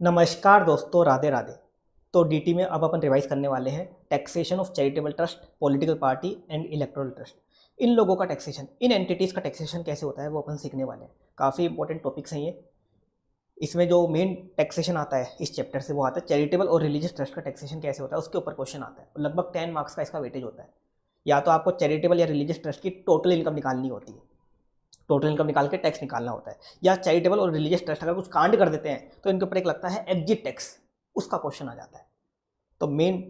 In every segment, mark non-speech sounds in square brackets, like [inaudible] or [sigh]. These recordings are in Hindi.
नमस्कार दोस्तों, राधे राधे। तो डीटी में अब अपन रिवाइज करने वाले हैं taxation of charitable trust political party and electoral trust इन लोगों का टैक्सेशन इन एंटिटीज़ का टैक्सेशन कैसे होता है वो अपन सीखने वाले हैं। काफ़ी इंपॉर्टेंट टॉपिक्स हैं ये। इसमें जो मेन टैक्सेशन आता है, इस चैप्टर से वो आता है चैरिटेबल और रिलीजियस ट्रस्ट का टैक्सेशन कैसे होता है, उसके ऊपर क्वेश्चन आता है। लगभग टेन मार्क्स का इसका वेटेज होता है। या तो आपको चैरिटेबल या रिलीजियस ट्रस्ट की टोटल इनकम निकालनी होती है। टोटल इनकम निकाल के टैक्स निकालना होता है। या चैरिटेबल और रिलीजियस ट्रस्ट अगर कुछ कांड कर देते हैं तो इनके ऊपर एक लगता है एग्जिट टैक्स। उसका क्वेश्चन आ जाता है। तो मेन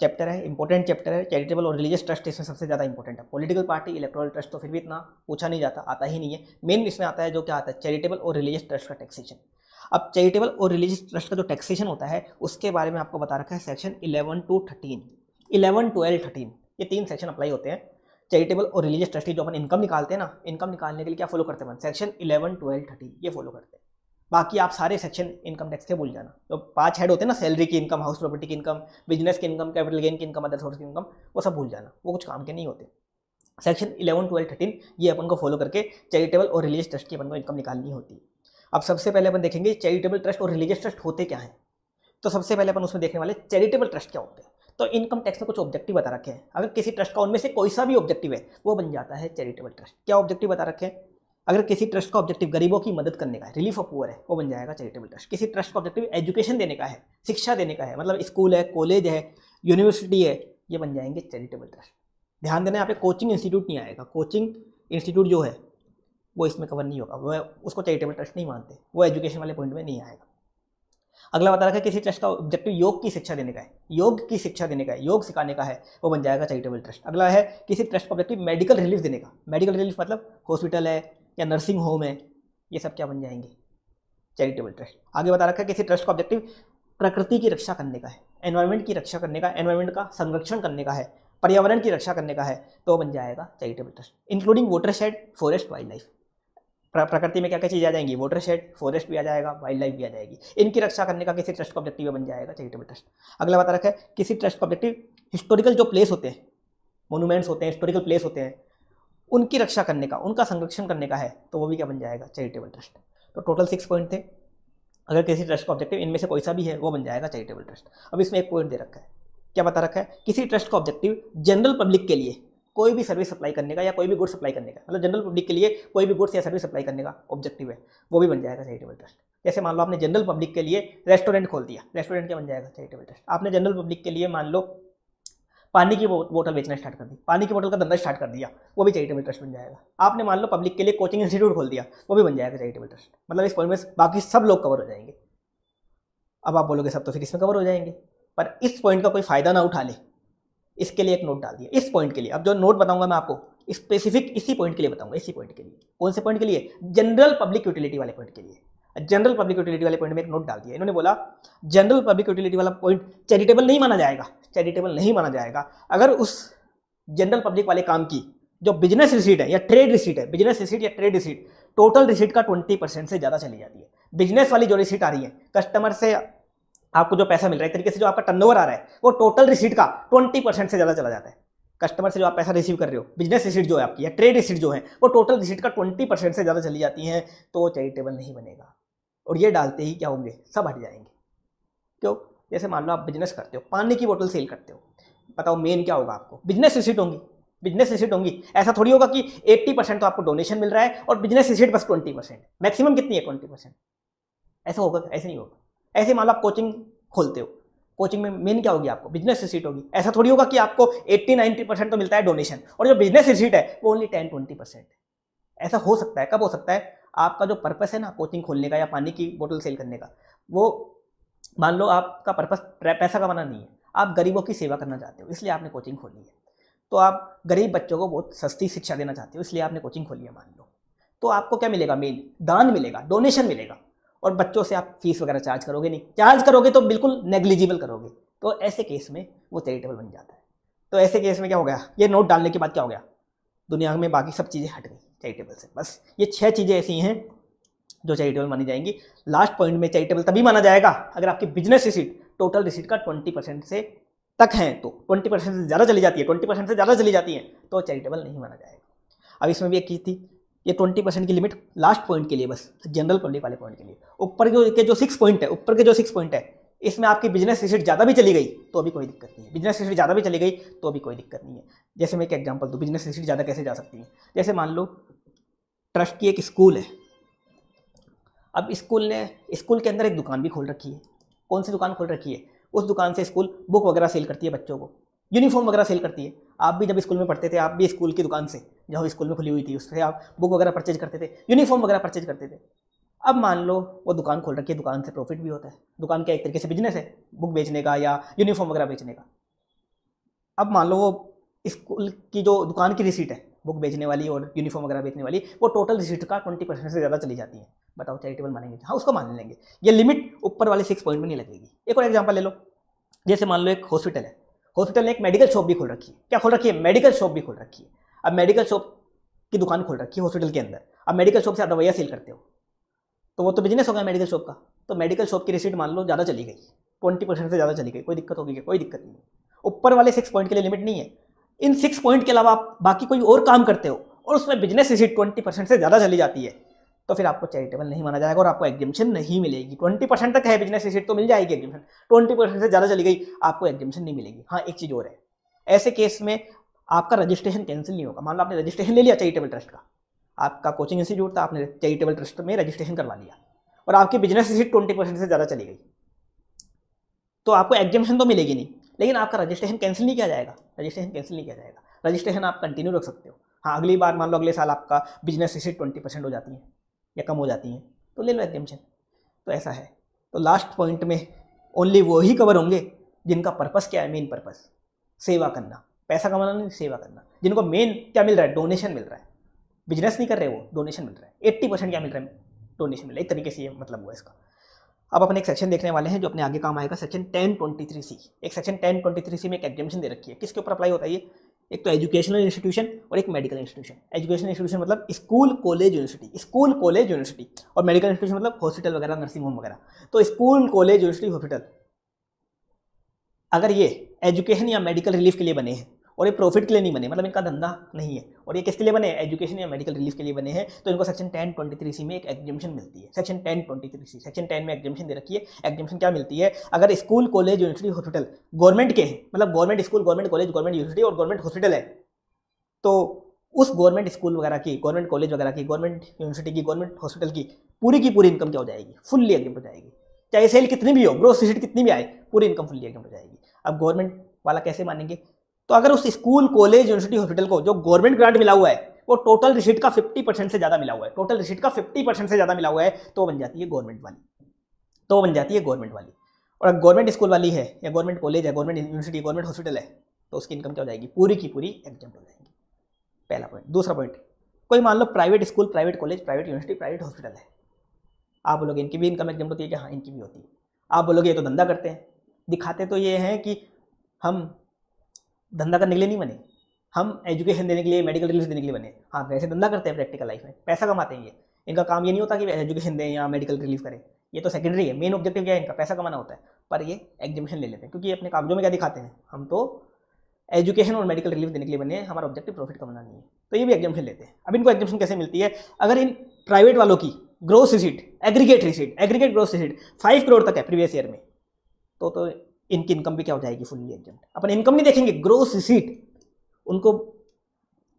चैप्टर है इंपॉर्टेंट चैप्टर है चैरिटेबल और रिलीजियस ट्रस्ट इसमें सबसे ज़्यादा इंपॉर्टेंट है। पॉलिटिकल पार्टी इलेक्ट्रल ट्रस्ट तो फिर भी इतना पूछा नहीं जाता, आता ही नहीं है। मेन इसमें आता है जो क्या आता है चैरिटेबल और रिलीजियस ट्रस्ट का टैक्सेशन अब चैरिटेबल और रिलीजियस ट्रस्ट का जो टैक्सेशन होता है, उसके बारे में आपको बता रखा है section eleven to thirteen eleven twelve thirteen ये तीन सेक्शन अप्लाई होते हैं। चैरिटेबल और रिलीजियस ट्रस्टी जो अपन इनकम निकालते हैं ना इनकम निकालने के लिए क्या फॉलो करते हैं सेक्शन इलेवन ट्वेल्व थर्टीन ये फॉलो करते हैं। बाकी आप सारे सेक्शन इनकम टैक्स के भूल जाना। तो पाँच हेड होते हैं ना सैलरी की इनकम हाउस प्रॉपर्टी की इनकम बिज़नेस की इनकम कैपिटल गेन की इनकम अदर सोर्स की इनकम वो सब भूल जाना। वो कुछ काम के नहीं होते। सेक्शन इलेवन ट्वेल्व थर्टीन ये अपन को फॉलो करके चैरिटेबल और रिलीजियस ट्रस्ट की अपन को इनकम निकालनी होती। है अब सबसे पहले अपन देखेंगे चैरिटेबल ट्रस्ट और रिलीजियस ट्रस्ट होते क्या हैं? तो सबसे पहले अपन उसमें देखने वाले चैरिटेबल ट्रस्ट क्या होते हैं? तो इनकम टैक्स में कुछ ऑब्जेक्टिव बता रखे हैं। अगर किसी ट्रस्ट का उनमें से कोई सा भी ऑब्जेक्टिव है, वो बन जाता है चैरिटेबल ट्रस्ट क्या ऑब्जेक्टिव बता रखे हैं? अगर किसी ट्रस्ट का ऑब्जेक्टिव गरीबों की मदद करने का है रिलीफ ऑफ़ पुअर है, वो बन जाएगा चैरिटेबल ट्रस्ट किसी ट्रस्ट का ऑब्जेक्टिव एजुकेशन देने का है, शिक्षा देने का है मतलब स्कूल है कॉलेज है यूनिवर्सिटी है, ये बन जाएँगे चैरिटेबल ट्रस्ट ध्यान देना, यहाँ पे कोचिंग इंस्टीट्यूट नहीं आएगा। कोचिंग इंस्टीट्यूट जो है, वो इसमें कवर नहीं होगा। वो उसको चैरिटेबल ट्रस्ट नहीं मानते। वो एजुकेशन वाले पॉइंट में नहीं आएगा। अगला बता रखा है, किसी ट्रस्ट का ऑब्जेक्टिव योग की शिक्षा देने का है। योग की शिक्षा देने का है, योग सिखाने का है, वो बन जाएगा चैरिटेबल ट्रस्ट अगला है, किसी ट्रस्ट का ऑब्जेक्टिव मेडिकल रिलीफ देने का। मेडिकल रिलीफ मतलब हॉस्पिटल है या नर्सिंग होम है, ये सब क्या बन जाएँगे? चैरिटेबल ट्रस्ट आगे बता रखा है, किसी ट्रस्ट का ऑब्जेक्टिव प्रकृति की रक्षा करने का है एनवायरमेंट की रक्षा करने का एनवायरमेंट का संरक्षण करने का है, पर्यावरण की रक्षा करने का है तो बन जाएगा charitable trust including watershed forest wildlife प्रकृति में क्या क्या चीज़ें आ जाएँगी? वाटर शेड फॉरेस्ट भी आ जाएगा वाइल्ड लाइफ भी आ जाएगी। इनकी रक्षा करने का किसी ट्रस्ट का ऑब्जेक्टिव बन जाएगा चैरिटेबल ट्रस्ट अगला बता रखा है, किसी ट्रस्ट का ऑब्जेक्टिव हिस्टोरिकल जो प्लेस होते हैं मोनूमेंट्स होते हैं हिस्टोरिकल प्लेस होते हैं, उनकी रक्षा करने का, उनका संरक्षण करने का है तो वो भी क्या बन जाएगा? चैरिटेबल ट्रस्ट तो टोटल सिक्स पॉइंट थे। अगर किसी ट्रस्ट का ऑब्जेक्टिव इनमें से कोई सा भी है, वो बन जाएगा चैरिटेबल ट्रस्ट अब इसमें एक पॉइंट दे रखा है। क्या बता रखा है? किसी ट्रस्ट का ऑब्जेक्टिव जनरल पब्लिक के लिए कोई भी सर्विस सप्लाई करने का या कोई भी गुड सप्लाई करने का मतलब जनरल पब्लिक के लिए कोई भी गुड्स या सर्विस सप्लाई करने का ऑब्जेक्टिव है, वो भी बन जाएगा चैरिटेबल ट्रस्ट जैसे मान लो आपने जनरल पब्लिक के लिए रेस्टोरेंट खोल दिया रेस्टोरेंट क्या बन जाएगा? चैरिटेबल ट्रस्ट आपने जनरल पब्लिक के लिए मान लो पानी की बोतल बेचना स्टार्ट कर दी, पानी की बोतल का धंधा स्टार्ट कर दिया, वो भी चैरिटेबल ट्रस्ट बन जाएगा. आपने मान लो पब्लिक के लिए कोचिंग इंस्टीट्यूट खोल दिया, वो भी बन जाएगा चैरिटेबल ट्रस्ट मतलब इस पॉइंट में बाकी सब लोग कवर हो जाएँगे. अब आप बोलोगे सब तो फिर इसमें कवर हो जाएँगे, पर इस पॉइंट का कोई फ़ायदा ना उठा ले. इसके लिए एक नोट डाल दिया। इस पॉइंट के लिए। अब जो नोट बताऊँगा मैं आपको स्पेसिफिक इसी पॉइंट के लिए बताऊँगा, इसी पॉइंट के लिए। कौन से पॉइंट के लिए? जनरल पब्लिक यूटिलिटी वाले पॉइंट के लिए। जनरल पब्लिक यूटिलिटी वाले पॉइंट में एक नोट डाल दिया। इन्होंने बोला जनरल पब्लिक यूटिलिटी वाला पॉइंट चैरिटेबल नहीं माना जाएगा। चैरिटेबल नहीं माना जाएगा। अगर उस जनरल पब्लिक वाले काम की, जो बिज़नेस रिसीट है या ट्रेड रिसीट है बिज़नेस रिसीट या ट्रेड रिसीट टोटल रिसीट का ट्वेंटी परसेंट से ज़्यादा चली जाती है। बिज़नेस वाली जो रिसीट आ रही है कस्टमर से आपको जो पैसा मिल रहा है, एक तरीके से जो आपका टर्नओवर आ रहा है, वो टोटल रिसीट का ट्वेंटी परसेंट से ज़्यादा चला जाता है। कस्टमर से जो आप पैसा रिसीव कर रहे हो बिज़नेस रिसीट जो है आपकी या ट्रेड रिसीट जो है, वो टोटल रिसीट का ट्वेंटी परसेंट से ज़्यादा चली जाती हैं तो वो चैरिटेबल नहीं बनेगा। और ये डालते ही क्या होंगे? सब हट जाएँगे। क्यों? जैसे मान लो आप बिज़नेस करते हो, पानी की बोतल सेल करते हो, बताओ मेन क्या होगा आपको? बिज़नेस रिसीट होंगी। बिज़नेस रिसीट होंगी। ऐसा थोड़ी होगा कि 80 परसेंट तो आपको डोनेशन मिल रहा है और बिज़नेस रिसीट बस 20 परसेंट मैक्सिमम कितनी है? 20 परसेंट ऐसा होगा, ऐसे नहीं होगा। ऐसे मान लो आप कोचिंग खोलते हो। कोचिंग में मेन क्या होगी आपको? बिज़नेस रिसीट होगी। ऐसा थोड़ी होगा कि आपको 80 90 परसेंट तो मिलता है डोनेशन और जो बिज़नेस रिसीट है, वो ओनली 10 20 परसेंट ऐसा हो सकता है। कब हो सकता है? आपका जो पर्पस है ना कोचिंग खोलने का या पानी की बोतल सेल करने का, वो मान लो आपका पर्पस पैसा कमाना नहीं है। आप गरीबों की सेवा करना चाहते हो, इसलिए आपने कोचिंग खोली है। तो आप गरीब बच्चों को बहुत सस्ती शिक्षा देना चाहते हो, इसलिए आपने कोचिंग खोली है मान लो। तो आपको क्या मिलेगा? मेन दान मिलेगा डोनेशन मिलेगा। और बच्चों से आप फ़ीस वगैरह चार्ज करोगे नहीं। चार्ज करोगे तो बिल्कुल नेग्लिजिबल करोगे। तो ऐसे केस में वो चैरिटेबल बन जाता है। तो ऐसे केस में क्या हो गया? ये नोट डालने के बाद क्या हो गया? दुनिया में बाकी सब चीज़ें हट गई चैरिटेबल से। बस ये छः चीज़ें ऐसी हैं जो चैरिटेबल मानी जाएँगी। लास्ट पॉइंट में चैरिटेबल तभी माना जाएगा अगर आपकी बिज़नेस रिसीट टोटल रिसीट का ट्वेंटी परसेंट से तक हैं तो। ट्वेंटी परसेंट से ज़्यादा चली जाती है ट्वेंटी परसेंट से ज़्यादा चली जाती है तो चैरिटेबल नहीं माना जाएगा। अब इसमें भी एक चीज़ थी ये ट्वेंटी परसेंट की लिमिट लास्ट पॉइंट के लिए बस जनरल पब्लिक वाले पॉइंट के लिए। ऊपर के जो सिक्स पॉइंट है, ऊपर के जो सिक्स पॉइंट है, इसमें आपकी बिज़नेस रिसिट ज़्यादा भी चली गई तो भी कोई दिक्कत नहीं है। बिज़नेस रिसिट ज़्यादा भी चली गई तो भी कोई दिक्कत नहीं है। जैसे मैं एक एग्ज़ाम्पल दूँ बिज़नेस रिसिट ज़्यादा कैसे जा सकती है? जैसे मान लो ट्रस्ट की एक स्कूल है। अब स्कूल ने स्कूल के अंदर एक दुकान भी खोल रखी है। कौन सी दुकान खोल रखी है? उस दुकान से स्कूल बुक वगैरह सेल करती है बच्चों को। यूनिफॉर्म वगैरह सेल करती है। आप भी जब स्कूल में पढ़ते थे, आप भी स्कूल की दुकान से, जहाँ स्कूल में खुली हुई थी, उससे आप बुक वगैरह परचेज करते थे, यूनिफॉर्म वगैरह परचेज करते थे। अब मान लो, वो दुकान खोल रखी है, दुकान से प्रॉफिट भी होता है। दुकान का एक तरीके से बिज़नेस है बुक बेचने का या यूनिफॉर्म वगैरह बेचने का? अब मान लो, वो स्कूल की जो दुकान की रिसीट है बुक बेचने वाली और यूनिफॉर्म वगैरह बेचने वाली, वो टोटल रिसीट का ट्वेंटी परसेंट से ज़्यादा चली जाती है। बताओ चैरिटेबल मानेंगे हाँ उसको मान लेंगे। ये लिमिट ऊपर वाले सिक्स पॉइंट में नहीं लगेगी। एक और एग्ज़ाम्पल ले लो। जैसे मान लो एक हॉस्पिटल है हॉस्पिटल ने एक मेडिकल शॉप भी खोल रखी है। क्या खोल रखी है? मेडिकल शॉप भी खोल रखी है। अब मेडिकल शॉप की दुकान खोल रखी है हॉस्पिटल के अंदर। अब मेडिकल शॉप से आप दवाइयाँ सेल करते हो। तो वो तो बिज़नेस हो गया मेडिकल शॉप का। तो मेडिकल शॉप की रिसीट मान लो ज़्यादा चली गई। ट्वेंटी परसेंट से ज़्यादा चली गई। कोई दिक्कत होगी कोई दिक्कत नहीं ऊपर वाले सिक्स पॉइंट के लिए लिमिट नहीं है। इन सिक्स पॉइंट के अलावा आप बाकी कोई और काम करते हो और उसमें बिज़नेस रिसीट ट्वेंटी परसेंट से ज़्यादा चली जाती है। तो फिर आपको चैरिटेबल नहीं माना जाएगा और आपको एग्जामेशन नहीं मिलेगी। ट्वेंटी परसेंट तक है बिज़नेस रिसीट तो मिल जाएगी एग्जामेशन ट्वेंटी परसेंट से ज़्यादा चली गई आपको एग्जामेशन नहीं मिलेगी। हाँ एक चीज़ और है। ऐसे केस में आपका रजिस्ट्रेशन कैंसिल नहीं होगा। मान लो आपने रजिस्ट्रेशन ले लिया चैरिटेबल ट्रस्ट का। आपका कोचिंग इंस्टीट्यूट था, आपने चैरिटेबल ट्रस्ट में रजिस्ट्रेशन करवा लिया। और आपकी बिज़नेस रिसीट ट्वेंटी परसेंट से ज़्यादा चली गई। तो आपको एग्जामेशन तो मिलेगी नहीं, लेकिन आपका रजिस्ट्रेशन कैंसिल नहीं किया जाएगा। रजिस्ट्रेशन कैंसिल नहीं किया जाएगा। रजिस्ट्रेशन आप कंटिन्यू रख सकते हो। हाँ अगली बार मान लो अगले साल आपका बिज़नेस रिसीट ट्वेंटी परसेंट हो जाती है। या कम हो जाती हैं तो ले लो एग्जामेशन तो ऐसा है। तो लास्ट पॉइंट में ओनली वो ही कवर होंगे जिनका पर्पस क्या है मेन पर्पस सेवा करना। पैसा कमाना नहीं, सेवा करना। जिनको मेन क्या मिल रहा है डोनेशन मिल रहा है। बिज़नेस नहीं कर रहे वो डोनेशन मिल रहा है। एट्टी परसेंट क्या मिल रहा है डोनेशन मिल रहा है। एक तरीके से ये मतलब हुआ इसका। अब अपन एक सेक्शन देखने वाले हैं जो अपने आगे काम आएगा section ten twenty three C एक section ten twenty three C में एक एग्जामेशन दे रखी है। किसके ऊपर अप्लाई होता है ये? एक तो एजुकेशनल इंस्टीट्यूशन और एक मेडिकल इंस्टीट्यूशन एजुकेशनल इंस्टीट्यूशन मतलब school college university school college university और मेडिकल इंस्टीट्यूशन मतलब हॉस्पिटल वगैरह नर्सिंग होम वगैरह. तो स्कूल कॉलेज यूनिवर्सिटी हॉस्पिटल अगर ये एजुकेशन या मेडिकल रिलीफ के लिए बने हैं और ये प्रॉफिट के लिए नहीं बने मतलब इनका धंधा नहीं है। और ये किसके लिए बने? एजुकेशन या मेडिकल रिलीफ के लिए बने हैं। तो इनको section ten twenty three C में एक एग्जामेशन मिलती है। Section ten twenty three C section ten में एग्जामेशन दे रखी है। एग्जामेशन क्या मिलती है? अगर school college university hospital government के हैं मतलब government school government college government university और गवर्नमेंट हॉस्पिटल है तो उस गवर्नमेंट स्कूल वगैरह की गवर्नमेंट कॉलेज वगैरह की गवर्नमेंट यूनिवर्सिटी की गवर्नमेंट हॉस्पिटल की पूरी की पूरी इनकम क्या हो जाएगी? फुल्ली एग्ज़ाम हो जाएगी। चाहे सेल कितनी भी हो ग्रोथ रिसिट कितनी भी आए, पूरी इनकम फुल्ली एग्ज़ाम हो जाएगी। अब गवर्नमेंट वाला कैसे मानेंगे? तो अगर उस स्कूल, कॉलेज, यूनिवर्सिटी, हॉस्पिटल को जो गवर्नमेंट ग्रांट मिला हुआ है, वो टोटल रिसीट का 50 परसेंट से ज़्यादा मिला हुआ है, टोटल रिसीट का 50 परसेंट से ज़्यादा मिला हुआ है तो बन जाती है गवर्नमेंट वाली तो बन जाती है गवर्नमेंट वाली। और अगर गवर्नमेंट स्कूल वाली है, या गवर्नमेंट कॉलेज है, गवर्नमेंट यूनिवर्सिटी, गवर्नमेंट हॉस्पिटल है तो उसकी इनकम क्या हो जाएगी? पूरी की पूरी एग्ज़ाम हो जाएगी। पहला पॉइंट दूसरा पॉइंट कोई मान लो private school private college private university private hospital है। आप बोलोगे, इनकी भी इनकम एग्ज़ाम होती है कि हाँ इनकी भी होती है। आप बोलोगे, ये तो धंधा करते हैं। दिखाते तो ये हैं कि हम धंधा करने के लिए नहीं बने। हम एजुकेशन देने के लिए मेडिकल रिलीफ देने के लिए बने। हाँ वैसे धंधा करते हैं प्रैक्टिकल लाइफ में। पैसा कमाते हैं ये। इनका काम ये नहीं होता कि एजुकेशन दें या मेडिकल रिलीफ करें। ये तो सेकेंडरी है। मेन ऑब्जेक्टिव क्या है इनका? पैसा कमाना होता है। पर ये एग्जामेशन ले लेते हैं। क्योंकि ये अपने कागजों में क्या दिखाते हैं? हम तो एजुकेशन और मेडिकल रिलीफ देने के लिए बने हैं। हमारा ऑब्जेक्टिव प्रॉफिट कमाना नहीं है। तो ये भी एग्जामेशन लेते हैं। अब इनको एग्जामेशन कैसे मिलती है? अगर इन प्राइवेट वालों की gross receipt aggregate receipt aggregate gross receipt five crore तक है प्रीवियस ईयर में तो तो इनकी इनकम भी क्या हो जाएगी फुल्ली एग्ज़ाम अपन इनकम नहीं देखेंगे ग्रोस रिसीट उनको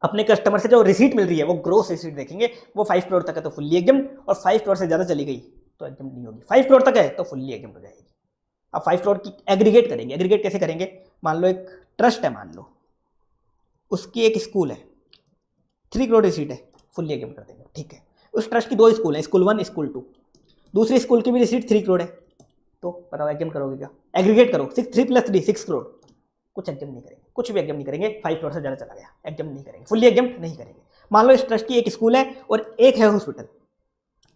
अपने कस्टमर से जो रिसीट मिल रही है, वो ग्रोस रिसीट देखेंगे, वो फाइव करोड़ तक है तो फुल्ली एग्ज़ाम और फाइव करोड़ से ज़्यादा चली गई तो एग्ज़ाम नहीं होगी। फाइव करोड़ तक है तो फुल्ली एग्ज़ाम हो जाएगी। अब फाइव करोड़ की एग्रीगेट करेंगे। एग्रीगेट कैसे करेंगे? मान लो एक ट्रस्ट है, मान लो। उसकी एक स्कूल है। थ्री करोड़ रिसीट है, फुल्ली एग्ज़ाम कर देंगे। ठीक है। उस ट्रस्ट की दो स्कूल है स्कूल वन स्कूल टू दूसरी स्कूल की भी रिसीट थ्री करोड़ है। तो बताओ एग्ज़ाम करोगे क्या? एग्रीगेट करो six three plus three six crore कुछ एग्ज़ाम नहीं करेंगे, कुछ भी एग्ज़ाम नहीं करेंगे फाइव करोड़ से ज़्यादा चला गया एग्ज़ाम नहीं करेंगे फुल्ली एग्ज़ाम नहीं करेंगे. मान लो इस ट्रस्ट की एक स्कूल है और एक है हॉस्पिटल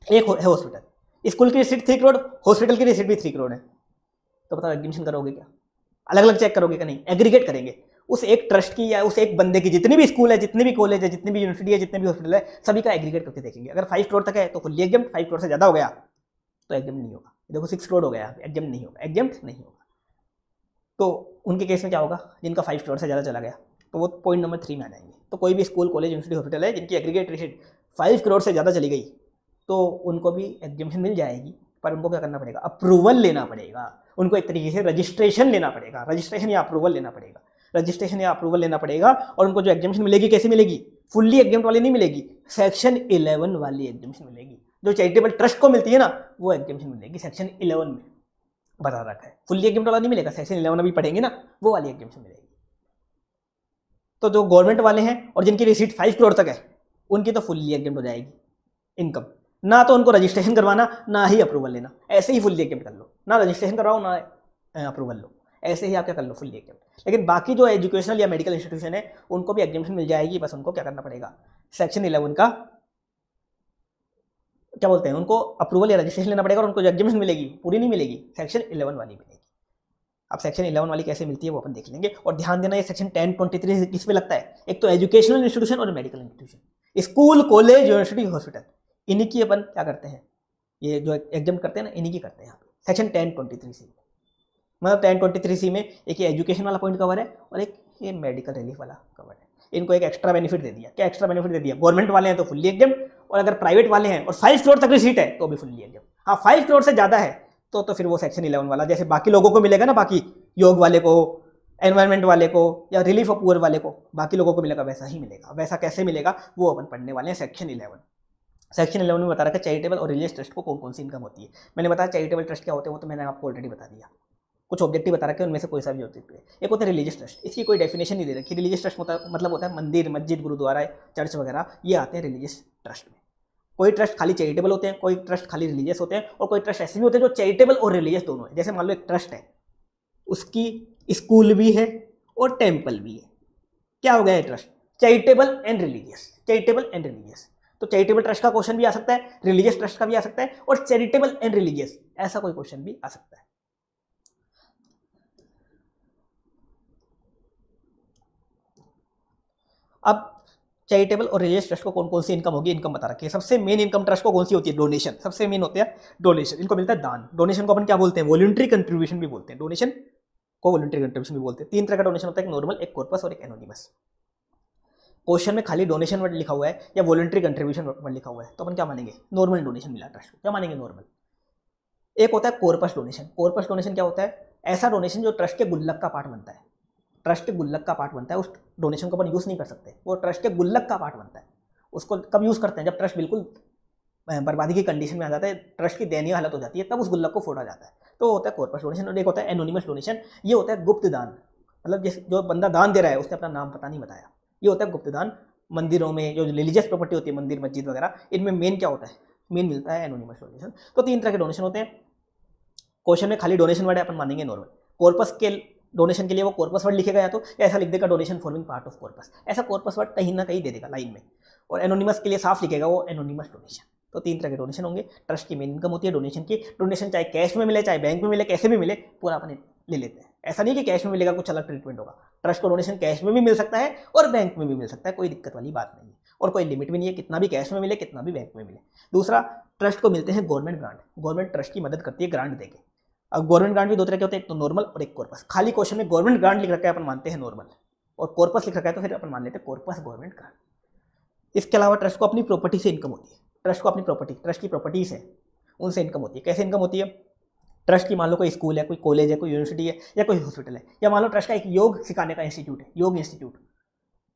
एक है हॉस्पिटल स्कूल की रिसीट थ्री करोड़ हॉस्पिटल की रिसीट भी थ्री करोड़ है. तो बताओ एग्जामेशन करोगे क्या? अलग अलग चेक करोगे क्या? नहीं एग्रीगेट करेंगे. उस एक ट्रस्ट की या उस एक बंदे की, जितनी भी स्कूल है, जितनी भी कॉलेज है, जितनी भी यूनिवर्सिटी है, जितने भी हॉस्पिटल है, सभी का एग्रीगेट करके देखेंगे. अगर फाइव करोड़ तक है तो फुल्ली एग्ज़ाम फाइव करोड़ से ज़्यादा हो गया तो एग्ज़ाम नहीं होगा. देखो सिक्स करोड़ हो गया एग्ज़ाम नहीं होगा एग्ज़ाम नहीं होगा। तो उनके केस में क्या होगा? जिनका फाइव करोड़ से ज़्यादा चला गया तो वो पॉइंट नंबर थ्री में आ जाएँगे। तो कोई भी स्कूल कॉलेज यूनिवर्सिटी हॉस्पिटल है, जिनकी एग्रीगेट रिसीट फाइव करोड़ से ज़्यादा चली गई तो उनको भी एग्जामेशन मिल जाएगी, पर उनको क्या करना पड़ेगा? अप्रूवल लेना पड़ेगा। उनको एक तरीके से रजिस्ट्रेशन लेना पड़ेगा। रजिस्ट्रेशन या अप्रूवल लेना पड़ेगा। रजिस्ट्रेशन या अप्रूवल लेना पड़ेगा, और उनको जो एग्जामेशन मिलेगी, कैसे मिलेगी? फुल्ली एग्ज़ाम वाली नहीं मिलेगी। सेक्शन इलेवन वाली एग्जामेशन मिलेगी। जो चैरिटेबल ट्रस्ट को मिलती है ना, वो एग्जामेशन मिलेगी सेक्शन इलेवन में। बता रखा है। फुल्ली एग्ज़ाम वाला नहीं मिलेगा सेक्शन इलेवन अभी पढ़ेंगे ना, वो वाली एग्जामेशन मिलेगी। तो जो गवर्नमेंट वाले हैं और जिनकी रिसीट फाइव करोड़ तक है, उनकी तो फुल्ली एग्ज़ाम हो जाएगी इनकम ना तो उनको रजिस्ट्रेशन करवाना, ना ही अप्रूवल लेना। ऐसे ही फुल्ली एग्ज़ाम कर लो। ना रजिस्ट्रेशन करवाओ, ना अप्रूवल लो। ऐसे ही आप क्या कर लो फुल्ली एग्ज़ाम लेकिन बाकी जो एजुकेशनल या मेडिकल इंस्टीट्यूशन है, उनको भी एग्जामेशन मिल जाएगी, बस उनको क्या करना पड़ेगा? सेक्शन इलेवन का क्या बोलते हैं, उनको अप्रूवल या रजिस्ट्रेशन लेना पड़ेगा और उनको जो मिलेगी, पूरी नहीं मिलेगी सेक्शन इलेवन वाली मिलेगी। अब सेक्शन इलेवन वाली कैसे मिलती है वो अपन देख लेंगे और ध्यान देना, ये सेक्शन टेन ट्वेंटी थ्री किस पे लगता है? एक तो एजुकेशनल इंस्टीट्यूशन और medical institution school college university hospital इन्हीं की अपन क्या करते हैं? ये जो एग्ज़ाम करते हैं ना, इन्हीं की करते हैं यहाँ पे। Section ten twenty three C मतलब टेन ट्वेंटी थ्री सी में एक ये एजुकेशन वाला पॉइंट कवर है और एक ये मेडिकल रिलीफ वाला कवर है। इनको एक एक्स्ट्रा बेनिफिट दे दिया। क्या एक्स्ट्रा बेनिफिट दे दिया? गवर्नमेंट वाले हैं तो फुल्ली एग्ज़ाम और अगर प्राइवेट वाले हैं और फाइव करोड़ तक की सीट है तो भी फुल्ली एग्ज़ाम हाँ फाइव करोड़ से ज़्यादा है तो तो फिर वो सेक्शन इलेवन वाला, जैसे बाकी लोगों को मिलेगा ना, बाकी योग वाले को एनवायरमेंट वाले को, या रिलीफ ऑफ़ पुअर वाले को, बाकी लोगों को मिलेगा, वैसा ही मिलेगा। वैसा कैसे मिलेगा, वो अपन पढ़ने वाले हैं सेक्शन इलेवन सेक्शन इलेवन में बता रखा है चैरिटेबल और रिलीजियस ट्रस्ट को कौन कौन सी इनकम होती है। मैंने बताया चैरिटेबल ट्रस्ट क्या होते हैं, वो तो मैंने आपको ऑलरेडी बता दिया। कुछ ऑब्जेक्टिव बता रखे उनमें से कोई सा भी ऑब्जेक्टिव है। एक होता है रिलीजियस ट्रस्ट इसकी कोई डेफिनेशन नहीं दे रखी। रिलीजियस ट्रस्ट मतलब होता है मंदिर, मस्जिद, गुरुद्वारा चर्च वगैरह, ये आते हैं रिलीजियस ट्रस्ट में। कोई ट्रस्ट खाली चैरिटेबल होते हैं, कोई ट्रस्ट खाली रिलीजियस होते हैं और कोई ट्रस्ट ऐसे भी होते हैं जो चैरिटेबल और रिलीजियस दोनों है। जैसे मान लो एक ट्रस्ट है, उसकी स्कूल भी है और टेंपल भी है। क्या हो गया है trust? Charitable and religious, charitable and religious. तो चैरिटेबल ट्रस्ट का क्वेश्चन भी आ सकता है, रिलीजियस ट्रस्ट का भी आ सकता है और चैरिटेबल एंड रिलीजियस, ऐसा कोई क्वेश्चन भी आ सकता है। अब चैरिटेबल और रिलीजियस ट्रस्ट को कौन कौन सी इनकम होगी? इनकम बता रखी है। सबसे मेन इनकम ट्रस्ट को कौन सी होती है? डोनेशन सबसे मेन होते हैं डोनेशन इनको मिलता है दान। डोनेशन को अपन क्या बोलते हैं? वॉलंटरी कंट्रीब्यूशन भी बोलते हैं। डोनेशन को वॉलंटरी कंट्रीब्यूशन भी बोलते हैं। तीन तरह का डोनेशन होता है। एक नॉर्मल एक कॉर्पस और एक एनोनिमस क्वेश्चन में खाली डोनेशन वर्ड लिखा हुआ है या वॉलंटरी कंट्रीब्यूशन वर्ड लिखा हुआ है? तो अपन क्या मानेंगे? नॉर्मल डोनेशन मिला ट्रस्ट को। क्या मानेंगे? नॉर्मल एक होता है कॉर्पस डोनेशन कॉर्पस डोनेशन क्या होता है? ऐसा डोनेशन जो ट्रस्ट के गुल्लक का पार्ट बनता है। ट्रस्ट गुल्लक का पार्ट बनता है, उस डोनेशन को अपन यूज़ नहीं कर सकते। वो ट्रस्ट के गुल्लक का पार्ट बनता है। उसको कब यूज़ करते हैं? जब ट्रस्ट बिल्कुल बर्बादी की कंडीशन में आ जाता है ट्रस्ट की दयनीय हालत हो जाती है, तब उस गुल्लक को फोड़ा जाता है। तो होता है कॉर्पस डोनेशन और एक होता है एनोनिमस डोनेशन ये होता है गुप्त दान। मतलब जिस, जो बंदा दान दे रहा है, उसने अपना नाम पता नहीं बताया। ये होता है गुप्त दान। मंदिरों में जो रिलीजियस प्रॉपर्टी होती है, मंदिर, मस्जिद वगैरह, इनमें मेन क्या होता है? मेन मिलता है एनोनिमस डोनेशन तो तीन तरह के डोनेशन होते हैं। क्वेश्चन में खाली डोनेशन वर्ड अपन मानेंगे नॉर्मल कॉर्पस के डोनेशन के लिए वो कॉर्पस वर्ड लिखेगा या तो ऐसा लिख देगा donation forming part of corpus ऐसा कॉर्पस वर्ड कहीं ना कहीं दे देगा लाइन में। और एनोनिमस के लिए साफ़ लिखेगा वो एनोनिमस डोनेशन तो तीन तरह के डोनेशन होंगे। ट्रस्ट की मेन इनकम होती है डोनेशन की। डोनेशन चाहे कैश में मिले, चाहे बैंक में मिले, कैसे भी मिले, पूरा अपने ले लेते हैं। ऐसा नहीं कि कैश में मिलेगा, कुछ अलग ट्रीटमेंट होगा। ट्रस्ट को डोनेशन कैश में भी मिल सकता है और बैंक में भी मिल सकता है, कोई दिक्कत वाली बात नहीं है। और कोई लिमिट भी नहीं है, कितना भी कैश में मिले, कितना भी बैंक में मिले। दूसरा ट्रस्ट को मिलते हैं गवर्नमेंट ग्रांट गवर्नमेंट ट्रस्ट की मदद करती है ग्रांट देके। अब गवर्नमेंट ग्रांट भी दो तरह के होते हैं, एक तो नॉर्मल और एक कॉर्पस खाली क्वेश्चन में गवर्नमेंट ग्रांट लिख रखा है, अपन मानते हैं नॉर्मल और कॉर्पस लिख रखा है तो फिर अपन मान लेते हैं कॉर्पस गवर्नमेंट ग्रांट इसके अलावा ट्रस्ट को अपनी प्रॉपर्टी से इनकम होती है। ट्रस्ट को अपनी प्रॉपर्टी ट्रस्ट की प्रॉपर्टीज़ है, उनसे इनकम होती है। कैसे इनकम होती है? ट्रस्ट की मान लो कोई स्कूल है, कोई कॉलेज है, कोई यूनिवर्सिटी है, या कोई हॉस्पिटल है। या मान लो ट्रस्ट का एक योग सिखाने का इंस्टीट्यूट है, योग इंस्टीट्यूट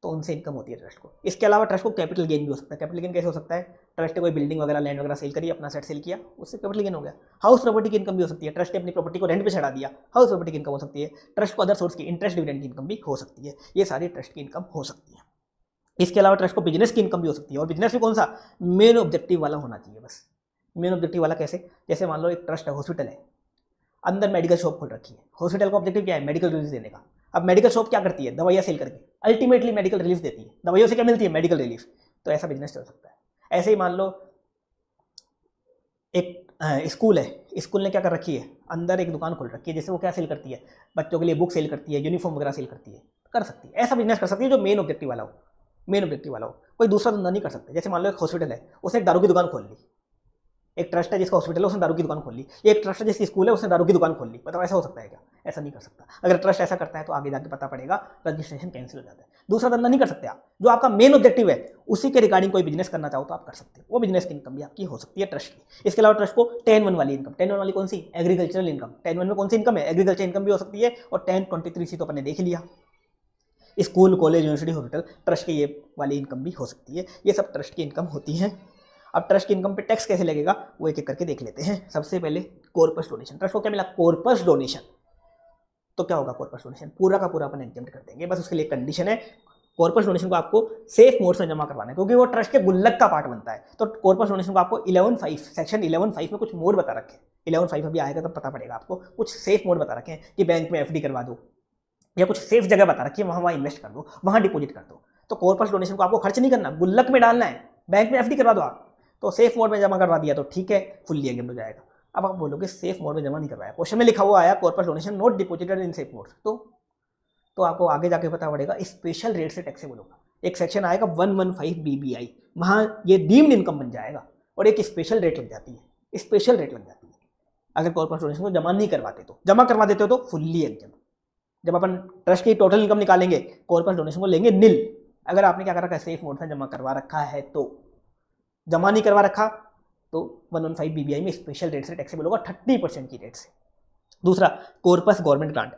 तो उनसे इनकम होती है ट्रस्ट को। इसके अलावा ट्रस्ट को कैपिटल गेन भी हो सकता है। कैपिटल गेन कैसे हो सकता है? ट्रस्ट ने कोई बिल्डिंग वगैरह लैंड वगैरह सेल करी, अपना सेट सेल किया, उससे कैपिटल गेन हो गया। हाउस प्रॉपर्टी की इनकम भी हो सकती है। ट्रस्ट ने अपनी प्रॉपर्टी को रेंट पे चढ़ा दिया हाउस प्रॉपर्टी की इनकम हो सकती है। ट्रस्ट को अदर सोर्स की इंटरेस्ट डिविडेंड की इनकम भी हो सकती है। ये सारी ट्रस्ट की इनकम हो सकती है। इसके अलावा ट्रस्ट को बिज़नेस की इनकम भी हो सकती है। और बिज़नेस भी कौन सा? मेन ऑब्जेक्टिव वाला होना चाहिए बस। मेन ऑब्जेक्टिव वाला कैसे? जैसे मान लो एक ट्रस्ट है हॉस्पिटल है। अंदर मेडिकल शॉप खोल रखी है। हॉस्पिटल का ऑब्जेक्टिव क्या है? मेडिकल रिलीफ देने का। अब मेडिकल शॉप क्या करती है? दवाइयाँ सेल करके। अल्टीमेटली मेडिकल रिलीफ देती है। दवाइयों से क्या मिलती है? मेडिकल रिलीफ तो ऐसा बिज़नेस चल सकता है। ऐसे ही मान लो, एक स्कूल है। स्कूल ने क्या कर रखी है? अंदर एक दुकान खोल रखी है जैसे वो क्या सेल करती है? बच्चों के लिए बुक सेल करती है यूनिफॉर्म वगैरह सेल करती है। कर सकती है। ऐसा बिज़नेस कर सकती है जो मेन ऑब्जेक्टिव वाला हो। मेन ऑब्जेक्टिव वाला हो। कोई दूसरा धंधा नहीं कर सकते। जैसे मान लो एक हॉस्पिटल है, उसने एक दारू की दुकान खोल ली। एक ट्रस्ट है जिसका हॉस्पिटल है, उसने दारू की दुकान खोल ली। एक ट्रस्ट है जिसकी स्कूल है, उसने दारू की दुकान खोल ली। बताओ ऐसा हो सकता है क्या? ऐसा नहीं कर सकता। अगर ट्रस्ट ऐसा करता है तो आगे जाके पता पड़ेगा रजिस्ट्रेशन कैंसिल हो जाता है। दूसरा धंधा नहीं कर सकते आप। जो आपका मेन ऑब्जेक्टिव है, उसी के रिगार्डिंग कोई बिज़नेस करना चाहो तो आप कर सकते हो। वो बिज़नेस की इनकम भी आपकी हो सकती है ट्रस्ट की। इसके अलावा ट्रस्ट को टेन वन वाली इनकम टेन वन वाली कौन सी? एग्रीकल्चरल इनकम टेन वन में कौन सी इनकम है? एग्रीकल्चर इनकम भी हो सकती है और टेन ट्वेंटी थ्री सी तो अपने देख लिया। School college university hospital trust की ये वाली इनकम भी हो सकती है। ये सब ट्रस्ट की इनकम होती है। अब ट्रस्ट की इनकम पे टैक्स कैसे लगेगा? वो एक एक करके देख लेते हैं। सबसे पहले कॉर्पस डोनेशन ट्रस्ट को क्या मिला? कॉर्पस डोनेशन तो क्या होगा कॉर्पस डोनेशन पूरा का पूरा अपन एग्ज़ाम कर देंगे। बस उसके लिए कंडीशन है। कॉर्पस डोनेशन को आपको सेफ़ मोड से जमा करवाना है, क्योंकि वो ट्रस्ट के गुल्लक का पार्ट बनता है। तो कॉर्पस डोनेशन को आपको eleven five section eleven five में कुछ मोड बता रखे इलेवन फाइव अभी आएगा तो पता पड़ेगा आपको। कुछ सेफ़ मोड बता रखे कि बैंक में एफडी करवा दो। या कुछ सेफ़ जगह बता रखी है, वहाँ वहाँ इन्वेस्ट कर दो। वहाँ डिपॉजिट कर दो। तो कॉर्पस डोनेशन को आपको खर्च नहीं करना, गुल्लक में डालना है। बैंक में एफडी करवा दो आप। तो सेफ़ मोड में जमा करवा दिया तो ठीक है फुल्ली एग्ज़ाम हो जाएगा। अब आप बोलोगे सेफ़ मोड में जमा नहीं करवाया। क्वेश्चन में लिखा हुआ आया corpus donation not deposited in safe mode तो तो आपको आगे जाके पता पड़ेगा स्पेशल रेट से टैक्सेबल होगा एक सेक्शन आएगा one one five B B I वहाँ ये डीम्ड इनकम बन जाएगा और एक स्पेशल रेट लग जाती है। स्पेशल रेट लग जाती है। अगर कॉर्पोरेट डोनेशन को जमा नहीं करवाते तो। जमा करवा देते हो तो फुल्ली एग्ज़ाम जब अपन ट्रस्ट की टोटल इनकम निकालेंगे कॉर्पोरेट डोनेशन को लेंगे नील अगर आपने क्या कर रखा है सेफ़ मोड में जमा करवा रखा है तो। जमा नहीं करवा रखा तो वन वन फाइव बी में स्पेशल रेट से टैक्सेबल होगा थर्टी परसेंट की रेट से। दूसरा corpus government grant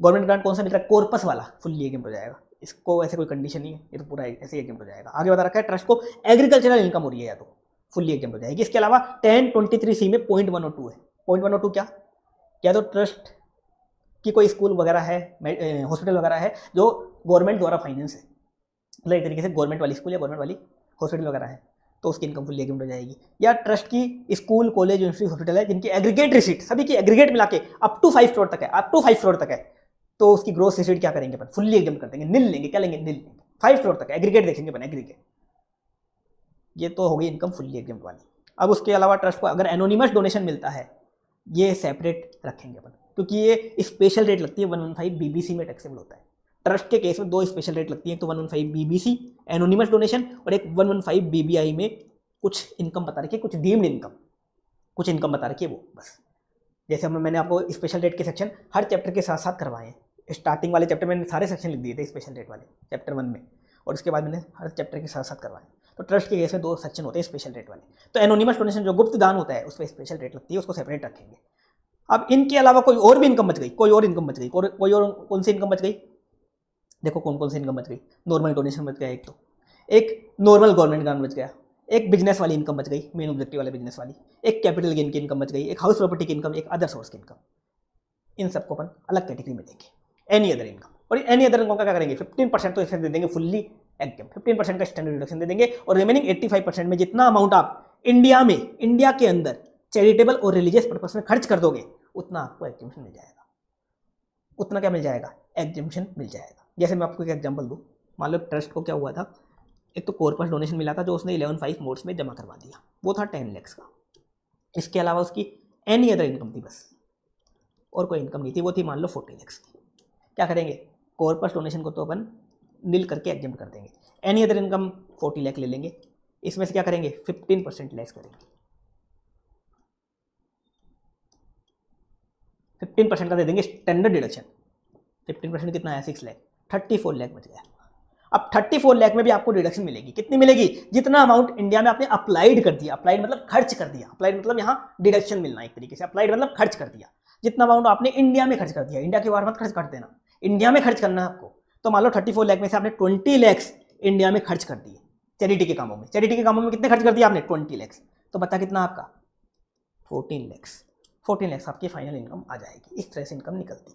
government grant कौन सा मिल रहा है? कोर्पस वाला फुल्ली एग्ज़ाम हो जाएगा। इसको ऐसे कोई कंडीशन नहीं है, ये तो पूरा ऐसे एग्ज़ाम हो जाएगा। आगे बता रखा है ट्रस्ट को एग्रीकल्चरल इनकम हो रही है या तो फुल्ली एग्ज़ाम हो जाएगी। इसके अलावा टेन ट्वेंटी थ्री सी में पॉइंट वन और टू है। पॉइंट वन और टू क्या? या तो ट्रस्ट की कोई स्कूल वगैरह है हॉस्पिटल वगैरह है, जो गवर्नमेंट द्वारा फाइनेंस है। मतलब एक तरीके से गवर्नमेंट वाली स्कूल या गवर्नमेंट वाली हॉस्पिटल वगैरह है। तो उसकी इनकम फुल्ली एग्रीमेंट हो जाएगी। या ट्रस्ट की स्कूल कॉलेज यूनिवर्सिटी हॉस्पिटल है, जिनकी एग्रीगेट रिसीट सभी की एग्रीगेट मिला के अप टू फाइव फ्लोर तक है अप टू फाइव फ्लोर तक है। तो उसकी ग्रोथ रिसीट क्या करेंगे अपन? फुल्ली एग्ज़ाम कर देंगे नील लेंगे, क्या लेंगे? नील लेंगे। फाइव फ्लोर तक एग्रीगेट देखेंगे अपन एग्रीगेट ये तो हो गई इनकम फुल्ली एग्ज़ाम वाली। अब उसके अलावा ट्रस्ट को अगर एनोनिमस डोनेशन मिलता है, ये सेपरेट रखेंगे अपन। क्योंकि ये स्पेशल रेट लगती है वन वन फाइव बी में टैक्सेबल होता है। ट्रस्ट के केस में दो स्पेशल रेट लगती हैं तो one one five B B C anonymous donation और एक one one five B B I में कुछ इनकम बता रखी है, कुछ डीम्ड इनकम कुछ इनकम बता रखी है वो, बस। जैसे हम, मैंने आपको स्पेशल रेट के सेक्शन हर चैप्टर के साथ साथ करवाए हैं। स्टार्टिंग वाले चैप्टर में सारे सेक्शन लिख दिए थे स्पेशल रेट वाले चैप्टर वन में। और उसके बाद मैंने हर चैप्टर के साथ साथ करवाए तो ट्रस्ट के केस में दो सेक्शन होते हैं स्पेशल रेट वाले। तो एनोनिमस डोनेशन जो गुप्त दान होता है उस पर स्पेशल रेट लगती है, उसको सेपरेट रखेंगे। अब इनके अलावा कोई और भी इनकम बच गई, कोई और इनकम बच गई, कोई और कौन सी इनकम बच गई देखो कौन कौन सी इनकम बच गई। नॉर्मल डोनेशन बच गया एक तो। एक नॉर्मल गवर्नमेंट ग्रांट बच गया। एक बिज़नेस वाली इनकम बच गई मेन ऑब्जेक्टिव वाले बिज़नेस वाली। एक कैपिटल गेन की इनकम बच गई, एक हाउस प्रॉपर्टी की इनकम एक अदर सोर्स की इनकम इन सबको अपन अलग कैटेगरी में देंगे। एनी अदर इनकम और एनी अदर इनकम का क्या करेंगे? फिफ्टीन परसेंट तो इसे दे देंगे फुल्ली एकदम। फिफ्टीन परसेंट का स्टैंडर्ड रिडक्शन दे देंगे और रिमेनिंग एट्टी फाइव परसेंट में जितना अमाउंट आप इंडिया में इंडिया के अंदर चैरिटेबल और रिलीजियस पर्पज में खर्च कर दोगे, उतना आपको एग्जामेशन मिल जाएगा। उतना क्या मिल जाएगा? एग्जामेशन मिल जाएगा। जैसे मैं आपको एक एग्ज़ाम्पल दूँ, मान लो ट्रस्ट को क्या हुआ था? एक तो कोर्पस डोनेशन मिला था जो उसने इलेवन फाइव मोड्स में जमा करवा दिया। वो था टेन लैक्स का। इसके अलावा उसकी एनी अदर इनकम थी बस। और कोई इनकम नहीं थी, वो थी मान लो फोर्टी लैक्स की। क्या करेंगे? कोर्पस डोनेशन को तो अपन नील करके एग्ज़ाम कर देंगे। Any other income forty lakh ले लेंगे। इसमें से क्या करेंगे? फिफ्टीन परसेंट लेस करेंगे। फिफ्टीन परसेंट का दे देंगे स्टैंडर्ड डिडक्शन फिफ्टीन परसेंट कितना है six lakh thirty four lakh बच गया। अब थर्टी फोर लैख में भी आपको डिडक्शन मिलेगी। कितनी मिलेगी? जितना अमाउंट इंडिया में आपने अप्लाइड कर दिया अप्लाइड मतलब खर्च कर दिया। अप्लाइड मतलब यहाँ डिडक्शन मिलना एक तरीके से। अप्लाइड मतलब खर्च कर दिया। जितना अमाउंट आपने इंडिया में खर्च कर दिया। इंडिया के बाहर मत खर्च कर देना। इंडिया में खर्च करना है आपको। तो मान लो थर्टी फोर लैख में से आपने ट्वेंटी लैक्स इंडिया में खर्च कर दिए चैरिटी के कामों में। चैरिटी के कामों में कितने खर्च कर दिया आपने? ट्वेंटी लैक्स तो बता कितना आपका? फोर्टीन लैक्स फोर्टीन लैक्स आपकी फाइनल इनकम आ जाएगी। इस तरह से इनकम निकलती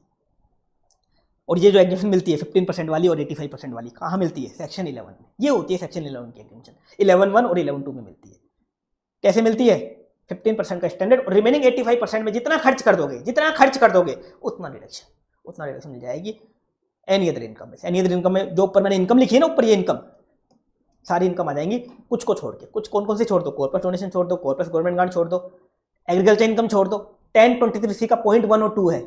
और ये जो एग्जामेशन मिलती है फिफ्टीन परसेंट वाली और एटी फाइव परसेंट वाली, कहाँ मिलती है? सेक्शन इलेवन में। ये होती है सेक्शन इलेवन की एग्जामेशन इलेवन वन और इलेवन टू में मिलती है। कैसे मिलती है? फिफ्टीन परसेंट का स्टैंडर्ड और रिमेनिंग एट्टी फाइव परसेंट में जितना खर्च कर दोगे, जितना खर्च कर दोगे, उतना डिडक्शन उतना डिडक्शन मिल जाएगी। एनी अदर इनकम में एनी अदर इनकम में जो ऊपर मैंने इनकम लिखी है ना, ऊपर ये इनकम सारी इनकम आ जाएँगी। कुछ को छोड़ के, कुछ कौन कौन से छोड़ दो? कॉर्पस डोनेशन छोड़ दो कॉर्पस गवर्नमेंट ग्रांट छोड़ दो एग्रीकल्चर इनकम छोड़ दो। टेन ट्वेंटी थ्री सी का पॉइंट वन और टू है।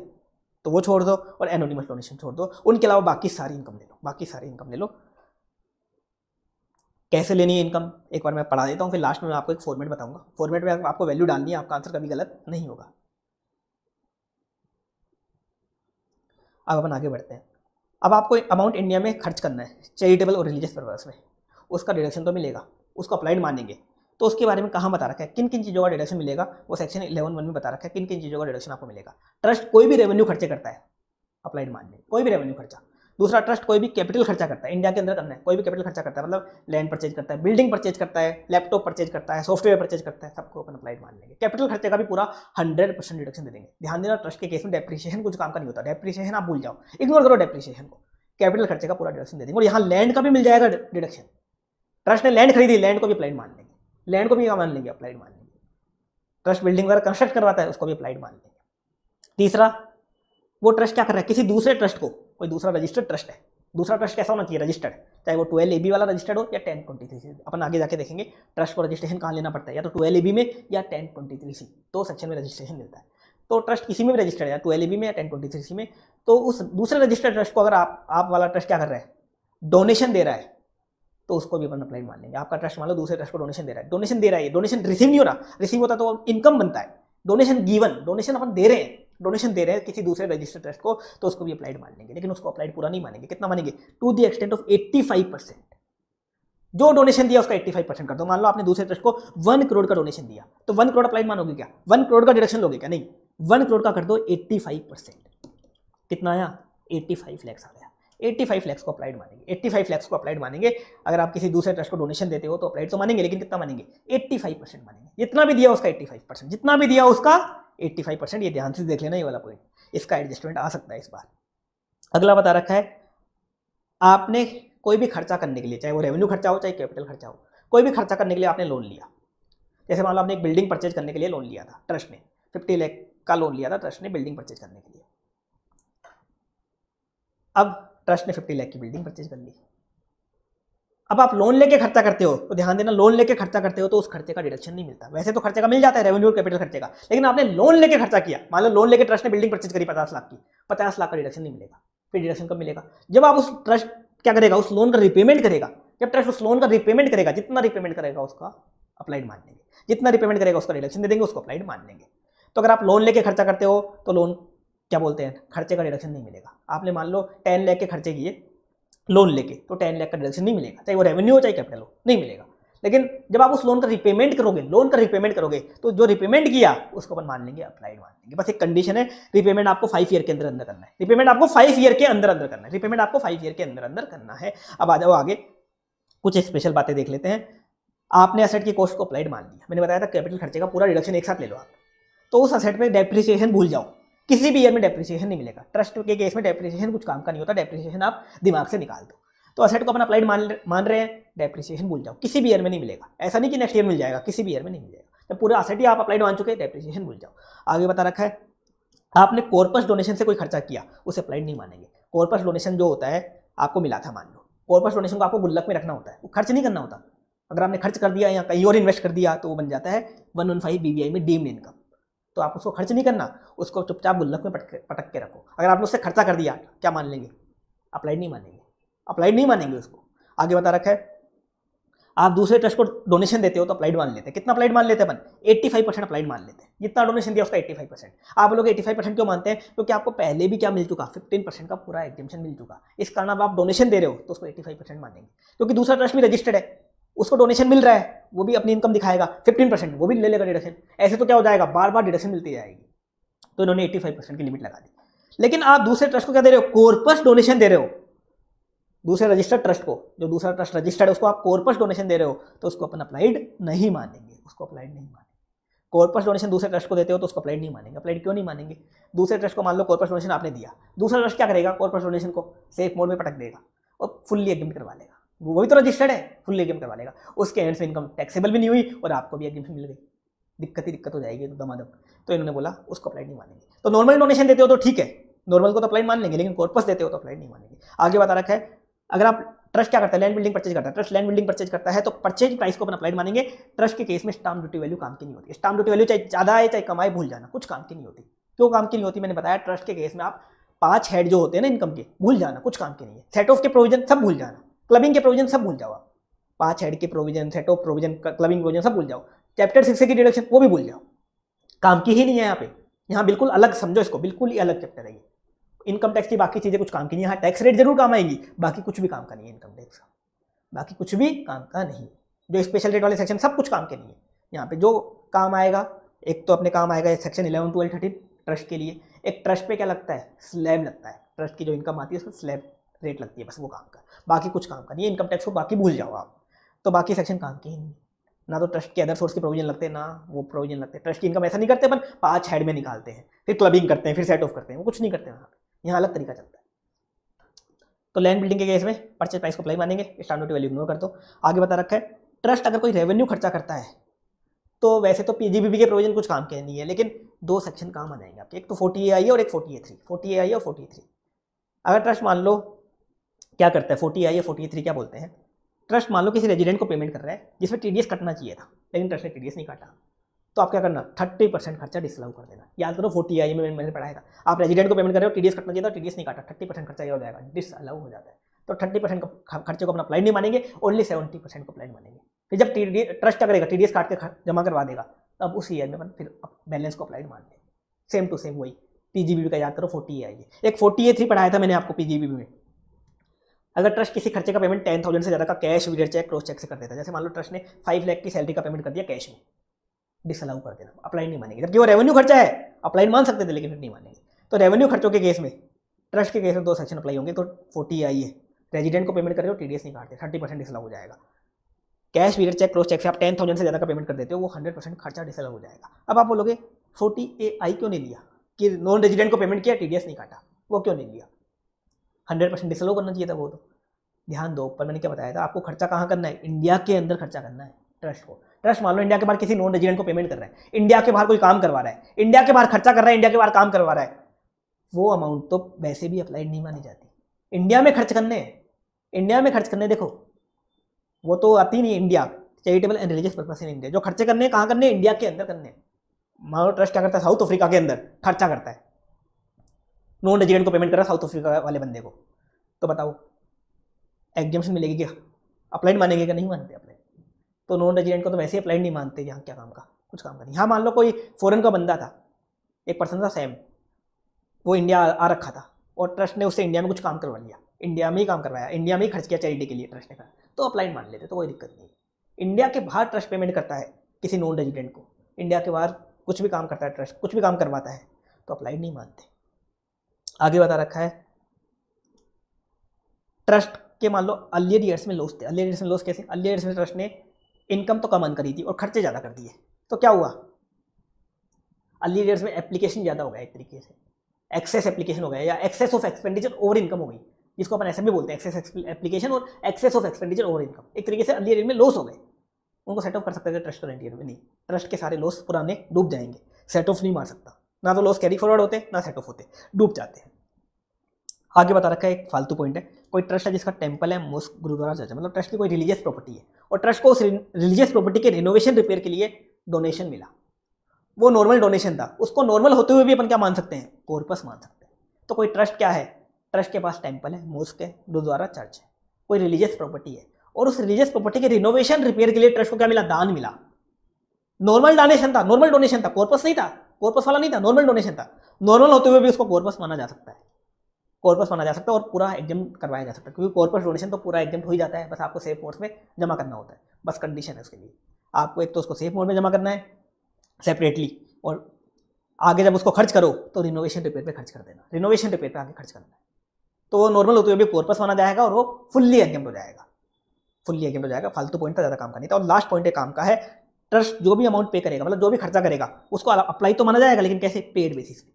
तो वो छोड़ दो और एनोनिमस डोनेशन छोड़ दो। उनके अलावा बाकी सारी इनकम ले लो, बाकी सारी इनकम ले लो। कैसे लेनी है इनकम एक बार मैं पढ़ा देता हूँ, फिर लास्ट में मैं आपको एक फॉर्मेट बताऊँगा। फॉर्मेट में आपको वैल्यू डालनी है, आपका आंसर कभी गलत नहीं होगा। अब अपन आगे बढ़ते हैं। अब आपको अमाउंट इंडिया में खर्च करना है चैरिटेबल और रिलीजियस पर्पज में। उसका डिडक्शन तो मिलेगा, उसको अप्लाइड मानेंगे। तो उसके बारे में कहाँ बता रखा है? किन किन चीज़ों का डिडक्शन मिलेगा? वो सेक्शन इलेवन वन में बता रखा है किन किन चीज़ों का डिडक्शन आपको मिलेगा। ट्रस्ट कोई भी रेवेन्यू खर्चे करता है अप्लाइड मान लें कोई भी रेवेन्यू खर्चा। दूसरा ट्रस्ट कोई भी कैपिटल खर्चा करता है इंडिया के अंदर करना है, कोई भी कैपिटल खर्चा करता है मतलब लैंड परचेज करता है बिल्डिंग परचेज करता है लैपटॉप परचेज करता है सॉफ्टवेयर परचेज करता है, सबको अपन अप्लाइड मान लेंगे कैपिटल खर्चे का भी पूरा हंड्रेड परसेंट डिडक्शन दे देंगे। ध्यान देना ट्रस्ट के केस में डेप्रिशिएशन कुछ काम का नहीं होता। डेप्रिशिएशन आप भूल जाओ। इग्नोर करो डेप्रिशिएशन को। कैपिटल खर्चे का पूरा डिडक्शन दे देंगे। और यहाँ लैंड का भी मिल जाएगा डिडक्शन ट्रस्ट ने लैंड खरीदी लैंड को भी अप्लाइड मान लेंगे लैंड को भी मान लेंगे अप्लाइड मान लेंगे। ट्रस्ट बिल्डिंग वगैरह कंस्ट्रक्ट करवाता है, उसको भी अप्लाइड मान लेंगे। तीसरा, वो ट्रस्ट क्या कर रहा है? किसी दूसरे ट्रस्ट को, कोई दूसरा रजिस्टर्ड ट्रस्ट है। दूसरा ट्रस्ट कैसा होना चाहिए? रजिस्टर्ड चाहे वो ट्वेल्व ए बी वाला रजिस्टर्ड हो या टेन ट्वेंटी थ्री सी अपन आगे जाके देखेंगे ट्रस्ट को रजिस्ट्रेशन कहाँ लेना पड़ता है? या तो ट्वेल्व ए बी में या टेन ट्वेंटी थ्री सी दो सेक्शन में रजिस्ट्रेशन मिलता है। तो ट्रस्ट किसी में भी रजिस्टर्ड है ट्वेल्व ए में या टेन ट्वेंटी थ्री सी में तो उस दूसरे रजिस्टर्ड ट्रस्ट को अगर आप आप वाला ट्रस्ट क्या कर रहा है? डोनेशन दे रहा है। तो उसको भी अपन अप्लाई मान लेंगे। आपका ट्रस्ट मान लो, दूसरे ट्रस्ट को डोनेशन दे रहा है। डोनेशन दे रहा है डोनेशन रिसीव नहीं हो रहा। रिसीव होता तो इनकम बनता है। डोनेशन गिवन डोनेशन अपन दे रहे हैं। डोनेशन दे रहे हैं किसी दूसरे रजिस्टर्ड ट्रस्ट को तो उसको भी अप्लाइड मान लेंगे। लेकिन उसको अप्लाइड पूरा नहीं मानेंगे। कितना मानेंगे? To the extent of 85 percent जो डोनेशन दिया, उसका 85 परसेंट कर दो। मान लो आपने दूसरे ट्रस्ट को वन करोड़ का डोनेशन दिया। तो वन करोड़ अप्लाइड मानोगे क्या? वन करोड़ का डिडक्शन लोगे क्या? नहीं। वन करोड़ का कर दो एट्टी कितना आया? एट्टी फाइव लैक्स आ 85 लैक्स को अप्लाइड मानेंगे। 85 लैक्स को अप्लाइड मानेंगे। अगर आप किसी दूसरे ट्रस्ट को डोनेशन देते हो तो अप्लाइड तो मानेंगे, लेकिन कितना मानेंगे? 85 परसेंट मानेंगे। जितना भी दिया उसका 85 परसेंट जितना भी दिया उसका 85 परसेंट ये ध्यान से देख लेना ये वाला पॉइंट इसका एडजस्टमेंट आ सकता है इस बार। अगला बता रखा है, आपने कोई भी खर्चा करने के लिए, चाहे वो रेवेन्यू खर्चा हो, चाहे कैपिटल खर्चा हो, कोई भी खर्चा करने के लिए आपने लोन लिया। जैसे मान लो आपने एक बिल्डिंग परचेज करने के लिए लोन लिया था ट्रस्ट ने। फिफ्टी लैख का लोन लिया था ट्रस्ट ने बिल्डिंग परचेज करने के लिए। अब ट्रस्ट ने फिफ्टी लैख की बिल्डिंग परचेज कर ली। अब आप लोन लेके खर्चा करते हो तो ध्यान देना लोन लेके खर्चा करते हो तो उस खर्चे का डिडक्शन नहीं मिलता। वैसे तो खर्चे का मिल जाता है रेवेन्यू और कैपिटल खर्चे का। लेकिन आपने लोन लेके खर्चा किया, मान लो लोन लेके ट्रस्ट ने बिल्डिंग परचेज करी पचास लाख की, पचास लाख का डिडक्शन नहीं मिलेगा, फिर डिडक्शन कब मिलेगा? जब आप उस ट्रस्ट क्या करेगा, उस लोन का रिपेमेंट करेगा, जब ट्रस्ट उस लोन का रिपेमेंट करेगा, जितना रिपेमेंट करेगा उसका अप्लाइड मान लेंगे, जितना रिपेमेंट करेगा उसका डिडक्शन दे देंगे, उसको अप्लाइड मान लेंगे। तो अगर आप लोन लेके खर्चा करते हो तो लोन क्या बोलते हैं, खर्चे का डिडक्शन नहीं मिलेगा। आपने मान लो टेन लैख के खर्चे किए लोन लेके तो टेन लाख का डिडक्शन नहीं मिलेगा। चाहे वो रेवेन्यू हो, चाहे कैपिटल हो, नहीं मिलेगा। लेकिन जब आप उस लोन का रिपेमेंट करोगे लोन का रिपेमेंट करोगे तो जो रिपेमेंट किया, उसको अपन मान लेंगे अप्लाइड मान लेंगे। बस एक कंडीशन है रिपेमेंट आपको फाइव ईयर के अंदर अंदर करना है। रिपेमेंट आपको फाइव ईयर के अंदर अंदर करना है। रिपेमेंट आपको फाइव ईयर के अंदर अंदर करना है। अब आ जाओ आगे। कुछ स्पेशल बातें देख लेते हैं। आपने असेट की कॉस्ट को अप्लाइड मान लिया। मैंने बताया था कैपिटल खर्चे का पूरा रिडक्शन एक साथ ले लो आप। तो उस असेट में डेप्रिसिएशन भूल जाओ। किसी भी ईयर में डेप्रिसिएशन नहीं मिलेगा। ट्रस्ट के केस में डेप्रिसिएशन कुछ काम का नहीं होता डेप्रिसिएशन आप दिमाग से निकाल दो। तो असेट को अपन अप्लाइड मान मान रहे हैं डेप्रिसिएशन भूल जाओ। किसी भी ईयर में नहीं मिलेगा। ऐसा नहीं कि नेक्स्ट ईयर मिल जाएगा, किसी भी ईयर में नहीं मिलेगा। जब पूरे असेट ही आप अप्लाइड मान चुके हैं डेप्रिसिएशन भूल जाओ। आगे बता रखा है, आपने कॉर्पस डोनेशन से कोई खर्चा किया, उसे अप्लाइड नहीं मानेंगे। कॉर्पस डोनेशन जो होता है, आपको मिला था मान लो। कॉर्पस डोनेशन को आपको गुल्लक में रखना होता है। वो खर्च नहीं करना होता। अगर आपने खर्च कर दिया या कहीं और इन्वेस्ट कर दिया तो वो बन जाता है वन वन फाइव बी में डीम्ड इनकम तो आप उसको खर्च नहीं करना, उसको चुपचाप गुल्लक में पटक पटक के रखो। अगर आपने उससे खर्चा कर दिया, क्या मान लेंगे? अप्लाइड नहीं मानेंगे। अप्लाइड नहीं मानेंगे उसको। आगे बता रखा है, आप दूसरे ट्रस्ट को डोनेशन देते हो तो अप्लाइड मान लेते हैं। कितना अप्लाइड मान लेते हैं अपन? 85 परसेंट अप्लाइड मान लेते हैं। जितना डोनेशन दिया, उसका 85 परसेंट। आप लोग 85 परसेंट क्यों मानते हैं? क्योंकि आपको पहले भी क्या मिल चुका? 15 परसेंट का पूरा एग्जामेशन मिल चुका। इस कारण अब आप डोनेशन दे रहे हो तो उसको 85 परसेंट मानेंगे। क्योंकि दूसरा ट्रस्ट भी रजिस्टर्ड है। उसको डोनेशन मिल रहा है, वो भी अपनी इनकम दिखाएगा फिफ्टीन परसेंट वो भी ले लेगा डिडक्शन ऐसे तो क्या हो जाएगा बार बार डिडक्शन मिलती जाएगी। तो इन्होंने एट्टी फाइव परसेंट की लिमिट लगा दी। लेकिन आप दूसरे ट्रस्ट को क्या दे रहे हो? कोर्पस डोनेशन दे रहे हो। दूसरे रजिस्टर्ड ट्रस्ट को, जो दूसरा ट्रस्ट रजिस्टर्ड है, उसको आप कॉर्पस डोनेशन दे रहे हो तो उसको अपन अप्लाइड नहीं मानेंगे, उसको अप्लाइड नहीं मानेंगे। कॉर्पस डोनेशन दूसरे ट्रस्ट को देते हो तो उसको अप्लाइड नहीं मानेंगे। अप्लाइड क्यों नहीं मानेंगे? दूसरे ट्रस्ट को मान लो कॉर्पस डोनेशन आपने दिया। दूसरा ट्रस्ट क्या करेगा? कॉर्पस डोनेशन को सेफ़ मोड में पटक देगा। और फुल्ली एग्जिट करवा लेगा। वो भी तो रजिस्टर्ड है फुल्ली एग्जिट करवा लेगा उसके एंड से इनकम टैक्सेबल भी नहीं हुई और आपको भी एग्जिट मिल गई। दिक्कत ही दिक्कत हो जाएगी तो दमादम। तो इन्होंने बोला, उसको अप्लाइड नहीं मानेंगे। तो नॉर्मल डोनेशन देते हो तो ठीक है। नॉर्मल को तो अप्लाई मान लेंगे, लेकिन कॉर्पस देते हो तो अप्लाई नहीं मानेंगे। आगे बता रखा है, अगर आप ट्रस्ट क्या करता है? लैंड बिल्डिंग परचेज करता है। ट्रस्ट लैंड बिल्डिंग परचेज करता है तो परचेज प्राइस को अपन अप्लाइड मानेंगे। ट्रस्ट के केस में स्टाम्प ड्यूटी वैल्यू काम की नहीं होती। स्टाम्प ड्यूटी वैल्यू चाहे ज़्यादा है, चाहे कमाई भूल जाना। कुछ काम की नहीं होती। क्यों काम की नहीं होती? मैंने बताया ट्रस्ट के केस में आप पाँच हेड जो होते हैं ना इनकम के, भूल जाना। कुछ काम के नहीं है। सेट ऑफ़ के प्रोविज़न सब भूल जाना। क्लबिंग के प्रोविज़न सब भूल जाओ आप। पाँच हेड के provision set off provision clubbing provision सब भूल जाओ। चैप्टर सिक्स की डिडक्शन वो भी भूल जाओ। काम की ही नहीं है यहाँ पे। यहाँ बिल्कुल अलग समझो इसको, बिल्कुल ही अलग चैप्टर है ये। इनकम टैक्स की बाकी चीज़ें कुछ काम की नहीं, यहाँ टैक्स रेट ज़रूर काम आएगी। बाकी कुछ भी काम का नहीं है इनकम टैक्स का। बाकी कुछ भी काम का नहीं। जो स्पेशल रेट वाले सेक्शन सब कुछ काम के नहीं है। यहाँ पे जो काम आएगा, एक तो अपने काम आएगा section eleven twelve thirteen trust के लिए। एक ट्रस्ट पे क्या लगता है? स्लैब लगता है। ट्रस्ट की जो इनकम आती है उसमें स्लैब रेट लगती है, बस वो काम का बाकी कुछ काम का नहीं है इनकम टैक्स को बाकी भूल जाओ आप। तो बाकी सेक्शन काम के ही नहीं। ना तो ट्रस्ट के अदर सोर्स के प्रोविज़न लगते हैं ना वो प्रोविज़न लगते। हैं ट्रस्ट की इनकम ऐसा नहीं करते अपन, पाँच हेड में निकालते हैं, फिर क्लबिंग करते हैं, फिर सेट ऑफ़ करते हैं। वो कुछ नहीं करते वहाँ। यहाँ अलग तरीका चलता है। तो लैंड बिल्डिंग के केस में परचेज प्राइस को अप्लाई मानेंगे स्टैंडर्ड वैल्यू इग्नोर कर दो। आगे बता रखा है ट्रस्ट अगर कोई रेवेन्यू खर्चा करता है तो वैसे तो पीजीबीबी के प्रोविज़न कुछ काम के नहीं है, लेकिन दो सेक्शन काम आ जाएँगे आपके। एक तो फोर्टी ए आई है और एक forty A three forty A I और फोर्टी थ्री अगर ट्रस्ट मान लो क्या करता है? फोर्टी आई या फोर्टी थ्री क्या बोलते हैं? ट्रस्ट मान लो किसी रेजिडेंट को पेमेंट कर रहा है, जिसमें टीडीएस कटना चाहिए था, लेकिन ट्रस्ट ने टीडीएस नहीं काटा। तो आप क्या करना? थर्टी परसेंट खर्चा डिसलाउ कर देना। याद करो फोर्टी आई में मैंने पढ़ाया था। आप रेजिडेंट को पेमेंट कर रहे हो टी कटना चाहिए था टी नहीं काटा। थर्टी परसेंट खर्चा ये हो जाएगा डिसअलाउ हो जाता है। तो थर्टी परसेंट खर्चे को अपना अप्लाई नहीं मानेंगे ओनली सेवेंटी परसेंट को अप्लाई मानेंगे। फिर जब टी ट्रस्ट करेगा? टीडीएस काट के जमा करवा देगा। तब उस ईयर में फिर बैलेंस को अप्लाइड मान लें सेम टू सेम वही। पीजीबी का याद करो फोर्टी आई एक फोर्टी ए थ्री पढ़ाया था मैंने आपको पीजीबी में। अगर ट्रस्ट किसी खर्चे का पेमेंट टेन थाउज़ेंड से ज़्यादा का कैश वीडियर चेक क्रॉस चेक से कर देता है। जैसे मान लो ट्रस्ट ने फाइव लाख की सैलरी का पेमेंट कर दिया कैश में। डिसअलाउ कर देना। अप्लाई नहीं मानेंगे। जबकि वो रेवेन्यू खर्चा है। अप्लाई मान सकते थे लेकिन नहीं मानेंगे। तो रेवेन्यू खर्चों के केस में ट्रस्ट के केस में दो सेक्शन अप्लाई होंगे तो फोर्टी आई है। रेजिडेंट को पेमेंट कर रहे हो टी नहीं काटते। थर्टी परसेंट डिसअलाउ हो जाएगा। कैश वीडियर चेक क्रॉस चेक से आप टेन थाउज़ेंड से ज़्यादा का पेमेंट कर देते हो, वो हंड्रेड परसेंट खर्चा डिसअलाउ हो जाएगा। अब आप बोलोगे फोर्टी ए आई क्यों नहीं लिया? कि नॉन रेजिडेंट को पेमेंट किया टीडीएस नहीं काटा। वो क्यों नहीं लिया? हंड्रेड परसेंट डिसलो करना चाहिए था वो तो। ध्यान दो पर मैंने क्या बताया था, आपको खर्चा कहाँ करना है? इंडिया के अंदर खर्चा करना है ट्रस्ट को। ट्रस्ट मान लो इंडिया के बाहर किसी नॉन रेजिडेंट को पेमेंट कर रहा है। इंडिया के बाहर कोई काम करवा रहा है। इंडिया के बाहर खर्चा कर रहा है, इंडिया के बाहर काम करवा रहा है। वो अमाउंट तो वैसे भी अप्लाइड नहीं मानी जाती। इंडिया में खर्च करने इंडिया में खर्च करने देखो, वो तो आती नहीं India. Charitable and religious purpose in India जो खर्चे करने कहाँ करने इंडिया के अंदर करने मान लो ट्रस्ट क्या करता है? साउथ अफ्रीका के अंदर खर्चा करता है। नॉन रेजिडेंट को पेमेंट कर साउथ अफ्रीका वाले बंदे को। तो बताओ एग्जामेशन मिलेगी क्या? अप्लाइड मानेंगे क्या नहीं मानते अप्लाइड तो नॉन रेजिडेंट को तो वैसे ही अप्लाइड नहीं मानते यहाँ क्या काम का? कुछ काम का नहीं। हाँ मान लो कोई फॉरन का बंदा था, एक पर्सन था सैम वो इंडिया आ रखा था और ट्रस्ट ने उससे इंडिया में कुछ काम करवा लिया। इंडिया में ही काम करवाया इंडिया में ही खर्च किया चैरिटी के लिए ट्रस्ट ने कहा। तो अप्लाइड मान लेते तो कोई दिक्कत नहीं। इंडिया के बाहर ट्रस्ट पेमेंट करता है किसी नॉन रेजिडेंट को। इंडिया के बाहर कुछ भी काम करता है ट्रस्ट कुछ भी काम करवाता है तो अप्लाइड नहीं मानते। आगे बता रखा है। ट्रस्ट के मान लो अर्लियर ईयर्स में लॉस थे। अर्लियर ईयर्स में लॉस कैसे? अर्लियर ईयर्स में ट्रस्ट ने इनकम तो कम अन करी थी और खर्चे ज़्यादा कर दिए। तो क्या हुआ? अर्लियर ईयर्स में एप्लीकेशन ज़्यादा हो गया एक तरीके से। एक्सेस एप्लीकेशन हो गया या excess of expenditure over income हो गई, जिसको अपन ऐसे भी बोलते हैं एक्सेस एप्लीकेशन और excess of expenditure over income एक तरीके से अर्लियर ईयर में लॉस हो गए। उनको सेट ऑफ़ कर सकते थे ट्रस्ट और ईयर में। नहीं ट्रस्ट के सारे लॉस पुराने डूब जाएँगे। सेट ऑफ़ नहीं मार सकता। ना तो लॉस कैरी फॉरवर्ड होते, ना सेट ऑफ़ होते, डूब जाते हैं। आगे बता रखा है, एक फालतू पॉइंट है। कोई ट्रस्ट है जिसका टेंपल है मोस्क गुरुद्वारा चर्च मतलब ट्रस्ट की कोई रिलीजियस प्रॉपर्टी है। और ट्रस्ट को उस रिलीजियस प्रॉपर्टी के रिनोवेशन रिपेयर के लिए डोनेशन मिला। वो नॉर्मल डोनेशन था। उसको नॉर्मल होते हुए भी अपन क्या मान सकते हैं? कॉर्पस मान सकते हैं। तो कोई ट्रस्ट क्या है? ट्रस्ट के पास टेंपल है मोस्क है, गुरुद्वारा चर्च है। कोई रिलीजियस प्रॉपर्टी है। और उस रिलीजियस प्रॉपर्टी के रिनोवेशन रिपेयर के लिए ट्रस्ट को क्या मिला? दान मिला। नॉर्मल डोनेशन था नॉर्मल डोनेशन था कॉर्पस नहीं था। कॉर्पस वाला नहीं था नॉर्मल डोनेशन था। नॉर्मल होते हुए भी उसको कॉर्पस माना जा सकता है। कॉर्पस माना जा सकता है और पूरा एग्ज़ाम करवाया जा सकता है। क्योंकि कॉर्पस डोनेशन तो पूरा एग्ज़ाम हो ही जाता है, बस आपको सेफ़ मोड में जमा करना होता है। बस कंडीशन है उसके लिए। आपको एक तो उसको सेफ़ मोड में जमा करना है सेपरेटली और आगे जब उसको खर्च करो तो रिनोवेशन रिपेयर पे खर्च कर देना। रिनोवेशन रिपेयर पे आगे खर्च करना है। तो वो नॉर्मल होते हुए भी कॉर्पस माना जाएगा और वो फुल्ली एग्ज़ाम हो जाएगा। फुल्ली एग्ज़ाम हो जाएगा, फालतू पॉइंट का ज़्यादा काम का नहीं था। और लास्ट पॉइंट काम का है ट्रस्ट जो भी अमाउंट पे करेगा मतलब जो भी खर्चा करेगा, उसको अप्लाई तो माना जाएगा, लेकिन कैसे? पेड बेसिस पे।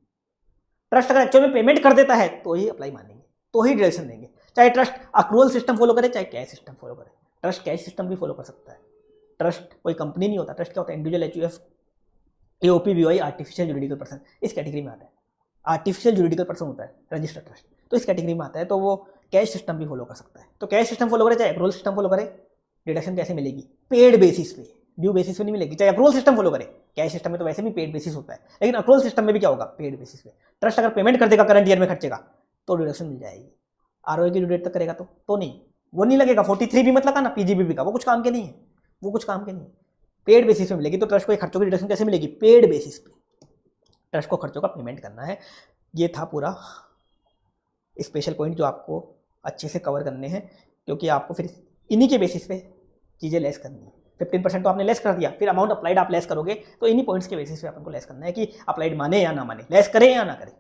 ट्रस्ट अगर एक्चुअल में पेमेंट कर देता है तो ही अप्लाई मानेंगे तो ही डिडक्शन देंगे। चाहे ट्रस्ट अक्रूवल सिस्टम फॉलो करे, चाहे कैश सिस्टम फॉलो करे। ट्रस्ट कैश सिस्टम भी फॉलो कर सकता है। ट्रस्ट कोई कंपनी नहीं होता। ट्रस्ट क्या होता है? Individual H U F A O P B Y artificial juridical person इस कैटेगरी में आता है। आर्टिफिशियल जुडिकल पर्सन होता है रजिस्टर्ड ट्रस्ट तो इस कैटेगरी में आता है तो वो कैश सिस्टम भी फॉलो कर सकता है। तो कैश सिस्टम फॉलो करे, चाहे अक्रूवल सिस्टम फॉलो करे डिडक्शन कैसे मिलेगी? पेड बेसिस पे। ड्यू बेसिस पे नहीं मिलेगी। चाहे अक्रूवल सिस्टम फॉलो करे। कैश सिस्टम में तो वैसे भी पेड बेसिस होता है। लेकिन अक्रूवल सिस्टम में भी क्या होगा? पेड बेसिस पे। ट्रस्ट अगर पेमेंट कर देगा करंट ईयर में खर्चेगा तो डिडक्शन मिल जाएगी। आर की ड्यू डेट तक करेगा तो। तो नहीं। वो नहीं लगेगा। फोर्टी थ्री भी मत लगाना। पीजीबीबी का। वो कुछ काम के नहीं है। वो कुछ काम के नहीं है। पेड बेसिस पे मिलेगी तो ट्रस्ट को खर्चों की डिडक्शन कैसे मिलेगी? पेड बेसिस पे। ट्रस्ट को खर्चों का पेमेंट करना है। ये था पूरा स्पेशल पॉइंट जो आपको अच्छे से कवर करने हैं। क्योंकि आपको फिर इन्हीं के बेसिस पे चीज़ें लेस करनी है। फिफ्टीन परसेंट तो आपने लेस कर दिया, फिर अमाउंट अप्लाइड आप लेस करोगे तो इन्हीं पॉइंट्स के बेसिस पे अपन को लेस करना है कि अप्लाइड माने या ना माने लेस करें या ना करें।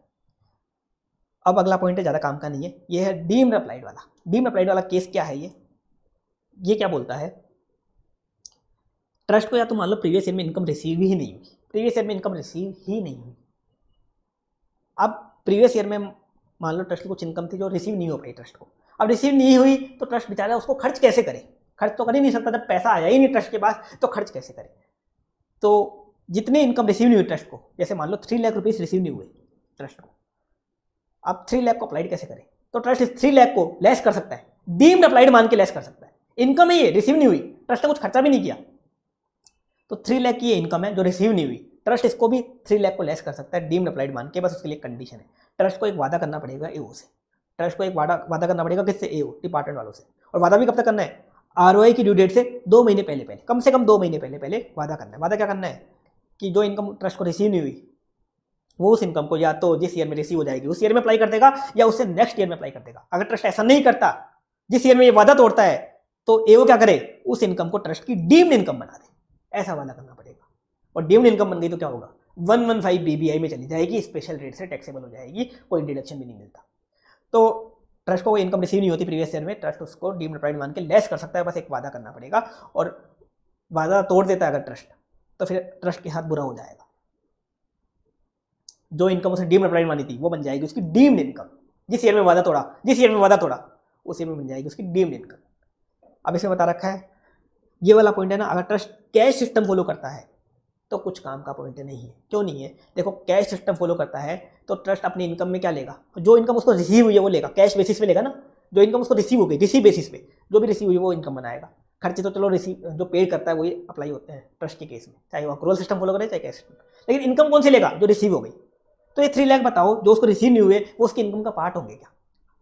अब अगला पॉइंट है, ज़्यादा काम का नहीं है, ये है डीम्ड अप्लाइड वाला। डीम्ड अप्लाइड वाला केस क्या है ये? ये क्या बोलता है? ट्रस्ट को या तो मान लो प्रीवियस ईयर में इनकम रिसीव ही नहीं हुई। प्रीवियस ईयर में इनकम रिसीव ही नहीं हुई। अब प्रीवियस ईयर में मान लो ट्रस्ट की कुछ इनकम थी जो रिसीव नहीं हो पाई ट्रस्ट को। अब रिसीव नहीं हुई तो ट्रस्ट बेचारा उसको खर्च कैसे करे? खर्च तो कर ही नहीं सकता, जब पैसा आया ही नहीं ट्रस्ट के पास तो खर्च कैसे करे? तो जितनी इनकम रिसीव नहीं हुई ट्रस्ट को, जैसे मान लो थ्री लाख रुपीज़ रिसीव नहीं हुए ट्रस्ट को, अब थ्री लाख को अप्लाइड कैसे करें? तो ट्रस्ट इस थ्री लाख को लेस कर सकता है डीम्ड अप्लाइड मान के लेस कर सकता है। इनकम ही है रिसीव नहीं हुई ट्रस्ट ने कुछ खर्चा भी नहीं किया। तो थ्री लाख की ये इनकम है जो रिसीव नहीं हुई ट्रस्ट इसको भी थ्री लाख को लेस कर सकता है डीम्ड अप्लाइड मान के, बस उसके लिए कंडीशन है। ट्रस्ट को एक वादा करना पड़ेगा एओ से। ट्रस्ट को एक वादा वादा करना पड़ेगा किससे? एओ डिपार्टमेंट वालों से। और वादा भी कब तक करना है? आरओआई की ड्यू डेट से दो महीने पहले पहले, कम से कम दो महीने पहले पहले वादा करना है। वादा क्या करना है? कि जो इनकम ट्रस्ट को रिसीव नहीं हुई, वो उस इनकम को या तो जिस ईयर में रिसीव हो जाएगी, उस ईयर में अप्लाई कर देगा या उससे नेक्स्ट ईयर में अप्लाई कर देगा। अगर ट्रस्ट ऐसा नहीं करता, जिस ईयर में ये वादा तोड़ता है तो ए क्या करे? उस इनकम को ट्रस्ट की डीम्ड इनकम बना दे। ऐसा वादा करना पड़ेगा। और डीम्ड इनकम बन गई तो क्या होगा? वन वन फाइव में चली जाएगी स्पेशल रेट से टैक्सेबल हो जाएगी, कोई डिडक्शन भी नहीं मिलता। तो ट्रस्ट को कोई इनकम रिसीव नहीं होती प्रीवियस ईयर में ट्रस्ट उसको डीम्ड प्राइड मान के लेस कर सकता है, बस एक वादा करना पड़ेगा और वादा तोड़ देता है अगर ट्रस्ट तो फिर ट्रस्ट के हाथ बुरा हो जाएगा। जो इनकम उसे डीम्ड प्राइड मानी थी, वो बन जाएगी उसकी डीम्ड इनकम जिस ईयर में वादा तोड़ा, जिस ईयर में वादा तोड़ा, उस ईयर में बन जाएगी उसकी डीम्ड इनकम अब इसमें बता रखा है, ये वाला पॉइंट है ना, अगर ट्रस्ट कैश सिस्टम फॉलो करता है तो कुछ काम का पॉइंट नहीं है। क्यों नहीं है? देखो कैश सिस्टम फॉलो करता है तो ट्रस्ट अपनी इनकम में क्या लेगा? जो इनकम उसको रिसीव हुई है वो लेगा। कैश बेसिस पे लेगा ना? जो इनकम उसको रिसीव हो गई रिसीव बेसिस पे, जो भी रिसीव हुई है वो इनकम बनाएगा। खर्चे तो चलो रिसीव जो पेड करता है वही अप्लाई होते हैं ट्रस्ट के केस में। चाहे वो अक्रोल सिस्टम फॉलो करे, चाहे कैश सिस्टम लेकिन इनकम कौन सी लेगा? जो रिसीव हो गई। तो ये थ्री लाख बताओ, जो उसको रिसीव नहीं हुए, वो उसकी इनकम का पार्ट होंगे क्या?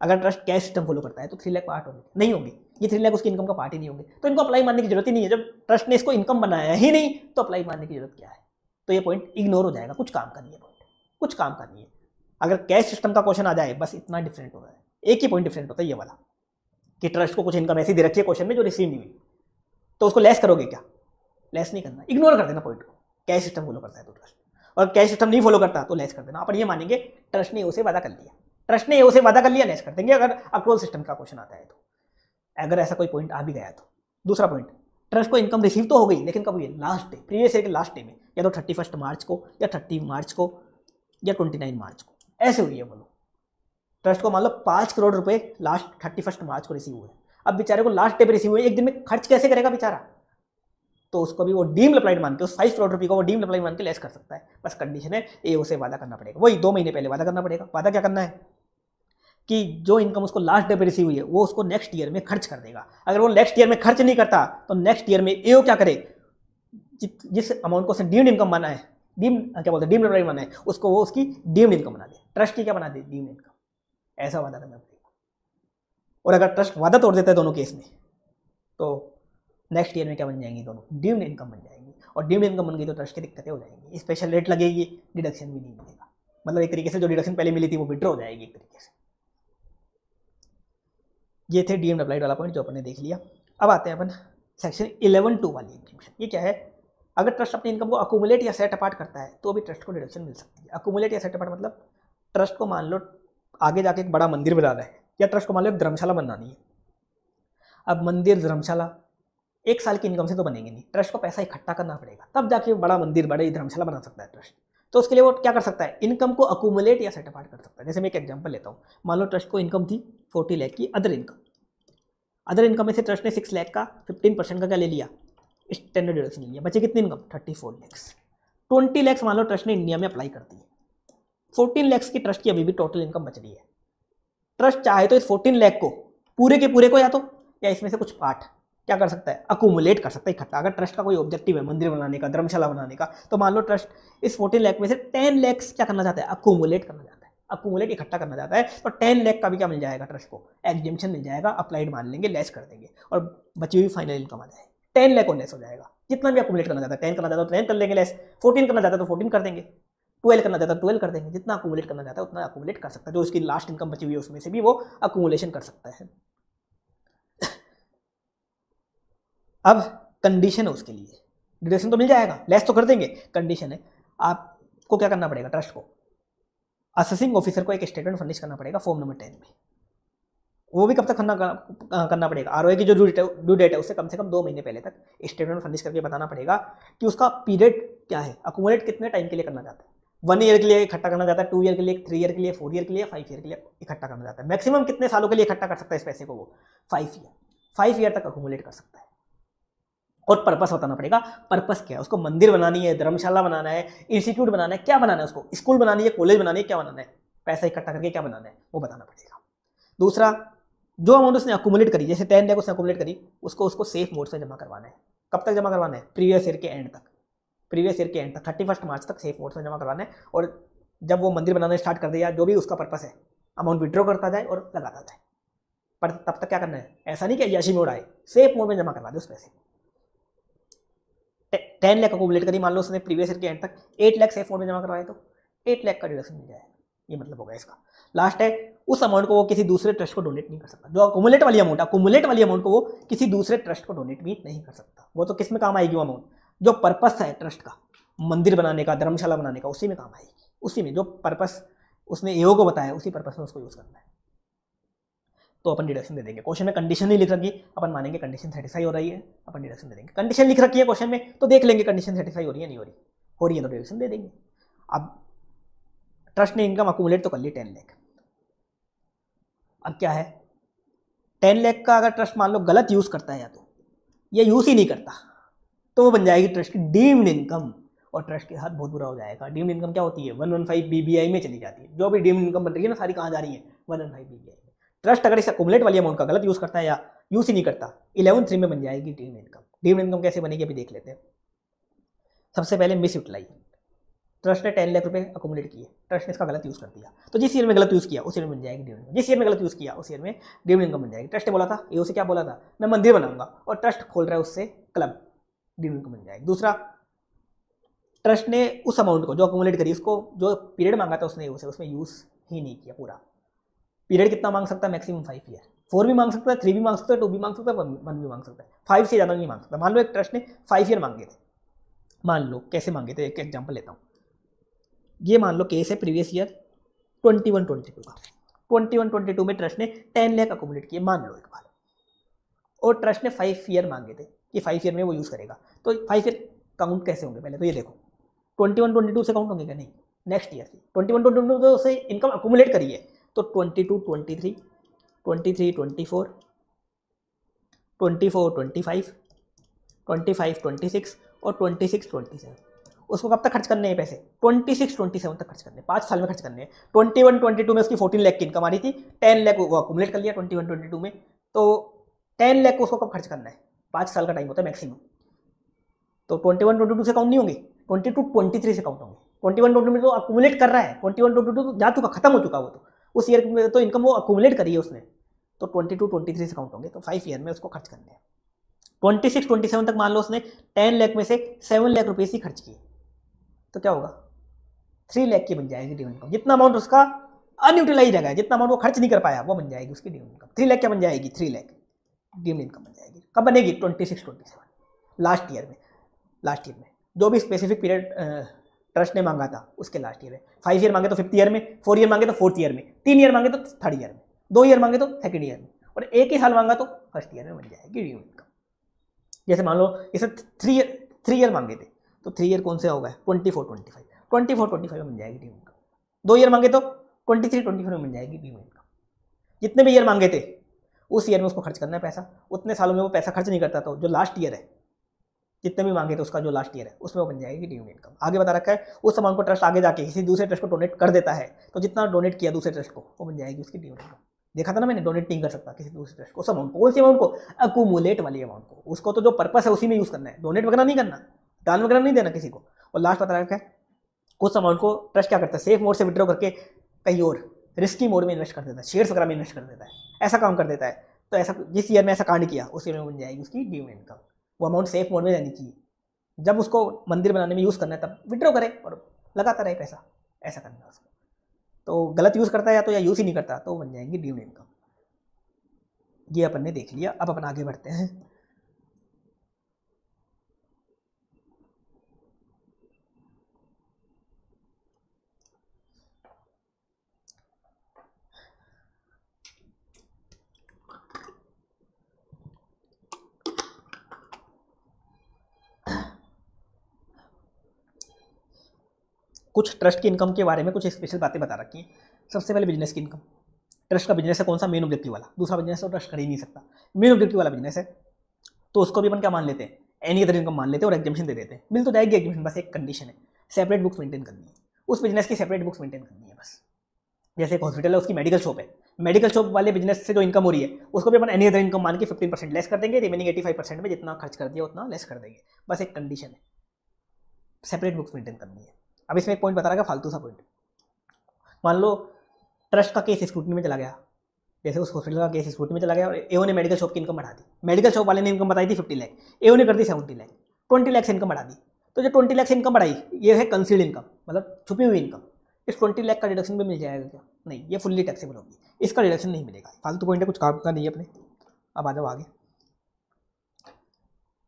अगर ट्रस्ट कैश सिस्टम फॉलो करता है तो थ्री लाख पार्ट होंगे। नहीं होंगे। ये थ्री लाख उसकी इनकम का पार्ट ही नहीं होंगे। तो इनको अप्लाई मारने की ज़रूरत ही नहीं है। जब ट्रस्ट ने इसको इनकम बनाया ही नहीं तो अप्लाई मारने की ज़रूरत क्या है? तो ये पॉइंट इग्नोर हो जाएगा। कुछ काम का नहीं है पॉइंट कुछ काम का नहीं है। अगर कैश सिस्टम का क्वेश्चन आ जाए, बस इतना डिफरेंट हो रहा है। एक ही पॉइंट डिफरेंट होता है, ये वाला। कि ट्रस्ट को कुछ इनकम ऐसी दे रखी है क्वेश्चन में जो रिसीव नहीं हुई। तो उसको लेस करोगे क्या? लेस नहीं करना। इग्नोर कर देना पॉइंट को। कैश सिस्टम फॉलो करता है तो ट्रस्ट और कैश सिस्टम नहीं फॉलो करता तो लेस कर देना। अपन ये मानेंगे ट्रस्ट ने उसे वादा कर लिया। ट्रस्ट ने उसे वादा कर लिया लेस कर देंगे। अगर अक्रोल सिस्टम का क्वेश्चन आता है तो। अगर ऐसा कोई पॉइंट आ भी गया तो। दूसरा पॉइंट ट्रस्ट को इनकम रिसीव तो हो गई, लेकिन कब हुई? लास्ट डे प्रीवियस ईयर के लास्ट डे में, या तो थर्टी फ़र्स्ट मार्च को, या थर्टी मार्च को, या ट्वेंटी नाइन मार्च को। ऐसे हुई है बोलो ट्रस्ट को मान लो पाँच करोड़ रुपए लास्ट थर्टी फ़र्स्ट मार्च को रिसीव हुए अब बेचारे को लास्ट डे पे रिसीव हुए एक दिन में खर्च कैसे करेगा बेचारा? तो उसको भी वो डीम अप्लाइड मान के, उस फाइव करोड़ रुपये को वो डीम अप्लाइड मान के लेस कर सकता है। बस कंडीशन है ए उसे वादा करना पड़ेगा। वही दो महीने पहले वादा करना पड़ेगा। वादा क्या करना है? कि जो इनकम उसको लास्ट डे पे रिसीव हुई है, वो उसको नेक्स्ट ईयर में खर्च कर देगा। अगर वो नेक्स्ट ईयर में खर्च नहीं करता तो नेक्स्ट ईयर में एओ क्या करे? जिस अमाउंट को उसने डीम्ड इनकम बना है डीम क्या बोलते हैं डीम्ड रेवेन्यू बना है, उसको वो उसकी डीम्ड इनकम बना दे। ट्रस्ट की क्या बना दे? डीम्ड इनकम ऐसा वादा करना पड़ेगा और अगर ट्रस्ट वादा तोड़ देता है दोनों केस में तो नेक्स्ट ईयर में क्या बन जाएँगी दोनों? डीम्ड इनकम बन जाएँगी। और डीम्ड इनकम बन गई तो ट्रस्ट की दिक्कतें हो जाएँगी। स्पेशल रेट लगेगी डिडक्शन भी नहीं मिलेगा। मतलब एक तरीके से जो डिडक्शन पहले मिली थी, वो विड्रॉ हो जाएगी एक तरीके से। ये थे डीएम अप्लाइड वाला पॉइंट जो अपन ने देख लिया। अब आते हैं अपन सेक्शन इलेवन टू वाली इंक्रीमेशन ये क्या है? अगर ट्रस्ट अपनी इनकम को अकोमुलेट या सेट अपार्ट करता है तो भी ट्रस्ट को डिडक्शन मिल सकती है। अकोमुलेट या सेट अपार्ट मतलब ट्रस्ट को मान लो आगे जाके एक बड़ा मंदिर बनाना है, या ट्रस्ट को मान लो एक धर्मशाला बनानी है। अब मंदिर, धर्मशाला एक साल की इनकम से तो बनेंगे नहीं। ट्रस्ट को पैसा इकट्ठा करना पड़ेगा। तब जाके बड़ा मंदिर, बड़े धर्मशाला बना सकता है ट्रस्ट तो उसके लिए वो क्या कर सकता है? इनकम को अकोमुलेट या सेट अपार्ट कर सकता है। जैसे मैं एक एग्ज़ाम्पल लेता हूँ। मान लो ट्रस्ट को इनकम थी फोर्टी लैख की अदर इनकम अदर इनकम में से ट्रस्ट ने सिक्स लैख का फिफ्टीन परसेंट का क्या ले लिया? स्टैंडर्ड डिडक्शन ले लिया। बचे कितनी income thirty four lakhs twenty lakhs मान लो ट्रस्ट ने इंडिया में अप्लाई कर दी है फोर्टीन लैक्स की ट्रस्ट की अभी भी टोटल इनकम बच रही है। ट्रस्ट चाहे तो इस फोर्टीन लैख को, पूरे के पूरे को या तो या इसमें से कुछ पार्ट क्या कर सकता है? अकोमुलेट कर सकता है, इकट्ठा। अगर ट्रस्ट का कोई ऑब्जेक्टिव है, मंदिर बनाने का, धर्मशाला बनाने का तो मान लो ट्रस्ट इस फोर्टीन लैख में से टेन लैक्स क्या करना चाहता है? अकोमुलेट करना चाहता है। अकुमुलेट इकट्ठा करना चाहता है तो टेन लैख का भी क्या मिल जाएगा ट्रस्ट को? एग्जिबिशन मिल जाएगा अप्लाइड मान लेंगे लेस कर देंगे, और बची हुई फाइनल इनकम आ जाएगी। टेन लैख और लेस हो जाएगा। जितना भी अकुमुलेट करना चाहता है टेन करना चाहता है तो टेन कर लेंगे लेस फोर्टीन करना चाहता है तो फोर्टीन कर देंगे ट्वेल्व करना चाहता है ट्वेल्व कर देंगे। जितना अकुमुलेट करना चाहता है, उतना अकुमुलेट कर सकता है। जो उसकी लास्ट इनकम बची हुई है, उसमें से भी वो अकुमुलेशन कर सकता है। अब कंडीशन है उसके लिए। डिडक्शन तो मिल जाएगा लेस तो कर देंगे। कंडीशन है, आपको क्या करना पड़ेगा ट्रस्ट को? असेसिंग ऑफिसर को एक स्टेटमेंट फर्निश करना पड़ेगा फॉर्म नंबर टेन में। वो भी कब तक करना करना पड़ेगा? आर की जो ड्यू डेट है, उससे कम से कम दो महीने पहले तक स्टेटमेंट फर्निश करके बताना पड़ेगा कि उसका पीरियड क्या है। अकोमोडेट कितने टाइम के लिए करना चाहता है? वन ईयर के लिए इकट्ठा करना चाहता है टू ईयर के लिए थ्री ईयर के लिए फोर ईयर के लिए फाइव ईयर के लिए इकट्ठा करना चाहता है। मैक्सिमम कितने सालों के लिए इकट्ठा कर सकता है इस पैसे को वो? फाइव ईयर फाइव ईयर तक अकोमोडेट कर सकता है। और पर्पस बताना पड़ेगा। पर्पस क्या है? उसको मंदिर बनानी है, धर्मशाला बनाना है इंस्टीट्यूट बनाना है, क्या बनाना है उसको? स्कूल बनानी है कॉलेज बनानी है, क्या बनाना है? पैसा इकट्ठा करके क्या बनाना है? वो बताना पड़ेगा। दूसरा, जो अमाउंट उसने अकोमुलेट करी, जैसे टेन लैख उसने अकोमुलेट करी, उसको उसको सेफ़ मोड से जमा करवाना है। कब तक जमा करवाना है? प्रीवियस ईयर के एंड तक। प्रीवियस ईयर के एंड तक थर्टी फ़र्स्ट मार्च तक सेफ़ मोड से जमा करवाना है और जब वो मंदिर बनाना स्टार्ट कर दिया जो भी उसका पर्पस है अमाउंट विड्रॉ करता जाए और लगाता जाए। पर तब तक क्या करना है? ऐसा नहीं कि याशी मोड आए सेफ़ मोड में जमा करवा दे उस पैसे टेन लैख अकोमुलेट करी मान लो उसने प्रीवियस ईयर के एंड तक एट लैख सेफ़ मोड में जमा करवाए तो एट लैख का डिडक्शन मिल जाएगा। ये मतलब होगा इसका। लास्ट है, उस अमाउंट को वो किसी दूसरे ट्रस्ट को डोनेट नहीं कर सकता। जो अकोमुलेट वाली अमाउंट अकोमुलेट वाली अमाउंट को वो किसी दूसरे ट्रस्ट को डोनेट भी नहीं कर सकता। वो तो किसमें काम आएगी वो अमाउंट जो पर्पस है ट्रस्ट का, मंदिर बनाने का, धर्मशाला बनाने का, उसी में काम आएगी। उसी में जो पर्पस उसने एओ को बताया, उसी पर्पस में उसको यूज़ करना है। तो अपन डिडक्शन दे देंगे। क्वेश्चन में कंडीशन नहीं लिख रखी, अपन मानेंगे कंडीशन सेटिस्फाई हो रही है, अपन डिडक्शन दे देंगे। कंडीशन लिख रखी है क्वेश्चन में तो देख लेंगे कंडीशन सेटिस्फाई हो रही है, नहीं हो रही। हो रही है तो डिडक्शन दे देंगे। अब ट्रस्ट ने इनकम अकुमुलेट तो कर ली टेन लैख अब क्या है? टेन लैख का अगर ट्रस्ट मान लो गलत यूज़ करता है या तो या यूज़ ही नहीं करता तो वो बन जाएगी ट्रस्ट की डीम्ड इनकम और ट्रस्ट के हाथ बहुत बुरा हो जाएगा। डीम्ड इनकम क्या होती है? वन वन फाइव बी में चली जाती है। जो भी डीम्ड इनकम बन रही है ना, सारी कहाँ जा रही है? One one five B trust अगर इस अकुमुलेट वाली अमाउंट का गलत यूज़ करता है या यूज़ ही नहीं करता इलेवन थ्री में बन जाएगी डीम्ड इनकम डीम्ड इनकम कैसे बनेगी अभी देख लेते हैं। सबसे पहले मिस यूटिलाइज ट्रस्ट ने टेन लाख रुपए अकोमोडेट किए। ट्रस्ट ने इसका गलत यूज़ कर दिया। तो जिस ईयर में गलत यूज़ किया, उस ईयर में बन जाएगी डिविडेंड जिस ईयर में गलत यूज़ किया, उस ईयर में डिविडेंड इनकम बन जाएगी। ट्रस्ट ने बोला था ये उसे क्या बोला था? मैं मंदिर बनाऊँगा और ट्रस्ट खोल रहा है उससे क्लब डिविडेंड इनकम बन जाएगी। दूसरा ट्रस्ट ने उस अमाउंट को जो अकोमोडेट करी, उसको जो पीरियड मांगा था उसने उसे उसमें यूज़ ही नहीं किया पूरा। पीरियड कितना मांग सकता है? मैक्सिमम फाइव ईयर फोर भी मांग सकता है थ्री भी मांग सकता है टू भी मांग सकता है वन भी मांग सकता है। फाइव से ज़्यादा नहीं मांग सकता। मान लो एक ट्रस्ट ने फाइव ईयर मांगे थे। मान लो कैसे मांगे थे? एक एग्ज़ाम्पल लेता हूँ। ये मान लो केस है previous year twenty one twenty two का। ट्वेंटी वन ट्वेंटी टू में ट्रस्ट ने टेन लैख अकोमोडेट किए, मान लो एक बार। और ट्रस्ट ने फाइव ईयर मांगे थे कि फाइव ईयर में वो यूज़ करेगा। तो फाइव ईयर काउंट कैसे होंगे पहले? तो ये देखो। ट्वेंटी वन ट्वेंटी टू से काउंट होंगे क्या? नहीं। नेक्स्ट ईयर से। ट्वेंटी वन ट्वेंटी टू से इनकम अकोमुलेट करी है तो twenty two, twenty three twenty three, twenty four twenty four, twenty five twenty five, twenty six और ट्वेंटी सिक्स, ट्वेंटी सेवन। उसको कब तक खर्च करने हैं पैसे? ट्वेंटी सिक्स, ट्वेंटी सेवन तक खर्च करने हैं। पाँच साल में खर्च करने हैं। ट्वेंटी वन, ट्वेंटी टू में उसकी फोर्टीन लैख की इनकम आ रही थी। टेन लैख वो अकुमुलेट कर लिया ट्वेंटी वन, ट्वेंटी टू में। तो टेन लैख को उसको कब खर्च करना है? पाँच साल का टाइम होता है मैक्सिमम तो ट्वेंटी वन, ट्वेंटी टू से काउंट नहीं होंगे। ट्वेंटी टू, ट्वेंटी थ्री से काउंट होंगे। ट्वेंटी वन, ट्वेंटी टू तो अकुमुलेट कर रहा है। ट्वेंटी वन, ट्वेंटी टू तो जा चुका, खत्म हो चुका वो तो। उस ईयर में तो इनकम वो अकुमुलेट करी है उसने। तो ट्वेंटी टू ट्वेंटी थ्री से काउंट होंगे तो फाइव ईयर में उसको खर्च करने हैं। ट्वेंटी सिक्स ट्वेंटी सेवन तक मान लो उसने टेन लाख में से सेवन लाख रुपीज़ ही खर्च किए। तो क्या होगा? थ्री लाख की बन जाएगी ड्यू इनकम जितना अमाउंट उसका अनयूटिलाइज रहेगा जितना अमाउंट वो खर्च नहीं कर पाया, वो बन जाएगी उसकी ड्यू इनकम थ्री लाख क्या बन जाएगी? थ्री लाख ड्यू इनकम बन जाएगी। कब बनेगी? Twenty six twenty seven last year में। लास्ट ईयर में। जो भी स्पेसिफिक पीरियड ट्रस्ट ने मांगा था उसके लास्ट ईयर में। फाइव ईयर मांगे तो फिफ्थ ईयर में फोर ईयर मांगे तो फोर्थ ईयर में, तीन ईयर मांगे तो थर्ड ईयर में, दो ईयर मांगे तो सेकेंड ईयर में और एक ही साल मांगा तो फ़र्स्ट ईयर में बन जाएगी ड्यू इनकम जैसे मान लो इसे थ्री ईयर थ्री ईयर मांगे थे तो थ्री ईयर कौन से होगा? Twenty four twenty five twenty four twenty five में मिल जाएगी ड्यू इनकम दो ईयर मांगे तो ट्वेंटी थ्री ट्वेंटी फोर में मिल जाएगी ड्यू इनकम जितने भी ईयर मांगे थे, उस ईयर में उसको खर्च करना है पैसा। उतने सालों में वो पैसा खर्च नहीं करता तो जो लास्ट ईयर है। जितने भी मांगे थे उसका जो लास्ट ईयर है, उसमें वो बन जाएगी ड्यू इनकम आगे बता रखा है, उस अमाउंट को ट्रस्ट आगे जाके किसी दूसरे ट्रस्ट को डोनेट कर देता है तो जितना डोनेट किया दूसरे ट्रस्ट को, वो बन जाएगी उसकी ड्यू इनकम देखा था ना मैंने डोनेट नहीं कर सकता किसी दूसरे ट्रस्ट को। उस अमाउंट को, कौन सी अमाउंट को? अकूमुलेट वाली अमाउंट को। उसको तो जो पर्पस है उसी में यूज़ करना है। डोनेट वगैरह नहीं करना, दान वगैरह नहीं देना किसी को। और लास्ट बता रखा है, उस अमाउंट को ट्रस्ट क्या करता है? सेफ़ मोड से विड्रॉ करके कहीं और रिस्की मोड में इन्वेस्ट कर देता है शेयर्स वगैरह में इन्वेस्ट कर देता है, ऐसा काम कर देता है। तो ऐसा, जिस ईयर में ऐसा कांड किया, उस ईयर में बन जाएगी उसकी डिविडेंड इनकम वो अमाउंट सेफ़ मोड में रहनी चाहिए। जब उसको मंदिर बनाने में यूज़ करना है, तब विड्रॉ करे और लगाता रहे पैसा। ऐसा करना है उसको। तो गलत यूज़ करता है या तो या यूज़ ही नहीं करता तो बन जाएँगे डिविडेंड इनकम ये अपन ने देख लिया, अब अपन आगे बढ़ते हैं। कुछ ट्रस्ट की इनकम के बारे में कुछ स्पेशल बातें बता रखी हैं। सबसे पहले बिज़नेस की इनकम ट्रस्ट का बिज़नेस है, कौन सा? मेन ऑब्जेक्टिव वाला। दूसरा बिज़नेस तो ट्रस्ट कर ही नहीं सकता। मेन ऑब्जेक्टिव वाला बिज़नेस है। तो उसको भी अपन क्या मान लेते हैं? एनी अदर इनकम मान लेते हैं और एग्जामेशन दे देते हैं। मिल तो जाएगी एग्जामेशन बस एक कंडीशन है। सेपरेट बुक्स मेंटेन करनी है। उस बिज़नेस की सेपरेट बुक्स मेंटेन करनी है, बस। जैसे एक हॉस्पिटल है, उसकी मेडिकल शॉप है। मेडिकल शॉप वाले बिज़नेस से जो इनकम हो रही है, उसको भी अपन एनी अदर इनकम मान के फिफ्टीन परसेंट लेस कर देंगे रिमेनिंग एटी फाइव परसेंट में जितना खर्च कर दिया, उतना लेस कर देंगे। बस एक कंडीशन है। सेपरेट बुक्स मेंटेन करनी है। अब इसमें एक पॉइंट बता रहा है फालतू सा पॉइंट मान लो ट्रस्ट का केस स्क्रूटनी में चला गया। जैसे उस हॉस्पिटल का केस स्क्रूटनी में चला गया और एओ ने मेडिकल शॉप की इनकम बढ़ा दी। मेडिकल शॉप वाले ने इनकम बताई थी फिफ्टी लैख एओ ने कर दी seventy lakh twenty lakhs income बढ़ा दी। तो जो ट्वेंटी लैक्स इनकम बढ़ाई, ये है कंसीड इनकम मतलब छुपी हुई इनकम इस ट्वेंटी लैख का डिडक्शन भी मिल जाएगा क्या? नहीं, ये फुल्ली टैक्सेबल होगी। इसका डिडक्शन नहीं मिलेगा। फालतू पॉइंट है, कुछ काम का नहीं है अपने। अब आ जाओ आगे।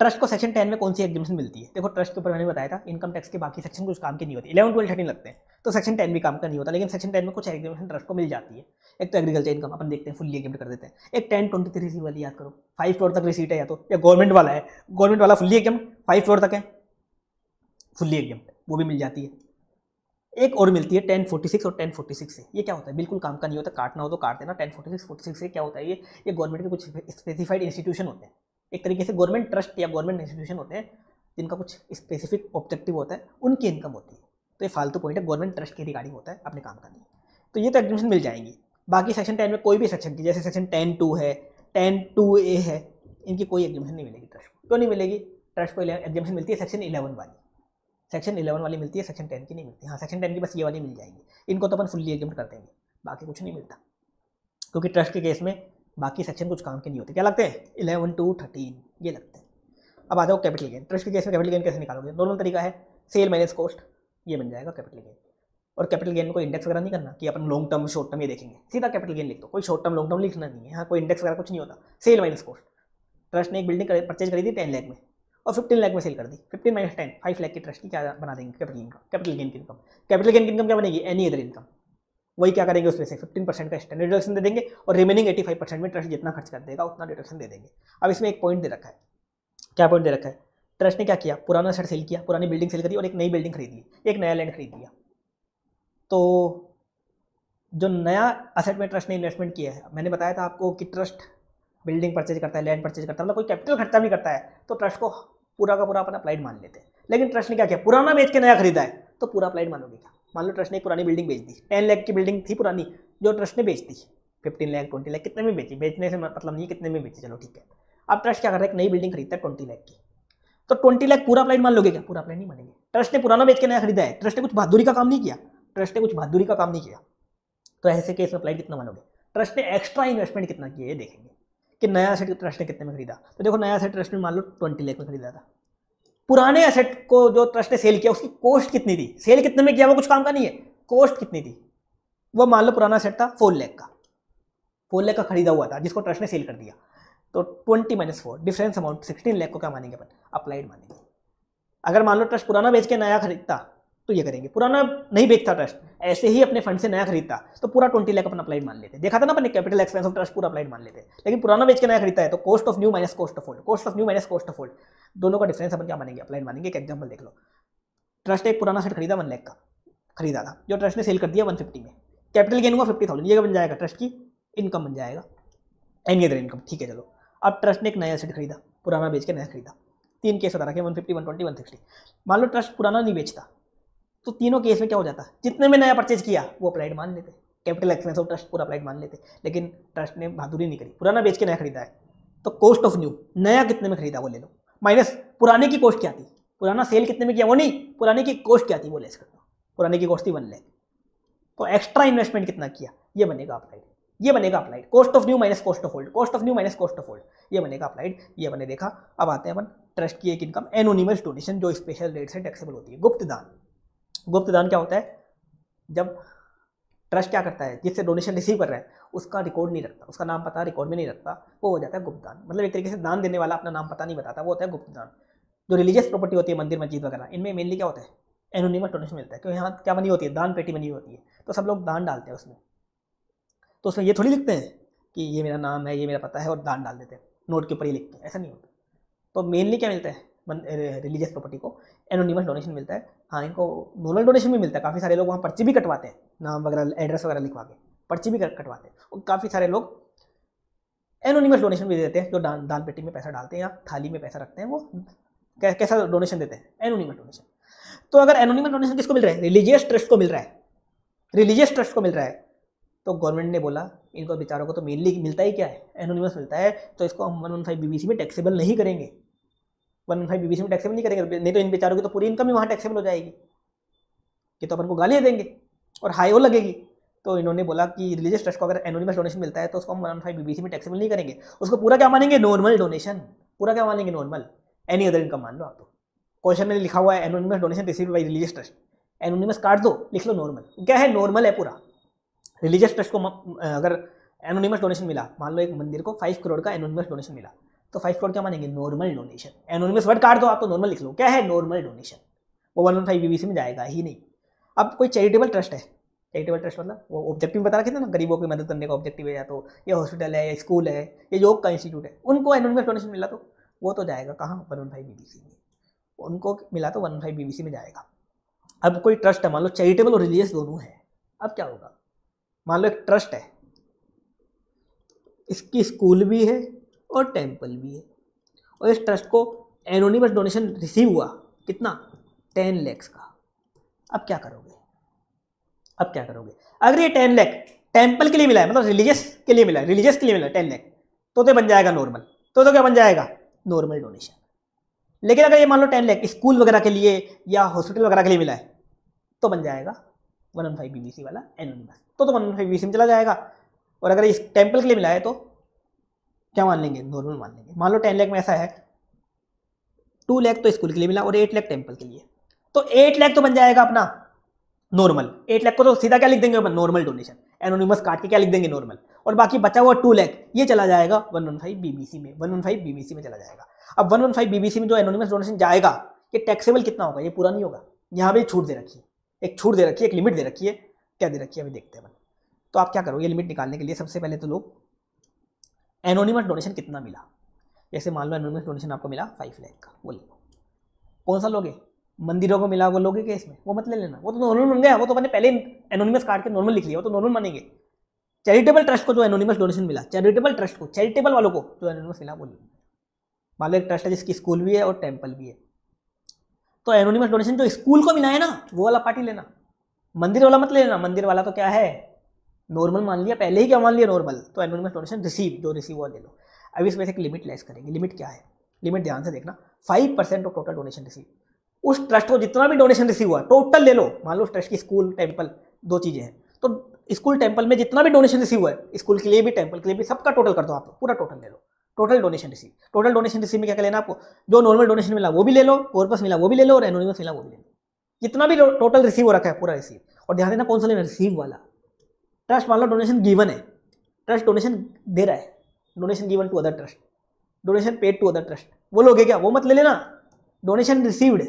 ट्रस्ट को सेक्शन टेन में कौन सी एग्जामेशन मिलती है? देखो, ट्रस्ट के ऊपर मैंने बताया था, इनकम टैक्स के बाकी सेक्शन कुछ काम के नहीं होती। इलेवन, ट्वेल्व, थर्टीन लगते हैं। तो सेक्शन टेन भी काम का नहीं होता, लेकिन सेक्शन टेन में कुछ एग्जामेशन ट्रस्ट को मिल जाती है। एक तो एग्रीकल्चर इनकम अपन देखते हैं फुल्ली एग्ज़ाम कर देते हैं। एक टेन ट्वेंटी थ्री सी वाली याद करो। फाइव फ्लोर तक रिसीट है या तो या गवर्नमेंट वाला है। गवर्नमेंट वाला फुल्ली एग्ज़ाम फाइव फ्लोर तक है। फुल्ली एग्ज़ाम वो भी मिल जाती है। एक और मिलती है टेन फोर्टी सिक्स और टेन फोर्टी सिक्स से। ये क्या होता है? बिल्कुल काम का नहीं होता। काटना हो तो काट देना। Ten forty six forty six से क्या होता है? ये ये गवर्नमेंट के कुछ स्पेसिफाइड इंस्टीट्यूशन होते हैं। एक तरीके से गवर्नमेंट ट्रस्ट या गवर्नमेंट इंस्टीट्यूशन होते हैं, जिनका कुछ स्पेसिफिक ऑब्जेक्टिव होता है, उनकी इनकम होती है। तो ये फालतू पॉइंट है गवर्नमेंट ट्रस्ट के रिगार्डिंग होता है, अपने काम का नहीं। तो ये तो एग्जामेशन मिल जाएँगी। बाकी सेक्शन टेन में कोई भी सेक्शन की, जैसे सेक्शन टेन टू है टेन टू ए है, इनकी कोई एग्जामेशन नहीं मिलेगी ट्रस्ट क्यों नहीं मिलेगी? ट्रस्ट को एग्जामेशन मिलती है सेक्शन इलेवन वाली। सेक्शन इलेवन वाली मिलती है सेक्शन टेन की नहीं मिलती। हाँ सेक्शन टेन की बस ये वाली मिल जाएगी। इनको तो अपन फुल्ली एग्ज़ाम कर देंगे। बाकी कुछ नहीं मिलता। क्योंकि ट्रस्ट के केस में बाकी सेक्शन कुछ काम के नहीं होते। क्या लगते हैं? इलेवन टू थर्टीन ये लगते हैं। अब आ जाओ कैपिटल गेन ट्रस्ट के केस में कैपिटल गेन कैसे निकालोगे? नॉर्मल तरीका है। सेल माइनस कॉस्ट ये बन जाएगा कैपिटल गेन और कैपिटल गेन कोई इंडेक्स वगैरह नहीं करना, कि अपन लॉन्ग टर्म शॉर्ट टर्म ये देखेंगे। सीधा कैपिटल गेन लिख दो। कोई शॉर्ट टर्म लॉन्ग टर्म लिखना नहीं है। यहाँ कोई इंडेक्स वगैरह कुछ नहीं होता। सेल माइनस कॉस्ट ट्रस्ट ने एक बिल्डिंग परचेज करी थी टेन लाख में। और फिफ्टीन लाख में सेल कर दी। Fifteen minus ten five lakh की ट्रस्ट की क्या बना देंगे कैपिटल इनकम कैपिटल गेन की इनकम कैपिटल गेन की इनकम क्या बनेगी? एनी अदर इनकम वही क्या करेंगे उसमें से? फिफ्टीन परसेंट का स्टैंडर्ड डिडक्शन दे देंगे और रिमेनिंग एटी फाइव परसेंट में ट्रस्ट जितना खर्च कर देगा, उतना डिडक्शन दे देंगे। अब इसमें एक पॉइंट दे रखा है। क्या पॉइंट दे रखा है? ट्रस्ट ने क्या किया? पुराना सेट सेल किया, पुरानी बिल्डिंग सेल करी और एक नई बिल्डिंग खरीद ली, एक नया लैंड खरीद लिया। तो जो नया असेट में ट्रस्ट ने इन्वेस्टमेंट किया है, मैंने बताया था आपको कि ट्रस्ट बिल्डिंग परचेज करता है लैंड परचेज करता है मतलब कोई कैपिटल खर्चा भी करता है तो ट्रस्ट को पूरा का पूरा अपना अप्लाइड मान लेते हैं। लेकिन ट्रस्ट ने क्या किया? पुराना बेच के नया खरीदा है तो पूरा अप्लाइड मानोगे क्या? मान लो ट्रस्ट ने एक पुरानी बिल्डिंग बेच दी, टेन लाख की बिल्डिंग थी पुरानी, जो ट्रस्ट ने बेच दी, फिफ्टीन लाख, ट्वेंटी लाख, कितने में बेची? बेचने से मतलब नहीं, कितने में बेची? चलो ठीक है। अब ट्रस्ट क्या कर रहा है? एक नई बिल्डिंग खरीदता है ट्वेंटी लाख की। तो ट्वेंटी लाख पूरा अप्लाइड मान लोगे क्या? पूरा अप्लाइड नहीं मानेंगे। ट्रस्ट ने पुराना बेच के नया खरीदा है। ट्रस्ट ने कुछ बहादुरी का काम नहीं किया। ट्रस्ट ने कुछ बहादुरी का काम नहीं किया। तो ऐसे केस में अप्लाइड कितना मानोगे? ट्रस्ट ने एक्स्ट्रा इन्वेस्टमेंट कितना किया? ये देखेंगे कि नया सेट ट्रस्ट ने कितने में खरीदा? तो देखो, नया सेट ट्रस्ट ने मान लो ट्वेंटी लाख में खरीदा था। पुराने एसेट को जो ट्रस्ट ने सेल किया, उसकी कॉस्ट कितनी थी? सेल कितने में किया? वो कुछ काम का नहीं है। कॉस्ट कितनी थी? वो मान लो पुराना सेट था फोर लैख का। फोर लैख का खरीदा हुआ था, जिसको ट्रस्ट ने सेल कर दिया। तो twenty minus four difference amount sixteen lakh को क्या मानेंगे अपन? अप्लाइड मानेंगे। अगर मान लो ट्रस्ट पुराना बेच के नया खरीदता तो ये करेंगे। पुराना नहीं बेचता ट्रस्ट ऐसे ही अपने फंड से नया खरीदता तो पूरा ट्वेंटी लाख अपन अप्लाइड मान लेते। देखा था ना अपने कैपिटल एक्सपेंस ऑफ़ ट्रस्ट पूरा अप्लाइड मान लेते। लेकिन पुराना बेच के नया खरीदता है तो cost of new minus cost of old cost of new minus cost of old दोनों का डिफरेंस अपन क्या मानेंगे? अप्लाइड मानेंगे एक एग्ज़ाम्पल देख लो। ट्रस्ट एक पुराना सेट खरीदा वन लाख का, खरीदा था। जो ट्रस्ट ने सेल कर दिया वन फिफ्टी में। कैपिटल गेन हुआ फिफ्टी थाउज़ेंड ये बन जाएगा? ट्रस्ट की इनकम बन जाएगा। एनी अदर इनकम ठीक है, चलो। अब ट्रस्ट ने एक नया सेट खरीदा, पुराना बेच के नया खरीदा। तीन केस बता रखे one fifty one twenty one sixty मान लो ट्रस्ट पुराना नहीं बेचता तो तीनों केस में क्या हो जाता? जितने में नया परचेज किया, वो अप्लाइड मान लेते। कैपिटल एक्सपेंस ऑफ़ ट्रस्ट पूरा अप्लाइड मान लेते। लेकिन ट्रस्ट ने बहादुरी नहीं करी। पुराना बेच के नया खरीदा है। तो कॉस्ट ऑफ़ न्यू नया कितने में खरीदा वो ले लो? माइनस पुराने की कॉस्ट क्या थी? पुराना सेल कितने में किया? वो नहीं, पुराने की कॉस्ट क्या थी? वो लेस कर दो पुराने की कॉस्ट थी वन लैख तो एक्स्ट्रा इन्वेस्टमेंट कितना किया? ये बनेगा अप्लाइड ये बनेगा applied cost of new minus cost of old cost of new minus cost of old ये बनेगा अप्लाइड ये बने देखा। अब आते हैं अपन ट्रस्ट की एक इनकम एनोनिमस डोनेशन जो स्पेशल रेट से टैक्सेबल होती है। गुप्त दान गुप्त दान क्या होता है? जब ट्रस्ट क्या करता है? जिससे डोनेशन रिसीव कर रहा है, उसका रिकॉर्ड नहीं रखता, उसका नाम पता रिकॉर्ड में नहीं रखता, वो हो जाता है गुप्त दान मतलब एक तरीके से दान देने वाला अपना नाम पता नहीं बताता, वो होता है गुप्त दान जो रिलीजियस प्रॉपर्टी होती है, मंदिर, मस्जिद वगैरह, इनमें मेनली क्या होता है? एनोनिमस डोनेशन मिलता है। क्योंकि यहाँ क्या बनी होती है? दान पेटी बनी होती है। तो सब लोग दान डालते हैं उसमें। तो उसमें ये थोड़ी लिखते हैं कि ये मेरा नाम है, ये मेरा पता है और दान डाल देते हैं। नोट के ऊपर ही लिखते हैं, ऐसा नहीं होता। तो मेनली क्या मिलता है? रिलीजियस प्रॉपर्टी को एनोनिमस डोनेशन मिलता है। हाँ इनको नॉर्मल डोनेशन भी मिलता है। काफ़ी सारे लोग वहाँ पर्ची भी कटवाते हैं, नाम वगैरह एड्रेस वगैरह लिखवा के पर्ची भी कटवाते हैं। और काफ़ी सारे लोग एनोनिमस डोनेशन भी देते हैं, जो दान दान पेटी में पैसा डालते हैं या थाली में पैसा रखते हैं, वो कैसा डोनेशन देते हैं? एनोनिमस डोनेशन तो अगर एनोनिमस डोनेशन किसको मिल रहा है? रिलीजियस ट्रस्ट को मिल रहा है। रिलीजियस ट्रस्ट को मिल रहा है। तो गवर्नमेंट ने बोला, इनको बेचारों को तो मेनली मिलता ही क्या है? एनोनिमस मिलता है। तो इसको हम वन वन फाइव बीबीसी में टैक्सेबल नहीं करेंगे। वन फाइव बीबीसी में टैक्सेबल नहीं करेंगे, नहीं तो इन बेचारों की तो पूरी इनकम ही वहाँ टैक्सेबल हो जाएगी। कि तो अपन को गालियाँ देंगे और हाई हो लगेगी। तो इन्होंने बोला कि रिलीजियस ट्रस्ट को अगर एनोनिमस डोनेशन मिलता है तो उसको हम वन फाइव बीबीसी में टैक्सेबल नहीं करेंगे। उसको पूरा क्या मानेंगे? नॉर्मल डोनेशन पूरा क्या मानेंगे? नॉर्मल एनी अदर इनकम मान लो आप तो। क्वेश्चन में लिखा हुआ है anonymous donation receive by religious trust anonymous काट दो, लिख लो नॉर्मल क्या है? नॉर्मल है पूरा। रिलीजियस ट्रस्ट को अगर एनोनिमस डोनेशन मिला, मान लो एक मंदिर को फाइव करोड़ का एनोनिमस डोनेशन मिला तो फाइव करोड़ क्या मानेंगे? नॉर्मल डोनेशन एनोनिमस वर्ड काट दो आप तो नॉर्मल लिख लो। क्या है नॉर्मल डोनेशन वो वन वन फाइव बीबीसी में जाएगा ही नहीं। अब कोई चैरिटेबल ट्रस्ट है? चैरिटेबल ट्रस्ट मतलब वो ऑब्जेक्टिव बता रखे थे ना, गरीबों की मदद करने का ऑब्जेक्टिव है या तो ये हॉस्पिटल है, या स्कूल है, या योग का इंस्टीट्यूट है। उनको एनोनिमस डोनेशन मिला तो वो तो जाएगा कहाँ? वन वन फाइव बीबीसी में। उनको मिला तो वन वन फाइव बीबीसी में जाएगा। अब कोई ट्रस्ट है, मान लो चैरिटेबल और रिलीजियस दोनों है। अब क्या होगा? मान लो एक ट्रस्ट है। इसकी स्कूल भी है और टेंपल भी है। और इस ट्रस्ट को एनोनिमस डोनेशन रिसीव हुआ कितना? टेन लैक्स का। अब क्या करोगे? अब क्या करोगे? अगर ये टेन लैख टेंपल के लिए मिला है मतलब रिलीजियस के लिए मिला है रिलीजियस के लिए मिला है टेन लैख तो तो बन जाएगा नॉर्मल तो तो क्या बन जाएगा? नॉर्मल डोनेशन लेकिन अगर ये मान लो टेन लैख स्कूल वगैरह के लिए या हॉस्पिटल वगैरह के लिए मिला है तो बन जाएगा वन वन फाइव बी वाला एनोनिमस तो तो वन वन फाइव बी में चला जाएगा। और अगर इस टेंपल के लिए मिला है तो क्या मान लेंगे? नॉर्मल मान लेंगे। मान लो टेन लैख में ऐसा है। टू लैख तो स्कूल के लिए मिला और एट लैख टेंपल के लिए। तो एट लैख तो बन जाएगा अपना। नॉर्मल। एट लैख को तो सीधा क्या लिख देंगे? Normal donation. एनोनिमस काट के क्या लिख देंगे? नॉर्मल। और बाकी बचा हुआ टू लैख, ये चला जाएगा वन वन फाइव बीबीसी में। वन वन फाइव बीबीसी में चला जाएगा। अब वन वन फाइव बीबीसी में जो एनोनिमस डोनेशन जाएगा, ये टैक्सेबल कितना होगा? ये पूरा नहीं होगा। यहाँ भी छूट दे रखी है। एक छूट दे रखी है, एक लिमिट दे रखी है। क्या दे रखी है? अभी देखते हैं तो आप क्या करो ये लिमिट निकालने के लिए सबसे पहले तो लोग एनोनिमस डोनेशन कितना मिला? जैसे मान लो एनोनिमस डोनेशन आपको मिला फाइव लैख का, वो लो कौन सा लोगे? मंदिरों को मिला वो लोगे केस में वो मत ले लेना। वो तो नॉर्मल बन गया, वो तो मैंने पहले एनोनिमस कार्ड के नॉर्मल लिख लिया, वो तो नॉर्मल मानेंगे। चैरिटेबल ट्रस्ट को जो एनोनिमस डोनेशन मिला चैरिटेबल ट्रस्ट को चैरिटेबल वालों को जो एनोनिमस मिला, वो मान लो एक ट्रस्ट है जिसकी स्कूल भी है और टेंपल भी है। तो एनोनिमस डोनेशन जो स्कूल को मिला है ना, वो वाला पार्टी लेना। मंदिर वाला मत लेना। मंदिर वाला तो क्या है? नॉर्मल मान लिया, पहले ही क्या मान लिया नॉर्मल? तो एनोनिमस डोनेशन रिसीव जो रिसीव वो ले लो। अभी इसमें से एक लिमिट लेस करेंगे। लिमिट क्या है? लिमिट ध्यान से देखना। Five percent of total donation receive उस ट्रस्ट को जितना भी डोनेशन रिसीव हुआ टोटल ले लो। मान लो ट्रस्ट की स्कूल टेंपल दो चीज़ें हैं। तो स्कूल टेंपल में जितना भी डोनेशन रिसीव हुआ है स्कूल के लिए भी टेंपल के लिए भी, सबका टोटल कर दो आप। पूरा टोटल ले लो। Total donation receive total donation receive में क्या लेना आपको? जो नॉर्मल डोनेशन मिला, वो भी ले लो। कॉर्पस मिला, वो भी ले लो। और एनोनिमस मिला, वो भी ले लो। जितना भी टोटल रिसीव हो रखा है, पूरा रिसीव और ध्यान देना कौन सा लेना रिसीव वाला। ट्रस्ट मान लो डोनेशन गिवन है। ट्रस्ट डोनेशन दे रहा है। Donation given to other trust donation paid to other trust वो लोग है क्या? वो मत ले लेना। डोनेशन रिसीव्ड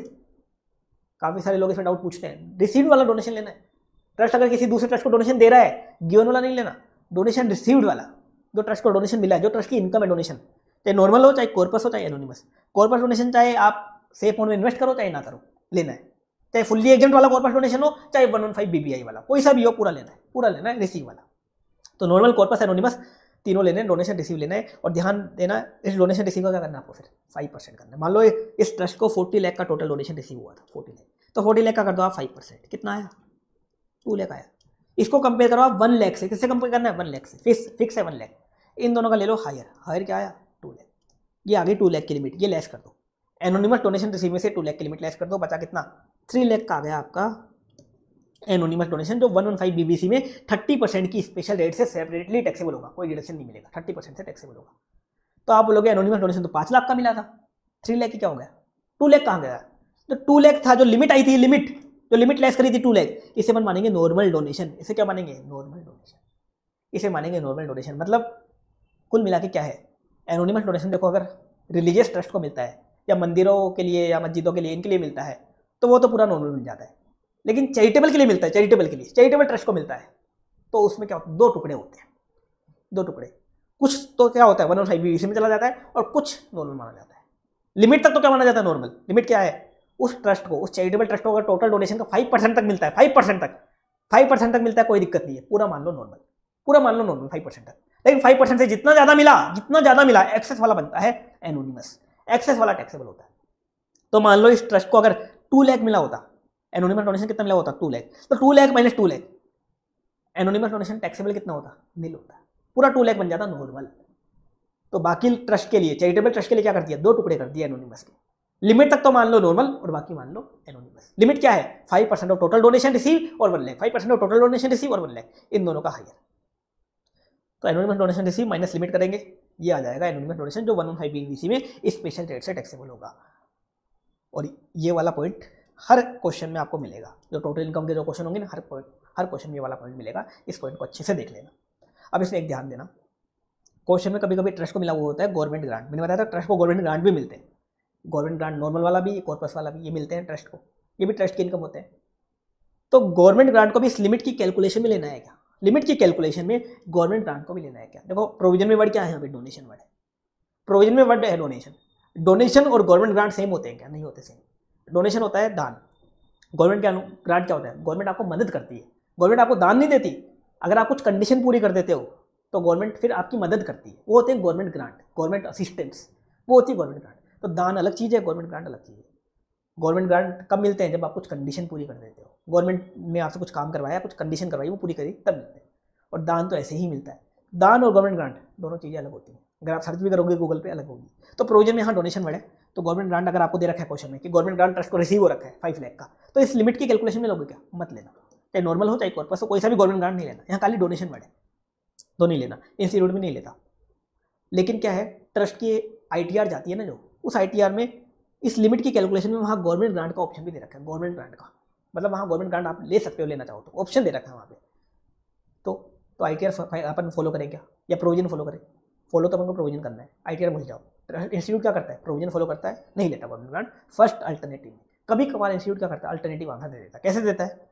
काफ़ी सारे लोग इसमें डाउट पूछते हैं। रिसीव्ड वाला डोनेशन लेना है। ट्रस्ट अगर किसी दूसरे ट्रस्ट को डोनेशन दे रहा है गिवन वाला नहीं लेना। डोनेशन रिसीव्ड वाला। जो ट्रस्ट को डोनेशन मिला है, जो ट्रस्ट की इनकम है डोनेशन चाहे नॉर्मल हो, चाहे कॉर्पस हो, चाहे एनोनिमस कॉर्पस डोनेशन चाहे आप सेफ़ फ़ोन में इन्वेस्ट करो, चाहे ना करो। लेना है। चाहे फुल्ली एजेंट वाला कॉर्पस डोनेशन हो, चाहे वन वन फाइव बीबीआई वाला, कोई सा भी हो, पूरा लेना है, पूरा लेना है रिसीव वाला। तो नॉर्मल कॉर्पस एनोनिमस तीनों लेने डोनेशन रिसीव लेना है, और ध्यान देना, इस डोनेशन रिसीव का क्या करना है आपको फिर? फाइव परसेंट करना है। मान लो इस ट्रस्ट को फोर्टी लाख का टोटल डोनेशन रिसीव हुआ था फोर्टी लाख तो फोर्टी लाख का कर दो आप फाइव परसेंट कितना आया? टू लाख आया। इसको कंपेयर करो आप वन लैख से। किससे कंपेयर करना है? वन लैख से। फिक्स फिक्स है वन लैख इन दोनों का ले लो हायर हायर क्या आया? टू लैख ये आ गई टू लैख की लिमिट ये लेस कर दो। एनोनिमस डोनेशन रिसीव में से टू लैख की लिमिट लेस कर दो, बचा कितना? थ्री लैख का आ गया आपका। एनोनिमस डोनेशन जो वन वन फाइव बीबीसी में थर्टी परसेंट की स्पेशल रेट से सेपरेटली टैक्सेबल होगा। कोई डिडक्शन नहीं मिलेगा। थर्टी परसेंट से टैक्सेबल होगा। तो आप बोलोगे एनोनिमस डोनेशन तो पाँच लाख का मिला था। थ्री लैख क्या हो गया? टू लैख कहाँ गया? तो टू लैख था, जो लिमिट आई थी लिमिट जो लिमिट लेस करी थी टू लैख इसे मन मानेंगे नॉर्मल डोनेशन इसे क्या मानेंगे? नॉर्मल डोनेशन इसे मानेंगे नॉर्मल डोनेशन मतलब कुल मिला के क्या है? एनोनिमस डोनेशन देखो अगर रिलीजियस ट्रस्ट को मिलता है, या मंदिरों के लिए, या मस्जिदों के लिए, इनके लिए मिलता है तो वो तो पूरा नॉर्मल मिल जाता है। लेकिन चैरिटेबल के लिए मिलता है, चैरिटेबल के लिए। चैरिटेबल ट्रस्ट को मिलता है। तो उसमें क्या होता है? दो टुकड़े होते हैं। दो टुकड़े। कुछ तो क्या होता है? वन वन फाइव में चला जाता है और कुछ नॉर्मल माना जाता है। लिमिट तक तो क्या माना जाता है? नॉर्मल। लिमिट क्या है? उस ट्रस्ट को, उस चैरिटेबल ट्रस्ट को अगर टोटल डोनेशन का फाइव परसेंट तक मिलता है, फाइव परसेंट तक, फाइव परसेंट तक मिलता है, कोई दिक्कत नहीं है। पूरा मान लो नॉर्मल। पूरा मान लो नॉर्मल, फाइव परसेंट तक। लेकिन फाइव परसेंट से जितना ज़्यादा मिला, जितना ज़्यादा मिला एक्सेस वाला बनता है एनोनिमस एक्सेस वाला टैक्सेबल होता है। तो मान लो इस ट्रस्ट को अगर टू लैख मिला होता। एनोनिमस डोनेशन कितना मिला होता? टू लैख। तो two lakh minus two lakh. Anonymous donation taxable कितना होता? नील होता। पूरा टू लैख बन जाता नॉर्मल तो बाकी ट्रस्ट के लिए चैरिटेबल ट्रस्ट के लिए क्या कर दिया? दो टुकड़े कर दिए एनोनिमस के। लिमिट तक तो मान लो नॉर्मल और बाकी मान लो एनोनिमस लिमिट क्या है? Five percent of total donation receive और one lakh five percent of total donation receive और वन लैख इन दोनों का हाइयर तो anonymous donation receive minus limit करेंगे। ये आ जाएगा एनोनिमस डोनेशन जो वन वन फाइव बीबीसी में स्पेशल रेट से टैक्सेबल होगा। और ये वाला पॉइंट हर क्वेश्चन में आपको मिलेगा। जो टोटल इनकम के जो क्वेश्चन होंगे ना, हर पॉइंट हर क्वेश्चन में ये वाला पॉइंट मिलेगा। इस पॉइंट को अच्छे से देख लेना। अब इसमें एक ध्यान देना। क्वेश्चन में कभी कभी ट्रस्ट को मिला हुआ होता है गवर्नमेंट ग्रांट मैंने बताया था ट्रस्ट को गवर्नमेंट ग्रांट भी मिलते हैं। गवर्नमेंट ग्रांट नॉर्मल वाला भी कॉर्पस वाला भी, ये मिलते हैं ट्रस्ट को। ये भी ट्रस्ट की इनकम होते हैं। तो गवर्नमेंट ग्रांट को भी इस लिमिट की कैलकुलेशन में लेना है क्या? लिमिट की कैलकुलेशन में गवर्नमेंट ग्रांट को भी लेना है क्या? देखो प्रोविज़न में वर्ड क्या है यहाँ पे डोनेशन वर्ड है। प्रोविज़न में वर्ड है डोनेशन डोनेशन और गवर्नमेंट ग्रांट सेम होते हैं क्या? नहीं होते सेम डोनेशन होता है दान. गवर्नमेंट क्या ग्रांट क्या होता है? गवर्नमेंट आपको मदद करती है. गवर्नमेंट आपको दान नहीं देती. अगर आप कुछ कंडीशन पूरी कर देते हो तो गवर्नमेंट फिर आपकी मदद करती है. वो होते हैं गवर्नमेंट ग्रांट, गवर्नमेंट असिस्टेंस वो होती है गवर्नमेंट ग्रांट. तो दान अलग चीज़ है, गवर्नमेंट ग्रांट अलग चीज़ है. गवर्नमेंट ग्रांट कब मिलते हैं? जब आप कुछ कंडीशन पूरी कर देते हो. गवर्नमेंट ने आपसे कुछ काम करवाया, कुछ कंडीशन करवाई, वो पूरी करी, तब मिलते हैं. और दान तो ऐसे ही मिलता है. दान और गवर्नमेंट ग्रांट, दोनों चीज़ें अलग होती हैं. अगर आप सर्च भी करोगे गूगल पे, अलग होगी। तो प्रोविज़न में यहाँ डोनेशन बढ़े। तो गवर्नमेंट ग्रांट अगर आपको दे रखा है क्वेश्चन में कि गवर्नमेंट ग्रांट ट्रस्ट को रिसीव हो रखा है फाइव लैख का तो इस लिमिट की कैलकुलेशन में लोगे क्या? मत लेना। चाहे नॉर्मल हो, चाहे कॉर्पस हो, कोई सा भी गवर्नमेंट ग्रांट नहीं लेना। यहाँ खाली डोनेशन बढ़े। तो नहीं लेना। इंस्टीट्यूट में नहीं लेता। लेकिन क्या है? ट्रस्ट की आईटीआर जाती है ना जो, उस आईटीआर में इस लिमिट की कैलकुलेशन में वहाँ गवर्नमेंट ग्रांट का ऑप्शन भी दे रखा है गवर्नमेंट ग्रांट का। मतलब वहाँ गवर्नमेंट ग्रांट आप ले सकते हो, लेना चाहो तो। ऑप्शन दे रखा है वहाँ पे। तो तो आई टी आर अपन फॉलो करें क्या? या प्रोविज़न फॉलो करें? फॉलो तो अपन को प्रोविज़न करना है। आई भूल जाओ। इंस्टीट्यूट क्या करता है? प्रोविज़न फॉलो करता है? नहीं लेता गवर्नमेंट ग्रांट फ़र्स्ट अल्टरनेटिव में। कभी कभार इंस्टीट्यूट क्या करता है? अल्टरनेटिव आंसर दे देता है। कैसे देता है?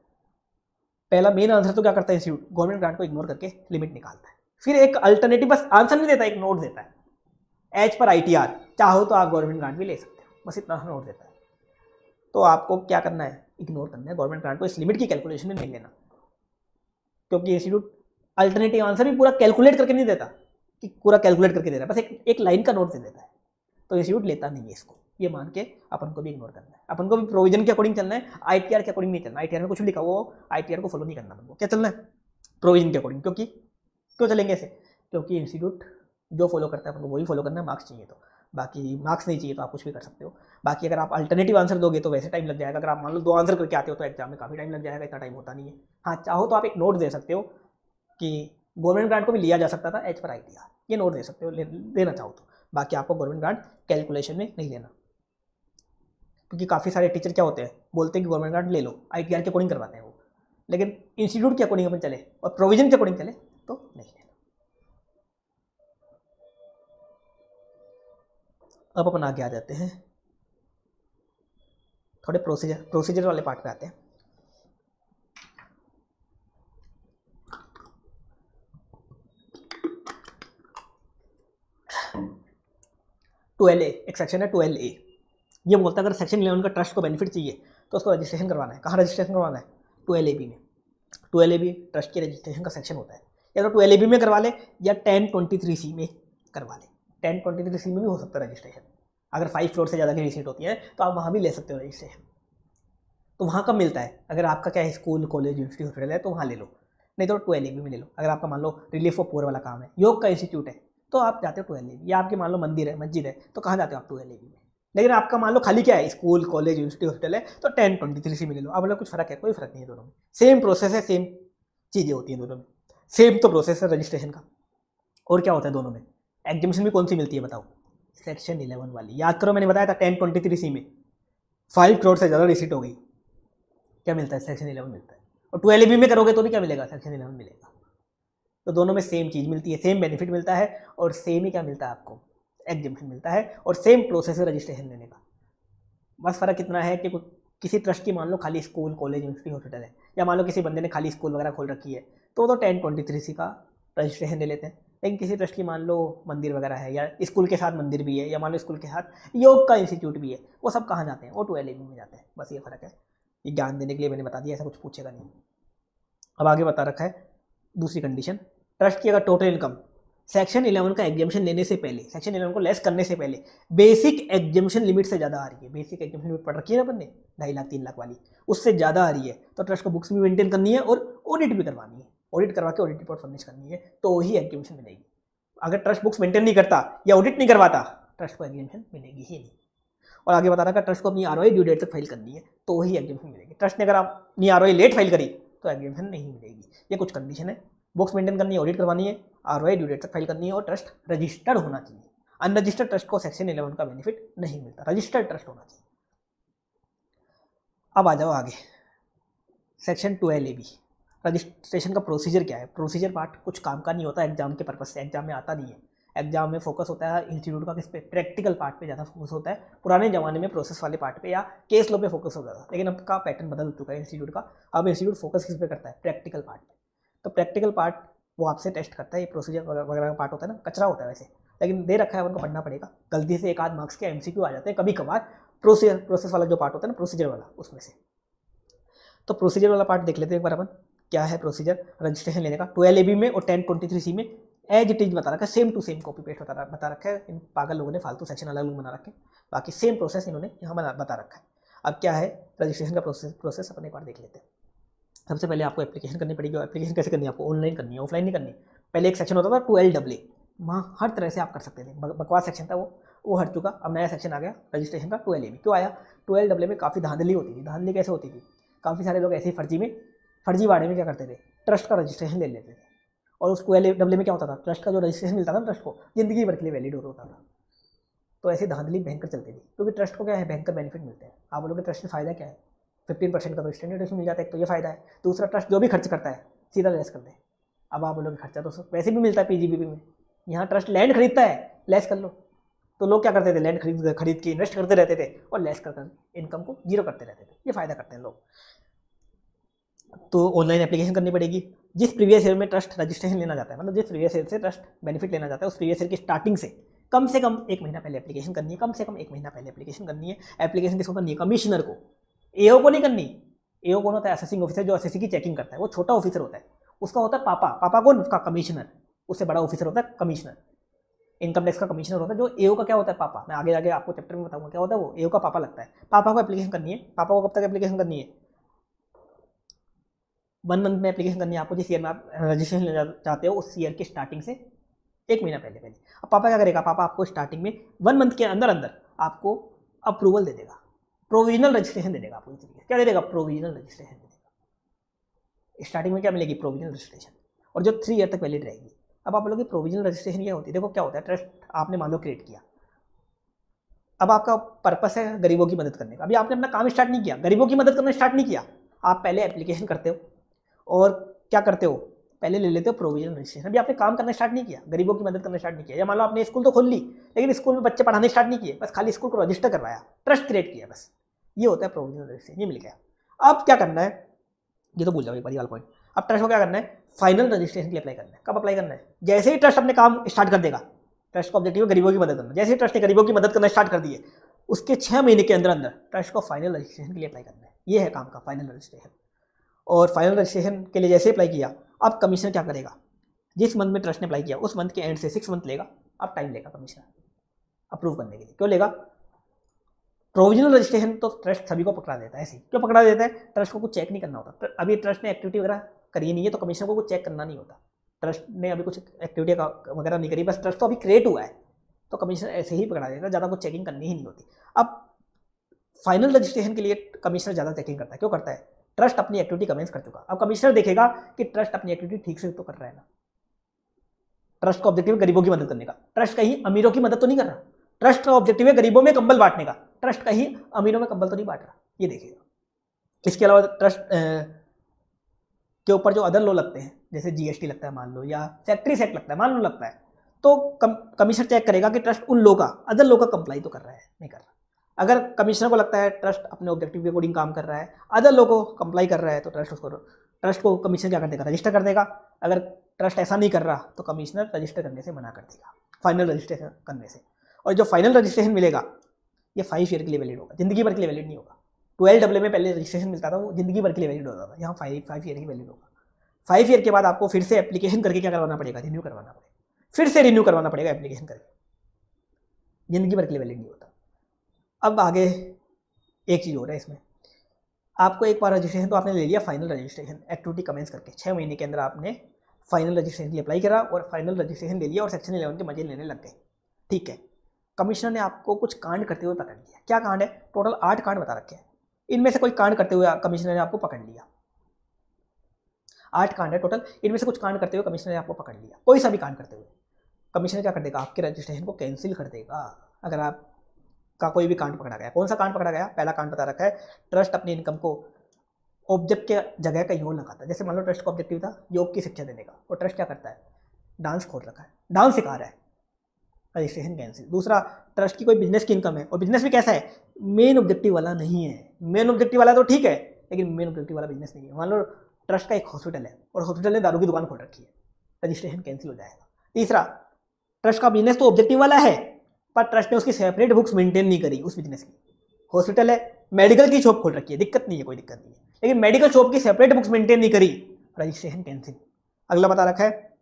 पहला मेन आंसर तो क्या करता है इंस्टीट्यूट गवर्नमेंट ग्रांट को इग्नोर करके लिमिट निकालता है। फिर एक अल्टरनेटिव बस आंसर नहीं देता, एक नोट देता है। एच पर आईटीआर चाहो तो आप गवर्नमेंट ग्रांट भी ले सकते हो। बस इतना नोट देता है। तो आपको क्या करना है? इग्नोर करना है। गवर्नमेंट ग्रांट को इस लिमिट की कैलकुलेशन में नहीं लेना। क्योंकि इंस्टीट्यूट अल्टरनेटिव आंसर भी पूरा कैलकुलेट करके नहीं देता। कि पूरा कैलकुलेट करके दे रहा है। बस एक एक लाइन का नोट दे देता है। तो इंस्टीट्यूट लेता नहीं है इसको। ये मान के अपन को भी इग्नोर करना है। अपन को भी प्रोविज़न के अकॉर्डिंग चलना है। आईटीआर के अकॉर्डिंग नहीं चलना आईटीआर में कुछ भी लिखा वो आई को फॉलो नहीं करना अपन क्या चलना है? प्रोविज़न के अकॉर्डिंग क्योंकि, क्यों चलेंगे ऐसे? क्योंकि इंस्टीट्यूट जो फॉलो करता है अपन को वही फॉलो करना है मार्क्स चाहिए तो। बाकी मार्क्स नहीं चाहिए तो आप कुछ भी कर सकते हो। बाकी अगर आप अल्टरनेटिव आंसर दोगे तो वैसे टाइम लग जाएगा। अगर आप मान लो दो आंसर करके आते हो तो एग्ज़ाम में काफ़ी टाइम लग जाएगा। इतना टाइम होता नहीं है। हाँ चाहो तो आप एक नोट दे सकते हो कि गवर्नमेंट ग्रांट को भी लिया जा सकता था एच पर आई ये नोट दे सकते हो ले, लेना चाहो तो। बाकी आपको गवर्नमेंट ग्रांट कैलकुलेशन में नहीं लेना। क्योंकि काफ़ी सारे टीचर क्या होते हैं बोलते हैं कि गवर्नमेंट ग्रांट ले लो आई के अकॉर्डिंग करवाते हैं वो। लेकिन इंस्टीट्यूट के अकॉर्डिंग अपन चले और प्रोविज़न के अकॉर्डिंग चले तो नहीं लेना। अब अपन आगे आ जाते हैं। थोड़े प्रोसीजर प्रोसीजर वाले पार्ट पे आते हैं। ट्वेल्व ए, एक सेक्शन है ट्वेल्व ए। ये बोलता है अगर सेक्शन इलेवन का ट्रस्ट को बेनिफिट चाहिए तो उसको रजिस्ट्रेशन करवाना है। कहाँ रजिस्ट्रेशन करवाना है? ट्वेल्व ए बी में। ट्वेल्व ए बी ट्रस्ट के रजिस्ट्रेशन का सेक्शन होता है। या तो ट्वेल्व ए बी में करवा ले, या टेन ट्वेंटी थ्री सी में करवा ले। टेन ट्वेंटी थ्री सी में भी हो सकता है रजिस्ट्रेशन अगर फाइव फ्लोर से ज़्यादा की रिसीट होती है तो आप वहाँ भी ले सकते हो रजिस्ट्रेशन तो वहाँ कब मिलता है? अगर आपका क्या है स्कूल कॉलेज यूनिवर्सिटी हॉस्पिटल है तो वहाँ ले लो। नहीं तो ट्वेल्व ए बी में ले लो। अगर आपका मान लो रिलीफ ऑफ़ पोर वाला काम है। योग का इंस्टीट्यूट है। तो आप जाते हो ट्वेल्व ए या आपके मान लो मंदिर है, मस्जिद है तो कहाँ जाते हो आप ट्वेल्व ए में? लेकिन आपका मान लो खाली क्या है? स्कूल, कॉलेज, यूनिवर्सिटी, हॉस्टल है तो टेन ट्वेंटी थ्री सी में ले अब कुछ फ़र्क है? कोई फ़र्क नहीं है दोनों में। सेम प्रोसेस है, सेम चीज़ें होती हैं दोनों में। सेम तो प्रोसेस है रजिस्ट्रेशन का। और क्या होता है दोनों में? एग्जामेशन भी कौन सी मिलती है बताओ? सेक्शन इलेवन वाली। याद करो, मैंने बताया था टेन ट्वेंटी थ्री सी में। फाइव करोड़ से ज़्यादा रिसीट हो गई। क्या मिलता है? सेक्शन इलेवन मिलता है। और ट्वेल्व बी में करोगे तो भी क्या मिलेगा? सेक्शन इलेवन मिलेगा। तो दोनों में सेम चीज़ मिलती है सेम बेनिफिट मिलता है और सेम ही क्या मिलता है आपको? एग्जामेशन मिलता है और सेम प्रोसेस है रजिस्ट्रेशन लेने का। बस फ़र्क इतना है कि किसी ट्रस्ट की मान लो खाली स्कूल कॉलेज यूनिवर्सिटी हॉस्पिटल है या मान लो किसी बंदे ने खाली स्कूल वगैरह खोल रखी है तो वो तो टेन ट्वेंटी थ्री सी का रजिस्ट्रेशन ले लेते हैं। लेकिन किसी ट्रस्ट की मान लो मंदिर वगैरह है या स्कूल के साथ मंदिर भी है या मान लो स्कूल के साथ योग का इंस्टीट्यूट भी है, वो सब कहाँ जाते हैं? वो टू एल में जाते हैं। बस ये फ़र्क है। ये ज्ञान देने के लिए मैंने बता दिया, ऐसा कुछ पूछेगा नहीं। अब आगे बता रखा है, दूसरी कंडीशन ट्रस्ट की अगर टोटल इनकम सेक्शन इलेवन का एग्जामेशन लेने से पहले सेक्शन इलेवन को लेस करने से पहले बेसिक एग्जामेशन लिमिट से ज़्यादा आ रही है. बेसिक एग्जामेशन लिमिट पढ़ रखी है ना अपन ने? ढाई लाख, तीन लाख वाली. उससे ज़्यादा आ रही है. तो ट्रस्ट को बुक्स भी मेंटेन करनी है और ऑडिट भी करवानी है. ऑडिट करवा के ऑडिट रिपोर्ट फर्निश करनी है तो ही एग्जामेशन मिलेगी. अगर ट्रस्ट बुक्स मेंटेन नहीं करता या ऑडिट नहीं करवाता ट्रस्ट को एग्जामेशन मिलेगी ही नहीं. और आगे बता रहा था ट्रस्ट को अपनी आरओआई ड्यू डेट तक फ़ाइल करनी है तो ही एग्जामेशन मिलेगी. ट्रस्ट ने अगर आप अपनी आर लेट फ़ाइल करी तो एग्जामेशन नहीं मिलेगी. ये कुछ कंडीशन है. बुक्स मेंटेन करनी है ऑडिट करवानी है आर ओ ड्यू डेट तक फ़ाइल करनी है, और ट्रस्ट रजिस्टर्ड होना चाहिए। अनरजिस्टर्ड ट्रस्ट को सेक्शन इलेवन का बेनिफिट नहीं मिलता। रजिस्टर्ड ट्रस्ट होना चाहिए। अब आ जाओ आगे। Section twelve A B registration का प्रोसीजर क्या है? प्रोसीजर पार्ट कुछ काम का नहीं होता एग्ज़ाम के पर्पज से। एग्ज़ाम में आता नहीं है। एग्ज़ाम में फोकस होता है इंस्टीट्यूट का किस पे? प्रैक्टिकल पार्ट पे ज़्यादा फोकस होता है। पुराने ज़माने में प्रोसेस वाले पार्ट पे या केस लो पे फोकस होता था। लेकिन अब का पैटर्न बदल चुका है इंस्टीट्यूट का। अब इंस्टीट्यूट फोकस किस पे करता है? प्रैक्टिकल पार्ट पे। तो प्रैक्टिकल पार्ट वो आपसे टेस्ट करता है, ये प्रोसीजर वगैरह का पार्ट होता है ना, कचरा होता है वैसे। लेकिन दे रखा है उनको पढ़ना पड़ेगा। गलती से एक आध मार्क्स के एमसीक्यू आ जाते हैं, कभी कभार प्रोसीजर प्रोसेस वाला जो पार्ट होता है ना प्रोसीजर वाला, उसमें से। तो प्रोसीजर वाला पार्ट देख लेते हैं एक बार अपन, क्या है प्रोसीजर रजिस्ट्रेशन लेने का। ट्वेल्व ए बी में और टेन ट्वेंटी थ्री सी में एज इट इज़ बता रखा है same to same copy paste बता बता रखा है। इन पागल लोगों ने फालतू सेक्शन अलग अलग बना रखे बाकी सेम प्रोसेस इन्होंने यहाँ बना, बता रखा है। अब क्या है? रजिस्ट्रेशन का प्रोसेस प्रोसेस अपन एक बार देख लेते हैं। सबसे पहले आपको एप्लीकेशन करनी पड़ेगी और एप्लीकेशन कैसे करनी है? आपको ऑनलाइन करनी है ऑफलाइन नहीं करनी पहले एक सेक्शन होता था ट्वेल्व डब्ल्यू वहाँ हर तरह से आप कर सकते थे। बकवास सेक्शन था वो वो हट चुका। अब नया सेक्शन आ गया रजिस्ट्रेशन का ट्वेल्व में क्यों आया? ट्वेल्व डब्ल्यू में काफ़ी धांधली होती थी। धांधली कैसे होती थी? काफ़ी सारे लोग ऐसे ही फर्जी में, फर्जी वाड़े में क्या करते थे? ट्रस्ट का रजिस्ट्रेशन ले लेते थे। और उसको एल डब्ल्यू में क्या होता था? ट्रस्ट का जो रजिस्ट्रेशन मिलता था ट्रस्ट को, ज़िंदगी भर के लिए वैलिड होता था। तो ऐसी धांधली भयंकर चलती थी। क्योंकि ट्रस्ट को क्या है? भयंकर बेनिफिट मिलते हैं। आप बोलोगे ट्रस्ट में फ़ायदा क्या है? फिफ्टीन परसेंट का तो स्टैंडर्ड मिल जाता है तो ये फ़ायदा है। दूसरा ट्रस्ट जो भी खर्च करता है, सीधा लेस कर दे। अब आप बोलोगे खर्चा तो वैसे भी मिलता है पी में। यहाँ ट्रस्ट लैंड खरीदता है लेस कर लो। तो लोग क्या करते थे? लैंड खरीद खरीद के इन्वेस्ट करते रहते थे और लेस कर कर इनकम को ज़ीरो करते रहते थे। ये फ़ायदा करते हैं लोग। तो ऑनलाइन एप्लीकेशन करनी पड़ेगी। जिस प्रीवियस ईयर में ट्रस्ट रजिस्ट्रेशन लेना चाहता है मतलब जिस प्रीवियस ईयर से ट्रस्ट बेनिफिट लेना चाहता है, उस प्रीवियस ईयर की स्टार्टिंग से कम से कम एक महीना पहले एप्लीकेशन करनी है, कम से कम एक महीना पहले एप्लीकेशन करनी है। एप्लीकेशन किसको? करनी है कमिश्नर को। एओ को नहीं करनी। एओ कौन होता है? असेसिंग ऑफिसर जो एसएससी की चेकिंग करता है। वो छोटा ऑफिसर होता है। उसका होता है पापा। पापा कौन? उसका कमिश्नर उससे बड़ा ऑफिसर होता है कमिश्नर इनकम टैक्स का कमिश्नर होता है। जो एओ का क्या होता है? पापा। मैं आगे आगे आपको चैप्टर में बताऊँगा। क्या होता है? वो एओ का पापा लगता है। पापा को एप्लीकेशन करनी है। पापा को कब तक एप्लीकेशन करनी है? वन मंथ में एप्लीकेशन करनी है। आपको जिस ईयर में आप रजिस्ट्रेशन लेना चाहते हो, उस ईयर के स्टार्टिंग से एक महीना पहले पहले। अब पापा क्या करेगा? पापा आपको स्टार्टिंग में वन मंथ के अंदर अंदर आपको अप्रूवल दे देगा। प्रोविजनल रजिस्ट्रेशन दे देगा आपको इस तरीके क्या दे देगा? प्रोविजनल रजिस्ट्रेशन दे देगा स्टार्टिंग में क्या मिलेगी? प्रोविजनल रजिस्ट्रेशन और जो थ्री ईयर तक वैलिड रहेगी। अब आप लोग प्रोविजनल रजिस्ट्रेशन क्या होती है? देखो क्या होता है ट्रस्ट आपने मान लो क्रिएट किया। अब आपका पर्पस है गरीबों की मदद करने का। अभी आपने अपना काम स्टार्ट नहीं किया। गरीबों की मदद करना स्टार्ट नहीं किया। आप पहले एप्लीकेशन करते हो। और क्या करते हो? पहले ले लेते हो प्रोविजनल रजिस्ट्रेशन अभी आपने काम करना स्टार्ट नहीं किया। गरीबों की मदद करना स्टार्ट नहीं किया। या मान लो आपने स्कूल तो खोल ली, लेकिन स्कूल में बच्चे पढ़ाने स्टार्ट नहीं किए। बस खाली स्कूल को रजिस्टर करवाया। ट्रस्ट क्रिएट किया बस। ये होता है प्रोविजनल रजिस्ट्रेशन ये मिल गया। अब क्या करना है? ये तो भूल जाओ, एक बार पॉइंट अब ट्रस्ट को क्या करना है? फाइनल रजिस्ट्रेशन के लिए अप्लाई करना है। कब अप्लाई करना है? जैसे ही ट्रस्ट अपने काम स्टार्ट कर देगा ट्रस्ट का ऑब्जेक्टिव गरीबों की मदद करना। जैसे ही ट्रस्ट ने गरीबों की मदद करना स्टार्ट कर दिए उसके छः महीने के अंदर अंदर ट्रस्ट को फाइनल रजिस्ट्रेशन के लिए अप्लाई करना है। ये है काम का फाइनल रजिस्ट्रेशन और फाइनल रजिस्ट्रेशन के लिए जैसे अप्लाई किया, अब कमीशन क्या करेगा? जिस मंथ में ट्रस्ट ने अप्लाई किया, उस मंथ के एंड से सिक्स मंथ लेगा। अब टाइम लेगा कमीशन अप्रूव करने के लिए। क्यों लेगा? प्रोविजनल रजिस्ट्रेशन तो ट्रस्ट सभी को पकड़ा देता है, ऐसे क्यों पकड़ा देता है? ट्रस्ट को कुछ चेक नहीं करना होता। अभी ट्रस्ट ने एक्टिविटी वगैरह करी नहीं है तो कमीशन को कुछ चेक करना नहीं होता। ट्रस्ट ने अभी कुछ एक्टिविटी वगैरह नहीं करी, बस ट्रस्ट तो अभी क्रिएट हुआ है। तो कमीशन ऐसे ही पकड़ा देता है, ज़्यादा कुछ चेकिंग करनी ही नहीं होती। अब फाइनल रजिस्ट्रेशन के लिए कमिश्नर ज़्यादा चेकिंग करता है। क्यों करता है? ट्रस्ट अपनी एक्टिविटी कमेंस कर चुका। अब कमिश्नर देखेगा कि ट्रस्ट अपनी एक्टिविटी ठीक से तो कर रहा है ना। ट्रस्ट का ऑब्जेक्टिव गरीबों की मदद करने का। ट्रस्ट कहीं अमीरों की मदद तो नहीं कर रहा। ट्रस्ट का ऑब्जेक्टिव है गरीबों में कंबल बांटने का। ट्रस्ट कहीं अमीरों में कंबल तो नहीं बांट रहा, ये देखिएगा। इसके अलावा ट्रस्ट के ऊपर जो अदर लो लगते हैं, जैसे जीएसटी लगता है मान लो, या फैक्ट्री सेट लगता है, मान लो लगता है तो कम कमीशन चेक करेगा कि ट्रस्ट उन लो का अदर लो का कंप्लाई तो कर रहा है, नहीं कर रहा। अगर कमिश्नर को लगता है ट्रस्ट अपने ऑब्जेक्टिव के अकॉर्डिंग काम कर रहा है अदर लोग को कंप्लाई कर रहा है तो ट्रस्ट उसको ट्रस्ट को कमीशन क्या कर देगा? रजिस्टर कर देगा। अगर ट्रस्ट ऐसा नहीं कर रहा तो कमिश्नर रजिस्टर करने से मना कर देगा फाइनल रजिस्ट्रेशन करने से। और जो फाइनल रजिस्ट्रेशन मिलेगा ये फाइव ईयर के लिए वैलिड होगा, ज़िंदगी भर के लिए वैलिड नहीं होगा। ट्वेल्व डब्ल्यू में पहले रजिस्ट्रेशन मिलता था, वो ज़िंदगी भर के लिए वैलिड होता था। यहाँ फाइव फाइव ईयर की वैलिड होगा। फाइव ईयर के बाद आपको फिर से एप्लीकेशन करके क्या करवाना पड़ेगा? रिन्यू करवाना पड़ेगा। फिर से रिन्यू करवाना पड़ेगा एप्लीकेशन करके। ज़िंदगी भर के लिए वैलिड नहीं होता। अब आगे एक चीज़ हो रहा है इसमें। आपको एक बार रजिस्ट्रेशन तो आपने ले लिया फाइनल रजिस्ट्रेशन एक्टिविटी कमेंस करके। छः महीने के अंदर आपने फाइनल रजिस्ट्रेशन के लिए अप्लाई करा और फाइनल रजिस्ट्रेशन ले लिया और सेक्शन इलेवन के मज़े लेने लग गए। ठीक है? कमिश्नर ने आपको कुछ कांड करते हुए पकड़ लिया। क्या कांड है? टोटल आठ कांड बता रखे हैं। इनमें से कोई कांड करते हुए कमिश्नर ने आपको पकड़ लिया। आठ कांड है टोटल इनमें से कुछ कांड करते हुए कमिश्नर ने आपको पकड़ लिया। कोई सा भी कांड करते हुए। कमिश्नर क्या कर देगा? आपके रजिस्ट्रेशन को कैंसिल कर देगा। अगर आप का कोई भी कांड पकड़ा गया। कौन सा कांड पकड़ा गया? पहला कांड बता रखा है ट्रस्ट अपनी इनकम को ऑब्जेक्ट के जगह का योग लगाता है। जैसे मान लो ट्रस्ट का ऑब्जेक्टिव था, योग की शिक्षा देने का। और ट्रस्ट क्या करता है? डांस खोल रखा है। डांस सिखा रहा है। Registration cancel. दूसरा, ट्रस्ट की कोई बिज़नेस की इनकम है, और बिज़नेस भी कैसा है? मेन ऑब्जेक्टिव वाला नहीं है। मेन ऑब्जेक्टिव वाला तो ठीक है, लेकिन मेन ऑब्जेक्टिव वाला बिज़नेस नहीं है। मान लो, ट्रस्ट का एक हॉस्पिटल है, और हॉस्पिटल ने दारू की दुकान खोल रखी है, रजिस्ट्रेशन कैंसिल हो जाएगा। तीसरा, ट्रस्ट का बिज़नेस तो ऑब्जेक्टिव वाला है, पर ट्रस्ट ने उसकी सेपरेट बुक्स मेंटेन नहीं करी उस बिज़नेस की। हॉस्पिटल है मेडिकल की शॉप खोल रखी है, दिक्कत नहीं है, कोई दिक्कत नहीं है। लेकिन मेडिकल शॉप की सेपरेट बुक्स मेंटेन नहीं करी, रजिस्ट्रेशन कैंसिल। अगला बता रखा है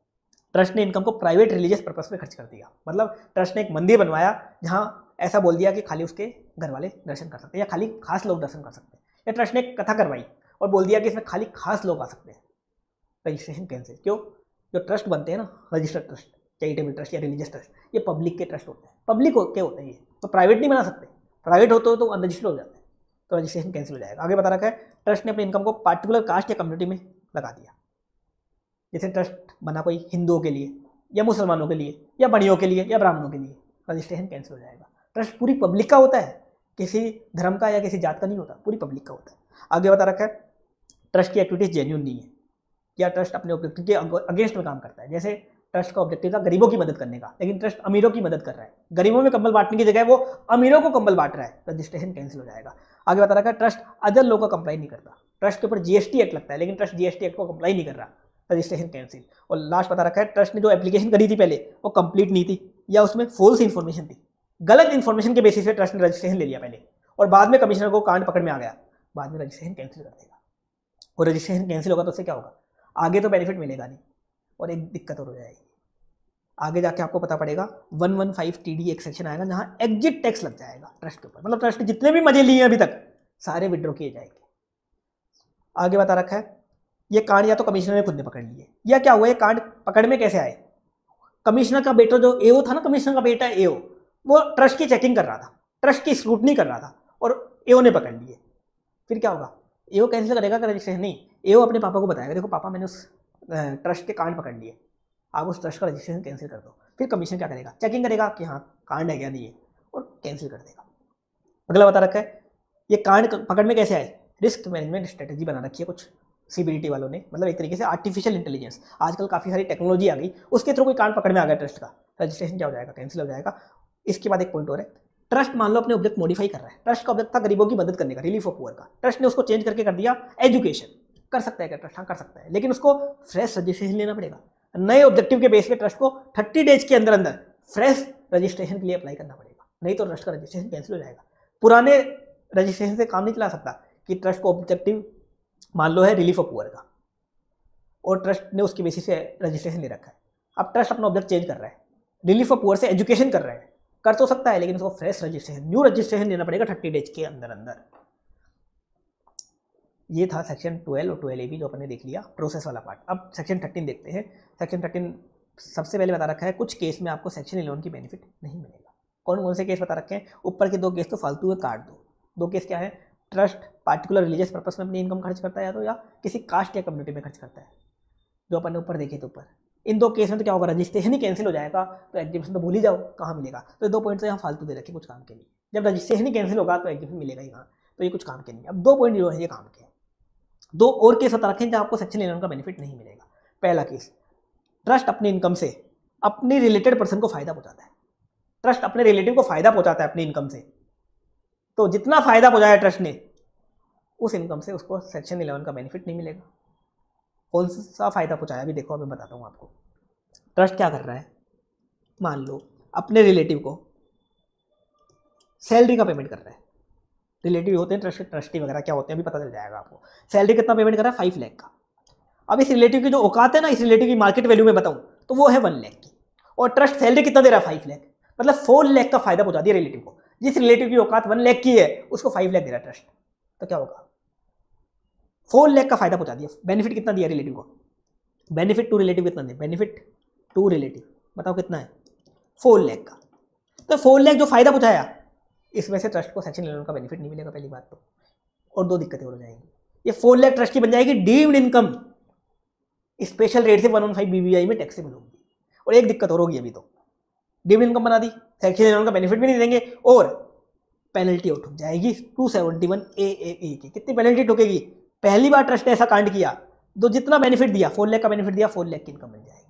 ट्रस्ट ने इनकम को प्राइवेट रिलीजियस पर्पज पे खर्च कर दिया। मतलब ट्रस्ट ने एक मंदिर बनवाया, जहाँ ऐसा बोल दिया कि खाली उसके घर वाले दर्शन कर सकते हैं या खाली खास लोग दर्शन कर सकते हैं। या ट्रस्ट ने एक कथा करवाई और बोल दिया कि इसमें खाली खास लोग आ सकते हैं। रजिस्ट्रेशन कैंसिल क्यों? जो ट्रस्ट बनते हैं ना रजिस्टर्ड ट्रस्ट चैरिटेबल ट्रस्ट या रिलीजियस ट्रस्ट ये पब्लिक के ट्रस्ट होते हैं। पब्लिक हो के होते हैं ये। तो प्राइवेट नहीं बना सकते। प्राइवेट होते हो तो अनरजिस्टर्ड हो जाते हैं। तो रजिस्ट्रेशन कैंसिल हो जाएगा। आगे बता रखा है ट्रस्ट ने अपनी इनकम को पार्टिकुलर कास्ट या कम्युनिटी में लगा दिया। जैसे ट्रस्ट बना कोई हिंदुओं के लिए, या मुसलमानों के लिए, या बड़ियों के लिए, या ब्राह्मणों के लिए, रजिस्ट्रेशन कैंसिल हो जाएगा। ट्रस्ट पूरी पब्लिक का होता है, किसी धर्म का या किसी जात का नहीं होता, पूरी पब्लिक का होता है। आगे बता रखा है, ट्रस्ट की एक्टिविटीज़ जेन्यून नहीं है, या ट्रस्ट अपने ऑब्जेक्टिव के अगेंस्ट में काम करता है। जैसे ट्रस्ट का ऑब्जेक्टिव था गरीबों की मदद करने का, लेकिन ट्रस्ट अमीरों की मदद कर रहा है। गरीबों में कंबल बांटने की जगह वो अमीरों को कंबल बांट रहा है, रजिस्ट्रेशन कैंसिल हो जाएगा। आगे बता रखा है, ट्रस्ट अदर लोगों का कंप्लाई नहीं करता। ट्रस्ट के ऊपर जीएसटी एक्ट लगता है, लेकिन ट्रस्ट जीएसटी एक्ट को कंप्लाई नहीं कर रहा। Registration cancel. और लास्ट बता रखा है, ट्रस्ट ने जो एप्लीकेशन करी थी पहले, वो कंप्लीट नहीं थी, या उसमें फोल्स इन्फॉर्मेशन थी। गलत इन्फॉर्मेशन के बेसिस पे ट्रस्ट ने रजिस्ट्रेशन ले लिया पहले, और बाद में कमिश्नर को कांड पकड़ में आ गया। बाद में रजिस्ट्रेशन कैंसिल कर देगा। और रजिस्ट्रेशन कैंसिल होगा तो उससे क्या होगा? आगे तो बेनिफिट मिलेगा नहीं, और एक दिक्कत और हो जाएगी। आगे जाके आपको पता पड़ेगा one one five T D एक सेक्शन आएगा, जहाँ एग्जिट टैक्स लग जाएगा ट्रस्ट के ऊपर। मतलब ट्रस्ट जितने भी मज़े लिए हैं अभी तक, सारे विड्रॉ किए जाएँगे। आगे बता रखा है ये कार्ड या तो कमिश्नर ने खुद ने पकड़ लिए या क्या हुआ, ये कार्ड पकड़ में कैसे आए? कमिश्नर का बेटा जो एओ था ना, कमिश्नर का बेटा एओ वो ट्रस्ट की चेकिंग कर रहा था, ट्रस्ट की स्क्रूटनी कर रहा था और एओ ने पकड़ लिए फिर क्या होगा? एओ कैंसिल करेगा कर रजिस्ट्रेशन? नहीं एओ अपने पापा को बताएगा, देखो पापा, मैंने उस ट्रस्ट के कार्ड पकड़ लिए, आप उस ट्रस्ट का रजिस्ट्रेशन कैंसिल कर दो। फिर कमीशन क्या करेगा? चेकिंग करेगा कि हाँ कार्ड है क्या नहीं है और कैंसिल कर देगा। अगला बता रखा है, ये कार्ड पकड़ में कैसे आए? रिस्क मैनेजमेंट स्ट्रेटेजी बना रखी है कुछ। सी वालों ने मतलब एक तरीके से आर्टिफिशियल इंटेलिजेंस आजकल काफ़ी सारी टेक्नोलॉजी आ गई, उसके थ्रू कोई कार्ड पकड़ में आ गया ट्रस्ट का। रजिस्ट्रेशन क्या हो जाएगा कैंसिल हो जाएगा। इसके बाद एक पॉइंट और है। ट्रस्ट मान लो अपने ऑब्जेक्ट मॉडिफाई कर रहा है। ट्रस्ट का ऑब्जेक्ट था गरीबों की मदद करने का रिलीफ ऑफ़ पुअर का। ट्रस्ट ने उसको चेंज करके कर दिया एजुकेशन कर सकता है क्या ट्रस्ट हाँ कर सकता है। लेकिन उसको फ्रेश रजिस्ट्रेशन लेना पड़ेगा। नए ऑब्जेक्टिव के बेस पे ट्रस्ट को थर्टी डेज़ के अंदर अंदर फ्रेश रजिस्ट्रेशन के लिए अप्लाई करना पड़ेगा। नहीं तो ट्रस्ट का रजिस्ट्रेशन कैंसिल हो जाएगा। पुराने रजिस्ट्रेशन से काम नहीं चला सकता कि ट्रस्ट को ऑब्जेक्टिव मान लो है रिलीफ ऑफ़ पुअर का। और ट्रस्ट ने उसके बेसिस से रजिस्ट्रेशन ले रखा है। अब ट्रस्ट अपना ऑब्जेक्ट चेंज कर रहा है। रिलीफ ऑफ़ पुअर से एजुकेशन कर रहा है। कर तो सकता है, लेकिन उसको फ्रेश रजिस्ट्रेशन न्यू रजिस्ट्रेशन देना पड़ेगा थर्टी डेज़ के अंदर अंदर। ये था सेक्शन ट्वेल्व और ट्वेल्व ए भी जो अपने देख लिया प्रोसेस वाला पार्ट अब सेक्शन थर्टीन देखते हैं। सेक्शन थर्टीन सबसे पहले बता रखा है, कुछ केस में आपको सेक्शन इलेवन की बेनिफिट नहीं मिलेगा। कौन कौन से केस बता रखे हैं? ऊपर के दो केस तो फालतू है काट दो। दो केस क्या है? ट्रस्ट पार्टिकुलर रिलीजियस पर्पस में अपनी इनकम खर्च करता है या तो या किसी कास्ट या कम्युनिटी में खर्च करता है, जो अपन ने ऊपर देखे थे ऊपर। इन दो केस में तो क्या होगा, रजिस्ट्रेशन ही कैंसिल हो जाएगा तो एग्जीबिशन तो भूल ही जाओ, कहाँ मिलेगा? तो दो पॉइंट तो यहाँ फालतू दे रखे कुछ काम के लिए। जब रजिस्ट्रेशन ही कैंसिल होगा तो एग्जीबिशन मिलेगा ही कहाँ तो ये कुछ काम के नहीं अब दो पॉइंट जो है, ये काम के दो और केस बता रखें जहाँ आपको सेक्शन इलेवन का बेनिफिट नहीं मिलेगा। पहला केस ट्रस्ट अपनी इनकम से अपने रिलेटेड पर्सन को फ़ायदा पहुँचाता है। ट्रस्ट अपने रिलेटिव को फ़ायदा पहुंचाता है अपनी इनकम से। तो जितना फ़ायदा पहुँचाया ट्रस्ट ने, उस इनकम से उसको सेक्शन इलेवन का बेनिफिट नहीं मिलेगा। कौन सा फ़ायदा पहुँचाया? अभी देखो मैं बताता हूँ आपको। ट्रस्ट क्या कर रहा है? मान लो, अपने रिलेटिव को सैलरी का पेमेंट कर रहा है। रिलेटिव होते हैं ट्रस्ट ट्रस्टी वगैरह क्या होते हैं, अभी पता चल जाएगा आपको। सैलरी कितना पेमेंट कर रहा है? फाइव लैख का। अब इस रिलेटिव की जो औकात है ना, इस रिलेटिव की मार्केट वैल्यू में बताऊँ तो वो है वन लैख की। और ट्रस्ट सैलरी कितना दे रहा है? फाइव लैख मतलब फोर लैख का फ़ायदा पहुँचा दिया रिलेटिव को। जिस रिलेटिव की औकात वन लैख की है, उसको फाइव लैख दे रहा है ट्रस्ट तो क्या होगा? फोर लैख का फ़ायदा पहुँचा दिया। बेनिफिट कितना दिया रिलेटिव को? बेनिफिट टू रिलेटिव कितना दिया? बेनिफिट टू रिलेटिव बताओ कितना है? फोर लैख का। तो फोर लैख जो फ़ायदा पहुँचाया, इसमें से ट्रस्ट को सेक्शन इलेवन का बेनिफिट नहीं मिलेगा पहली बात तो। और दो दिक्कतें हो जाएँगी। ये फोर लैख ट्रस्ट की बन जाएगी डीम्ड इनकम स्पेशल रेट से वन वन फाइव बीबीआई में टैक्सेबल होगी। और एक दिक्कत और होगी अभी तो। डीम्ड इनकम बना दी। इलेवन का बेनिफिट भी नहीं देंगे और पेनल्टी उठ जाएगी। Two seventy one A A की। कितनी पेनल्टी ठुकेगी? पहली बार ट्रस्ट ने ऐसा कांड किया तो जितना बेनिफिट दिया फोर लैख का बेनिफिट दिया फोर लैख की इनकम मिल जाएगी।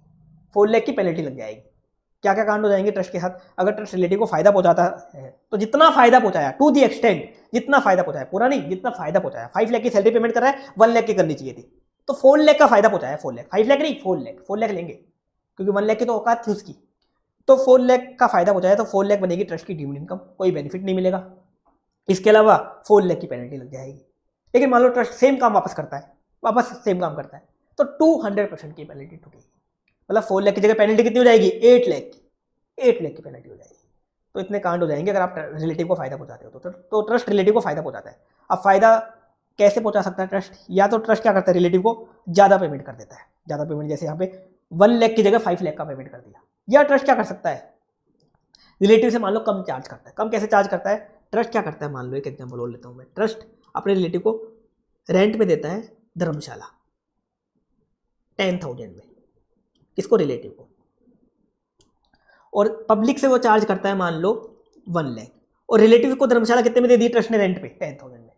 फोर लैख की पेनल्टी लग जाएगी। क्या क्या कांड हो जाएँगे ट्रस्ट के साथ? अगर ट्रस्ट रिलेटिव को फ़ायदा पहुंचाता है तो जितना फ़ायदा पहुँचाया टू दी एक्सटेंट जितना फ़ायदा पहुँचाया, पूरा नहीं, जितना फ़ायदा पहुँचाया। फाइव लैख की सैलरी पेमेंट कर रहा है वन लैख की करनी चाहिए थी। तो फोर लैख का फ़ायदा पहुँचाया फोर लैख फाइव लैख नहीं फोर लैख फोर लैख लेंगे। क्योंकि वन लैख की तो औकात थी उसकी। तो फोर लैख का फ़ायदा पहुँचाया तो फोर लैख बनेगी ट्रस्ट की ड्यूम इनकम कोई बेनिफिट नहीं मिलेगा। इसके अलावा फोर लैख की पेनल्टी लग जाएगी। लेकिन मान लो ट्रस्ट सेम काम वापस करता है वापस सेम काम करता है तो टू हंड्रेड परसेंट की पेनल्टी टूटेगी। मतलब फोर लैख की जगह पेनल्टी कितनी हो जाएगी? एट लैख की एट लैख की पेनल्टी हो जाएगी। तो इतने कांड हो जाएँगे अगर आप रिलेटिव को फ़ायदा पहुंचाते हो तो, तो ट्रस्ट रिलेटिव को फ़ायदा पहुंचाता है। अब फ़ायदा कैसे पहुँचा सकता है ट्रस्ट या तो ट्रस्ट क्या करता है? रिलेटिव को ज़्यादा पेमेंट कर देता है। ज़्यादा पेमेंट जैसे यहाँ पे वन लैख की जगह फाइव लैख का पेमेंट कर दिया। या ट्रस्ट क्या कर सकता है? रिलेटिव से मान लो कम चार्ज करता है। कम कैसे चार्ज करता है? ट्रस्ट क्या करता है? मान लो एक एग्ज़ाम्पल और लेता हूँ मैं। ट्रस्ट अपने रिलेटिव को रेंट में देता है धर्मशाला। टेन थाउज़ेंड में। किसको? रिलेटिव को। और पब्लिक से वो चार्ज करता है मान लो वन लैख और रिलेटिव को धर्मशाला कितने में दे दी? ट्रस्ट ने रेंट पे टेन थाउज़ेंड में।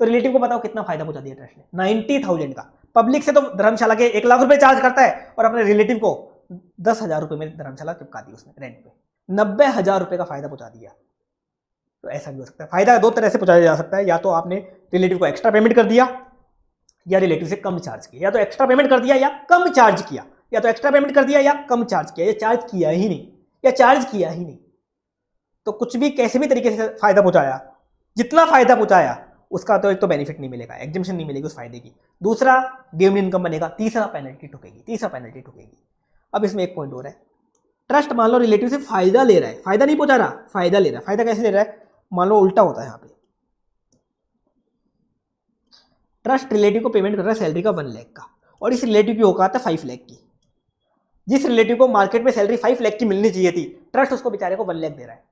तो रिलेटिव को बताओ कितना फ़ायदा पहुँचा दिया ट्रस्ट ने। नाइन्टी थाउज़ेंड का। पब्लिक से तो धर्मशाला के एक लाख रुपए चार्ज करता है और अपने रिलेटिव को दस हज़ार रुपए मेरी धर्मशाला चिपका दी उसने रेंट पे। नब्बे हज़ार रुपए का फ़ायदा पहुँचा दिया। तो ऐसा भी हो सकता है। फ़ायदा दो तरह से पहुँचाया जा सकता है। या तो आपने रिलेटिव को एक्स्ट्रा पेमेंट कर दिया, या रिलेटिव से कम चार्ज किया। या तो एक्स्ट्रा पेमेंट कर दिया, या कम चार्ज किया। या तो एक्स्ट्रा पेमेंट कर दिया, या कम चार्ज किया। या चार्ज किया ही नहीं। या चार्ज किया ही नहीं। तो कुछ भी कैसे भी तरीके से फ़ायदा पहुँचाया। जितना फ़ायदा पहुँचाया, उसका तो एक तो बेनिफिट नहीं मिलेगा। एग्जिबिशन नहीं मिलेगी उस फ़ायदे की। दूसरा डीम्ड इनकम बनेगा। तीसरा पेनल्टी ठुकेगी। तीसरा पेनल्टी ठुकेगी। अब इसमें एक पॉइंट हो रहा है। ट्रस्ट मान लो रिलेटिव से फ़ायदा ले रहा है। फ़ायदा नहीं पहुँचा रहा, फ़ायदा ले रहा है। फ़ायदा कैसे ले रहा है? मान लो उल्टा होता है यहाँ पे। ट्रस्ट रिलेटिव को पेमेंट कर रहा है सैलरी का वन लैख का। और इस रिलेटिव की औकात है फाइव लैख की। जिस रिलेटिव को मार्केट में सैलरी फाइव लैख की मिलनी चाहिए थी ट्रस्ट उसको बेचारे को वन लैख दे रहा है।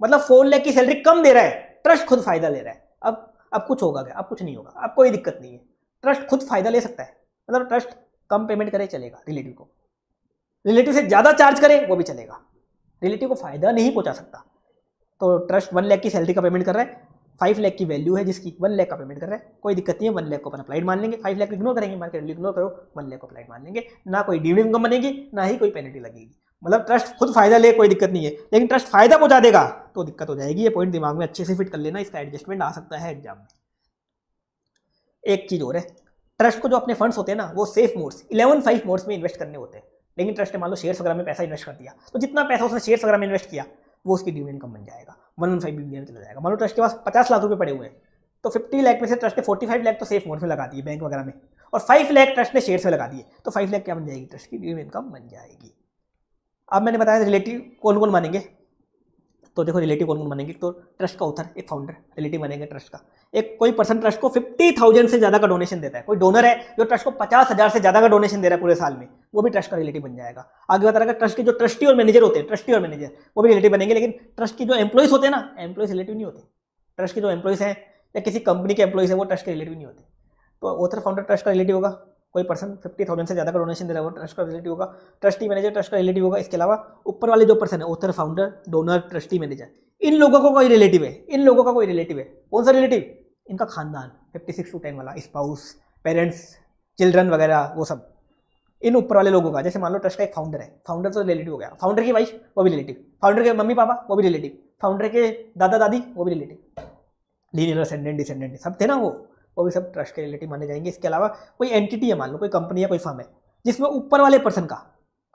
मतलब फोर लैख की सैलरी कम दे रहा है। ट्रस्ट खुद फ़ायदा ले रहा है। अब अब कुछ होगा क्या? अब कुछ नहीं होगा। अब कोई दिक्कत नहीं है। ट्रस्ट खुद फ़ायदा ले सकता है। मतलब ट्रस्ट कम पेमेंट करे, चलेगा रिलेटिव को। रिलेटिव से ज़्यादा चार्ज करे, वो भी चलेगा। रिलेटिव को फ़ायदा नहीं पहुँचा सकता। तो ट्रस्ट वन लैख की सैलरी का पेमेंट कर रहा है, फाइव लैख की वैल्यू है जिसकी, वन लैख का पेमेंट कर रहा है। कोई दिक्कत नहीं है, वन लैख को अपन अप्लाइड मान लेंगे। फाइव लैख इग्नोर करेंगे मार्केट इग्नोर करो, वन लैख को अप्लाइड मान लेंगे। ना कोई डिविडेंड इनकम बनेगी, ना ही कोई पेनल्टी लगेगी। मतलब ट्रस्ट खुद फ़ायदा ले, कोई दिक्कत नहीं है। लेकिन ट्रस्ट फ़ायदा पहुँचा देगा तो दिक्कत हो जाएगी। ये पॉइंट दिमाग में अच्छे से फिट कर लेना, इसका एडजस्टमेंट आ सकता है एग्ज़ाम में। एक चीज़ और है ट्रस्ट को जो अपने फंड्स होते हैं ना, वो safe modes eleven five modes में इन्वेस्ट करने होते हैं। लेकिन ट्रस्ट ने मान लो शेयर वगैरह में पैसा इन्वेस्ट कर दिया तो जितना पैसा उसने शेयर वगैरह में इन्वेस्ट किया, वो उसकी डिविडेंड इनकम बन जाएगा वन वन फाइव बिलियन चला जाएगा। मान लो ट्रस्ट के पास पचास लाख रुपये पड़े हुए हैं तो फिफ्टी लाख में से ट्रस्ट ने फोर्टी फाइव लाख तो सेफ़ मोड में लगा दिए बैंक वगैरह में, और फाइव लाख ट्रस्ट ने शेयर में लगा दिए तो फाइव लाख क्या बन जाएगी? ट्रस्ट की डिविडेंड इनकम बन जाएगी। अब मैंने बताया रिलेटिव कौन कौन मानेंगे? तो देखो रिलेटिव कौन कौन बनेंगे तो ट्रस्ट का ऑथर एक फाउंडर रिलेटिव बनेंगे ट्रस्ट का। एक कोई पर्सन ट्रस्ट को फिफ्टी थाउज़ेंड से ज़्यादा का डोनेशन देता है। कोई डोनर है जो ट्रस्ट को पचास हज़ार से ज़्यादा का डोनेशन दे रहा है पूरे साल में, वो भी ट्रस्ट का रिलेटिव बन जाएगा। आगे बता रहा ट्रस्ट के जो ट्रस्टी और मैनेजर होते हैं ट्रस्टी और मैनेजर वो भी रिलेटिव बनेंगे, लेकिन ट्रस्ट की जो एम्प्लॉइज होते हैं ना एम्प्लॉइज रिलेटिव नहीं होते। ट्रस्ट के जो एम्प्लॉइज हैं, या किसी कंपनी के एम्प्लॉइज है, वो ट्रस्ट के रिलेटिव नहीं होते। तो ऑथर फाउंडर ट्रस्ट का रिलेटिव होगा। कोई पर्सन फिफ्टी थाउज़ेंड से ज़्यादा का डोनेशन दे रहा है, वो ट्रस्ट का रिलेटिव होगा ट्रस्टी मैनेजर ट्रस्ट का रिलेटिव होगा। इसके अलावा ऊपर वाले जो पर्सन है author founder donor trustee manager इन लोगों को कोई रिलेटिव है, इन लोगों का कोई रिलेटिव है। कौन सा रिलेटिव इनका खानदान फिफ्टी सिक्स टू टेन वाला स्पाउस पेरेंट्स चिल्ड्रन वगैरह, वो सब। इन ऊपर वाले लोगों का, जैसे मान लो ट्रस्ट का एक फाउंडर है फाउंडर तो रिलेटिव हो गया फाउंडर की वाइफ वो भी रिलेटिव फाउंडर के मम्मी पापा, वो भी रिलेटिव फाउंडर के दादा दादी वो भी रिलेटिव लीनियर असेंडेंट डिसेंडेंट सब थे ना वो। वो भी सब ट्रस्ट के रिलेटिव माने जाएँगे। इसके अलावा कोई एंटिटी है, मान लो, कोई कंपनी है कोई फर्म है, जिसमें ऊपर वाले पर्सन का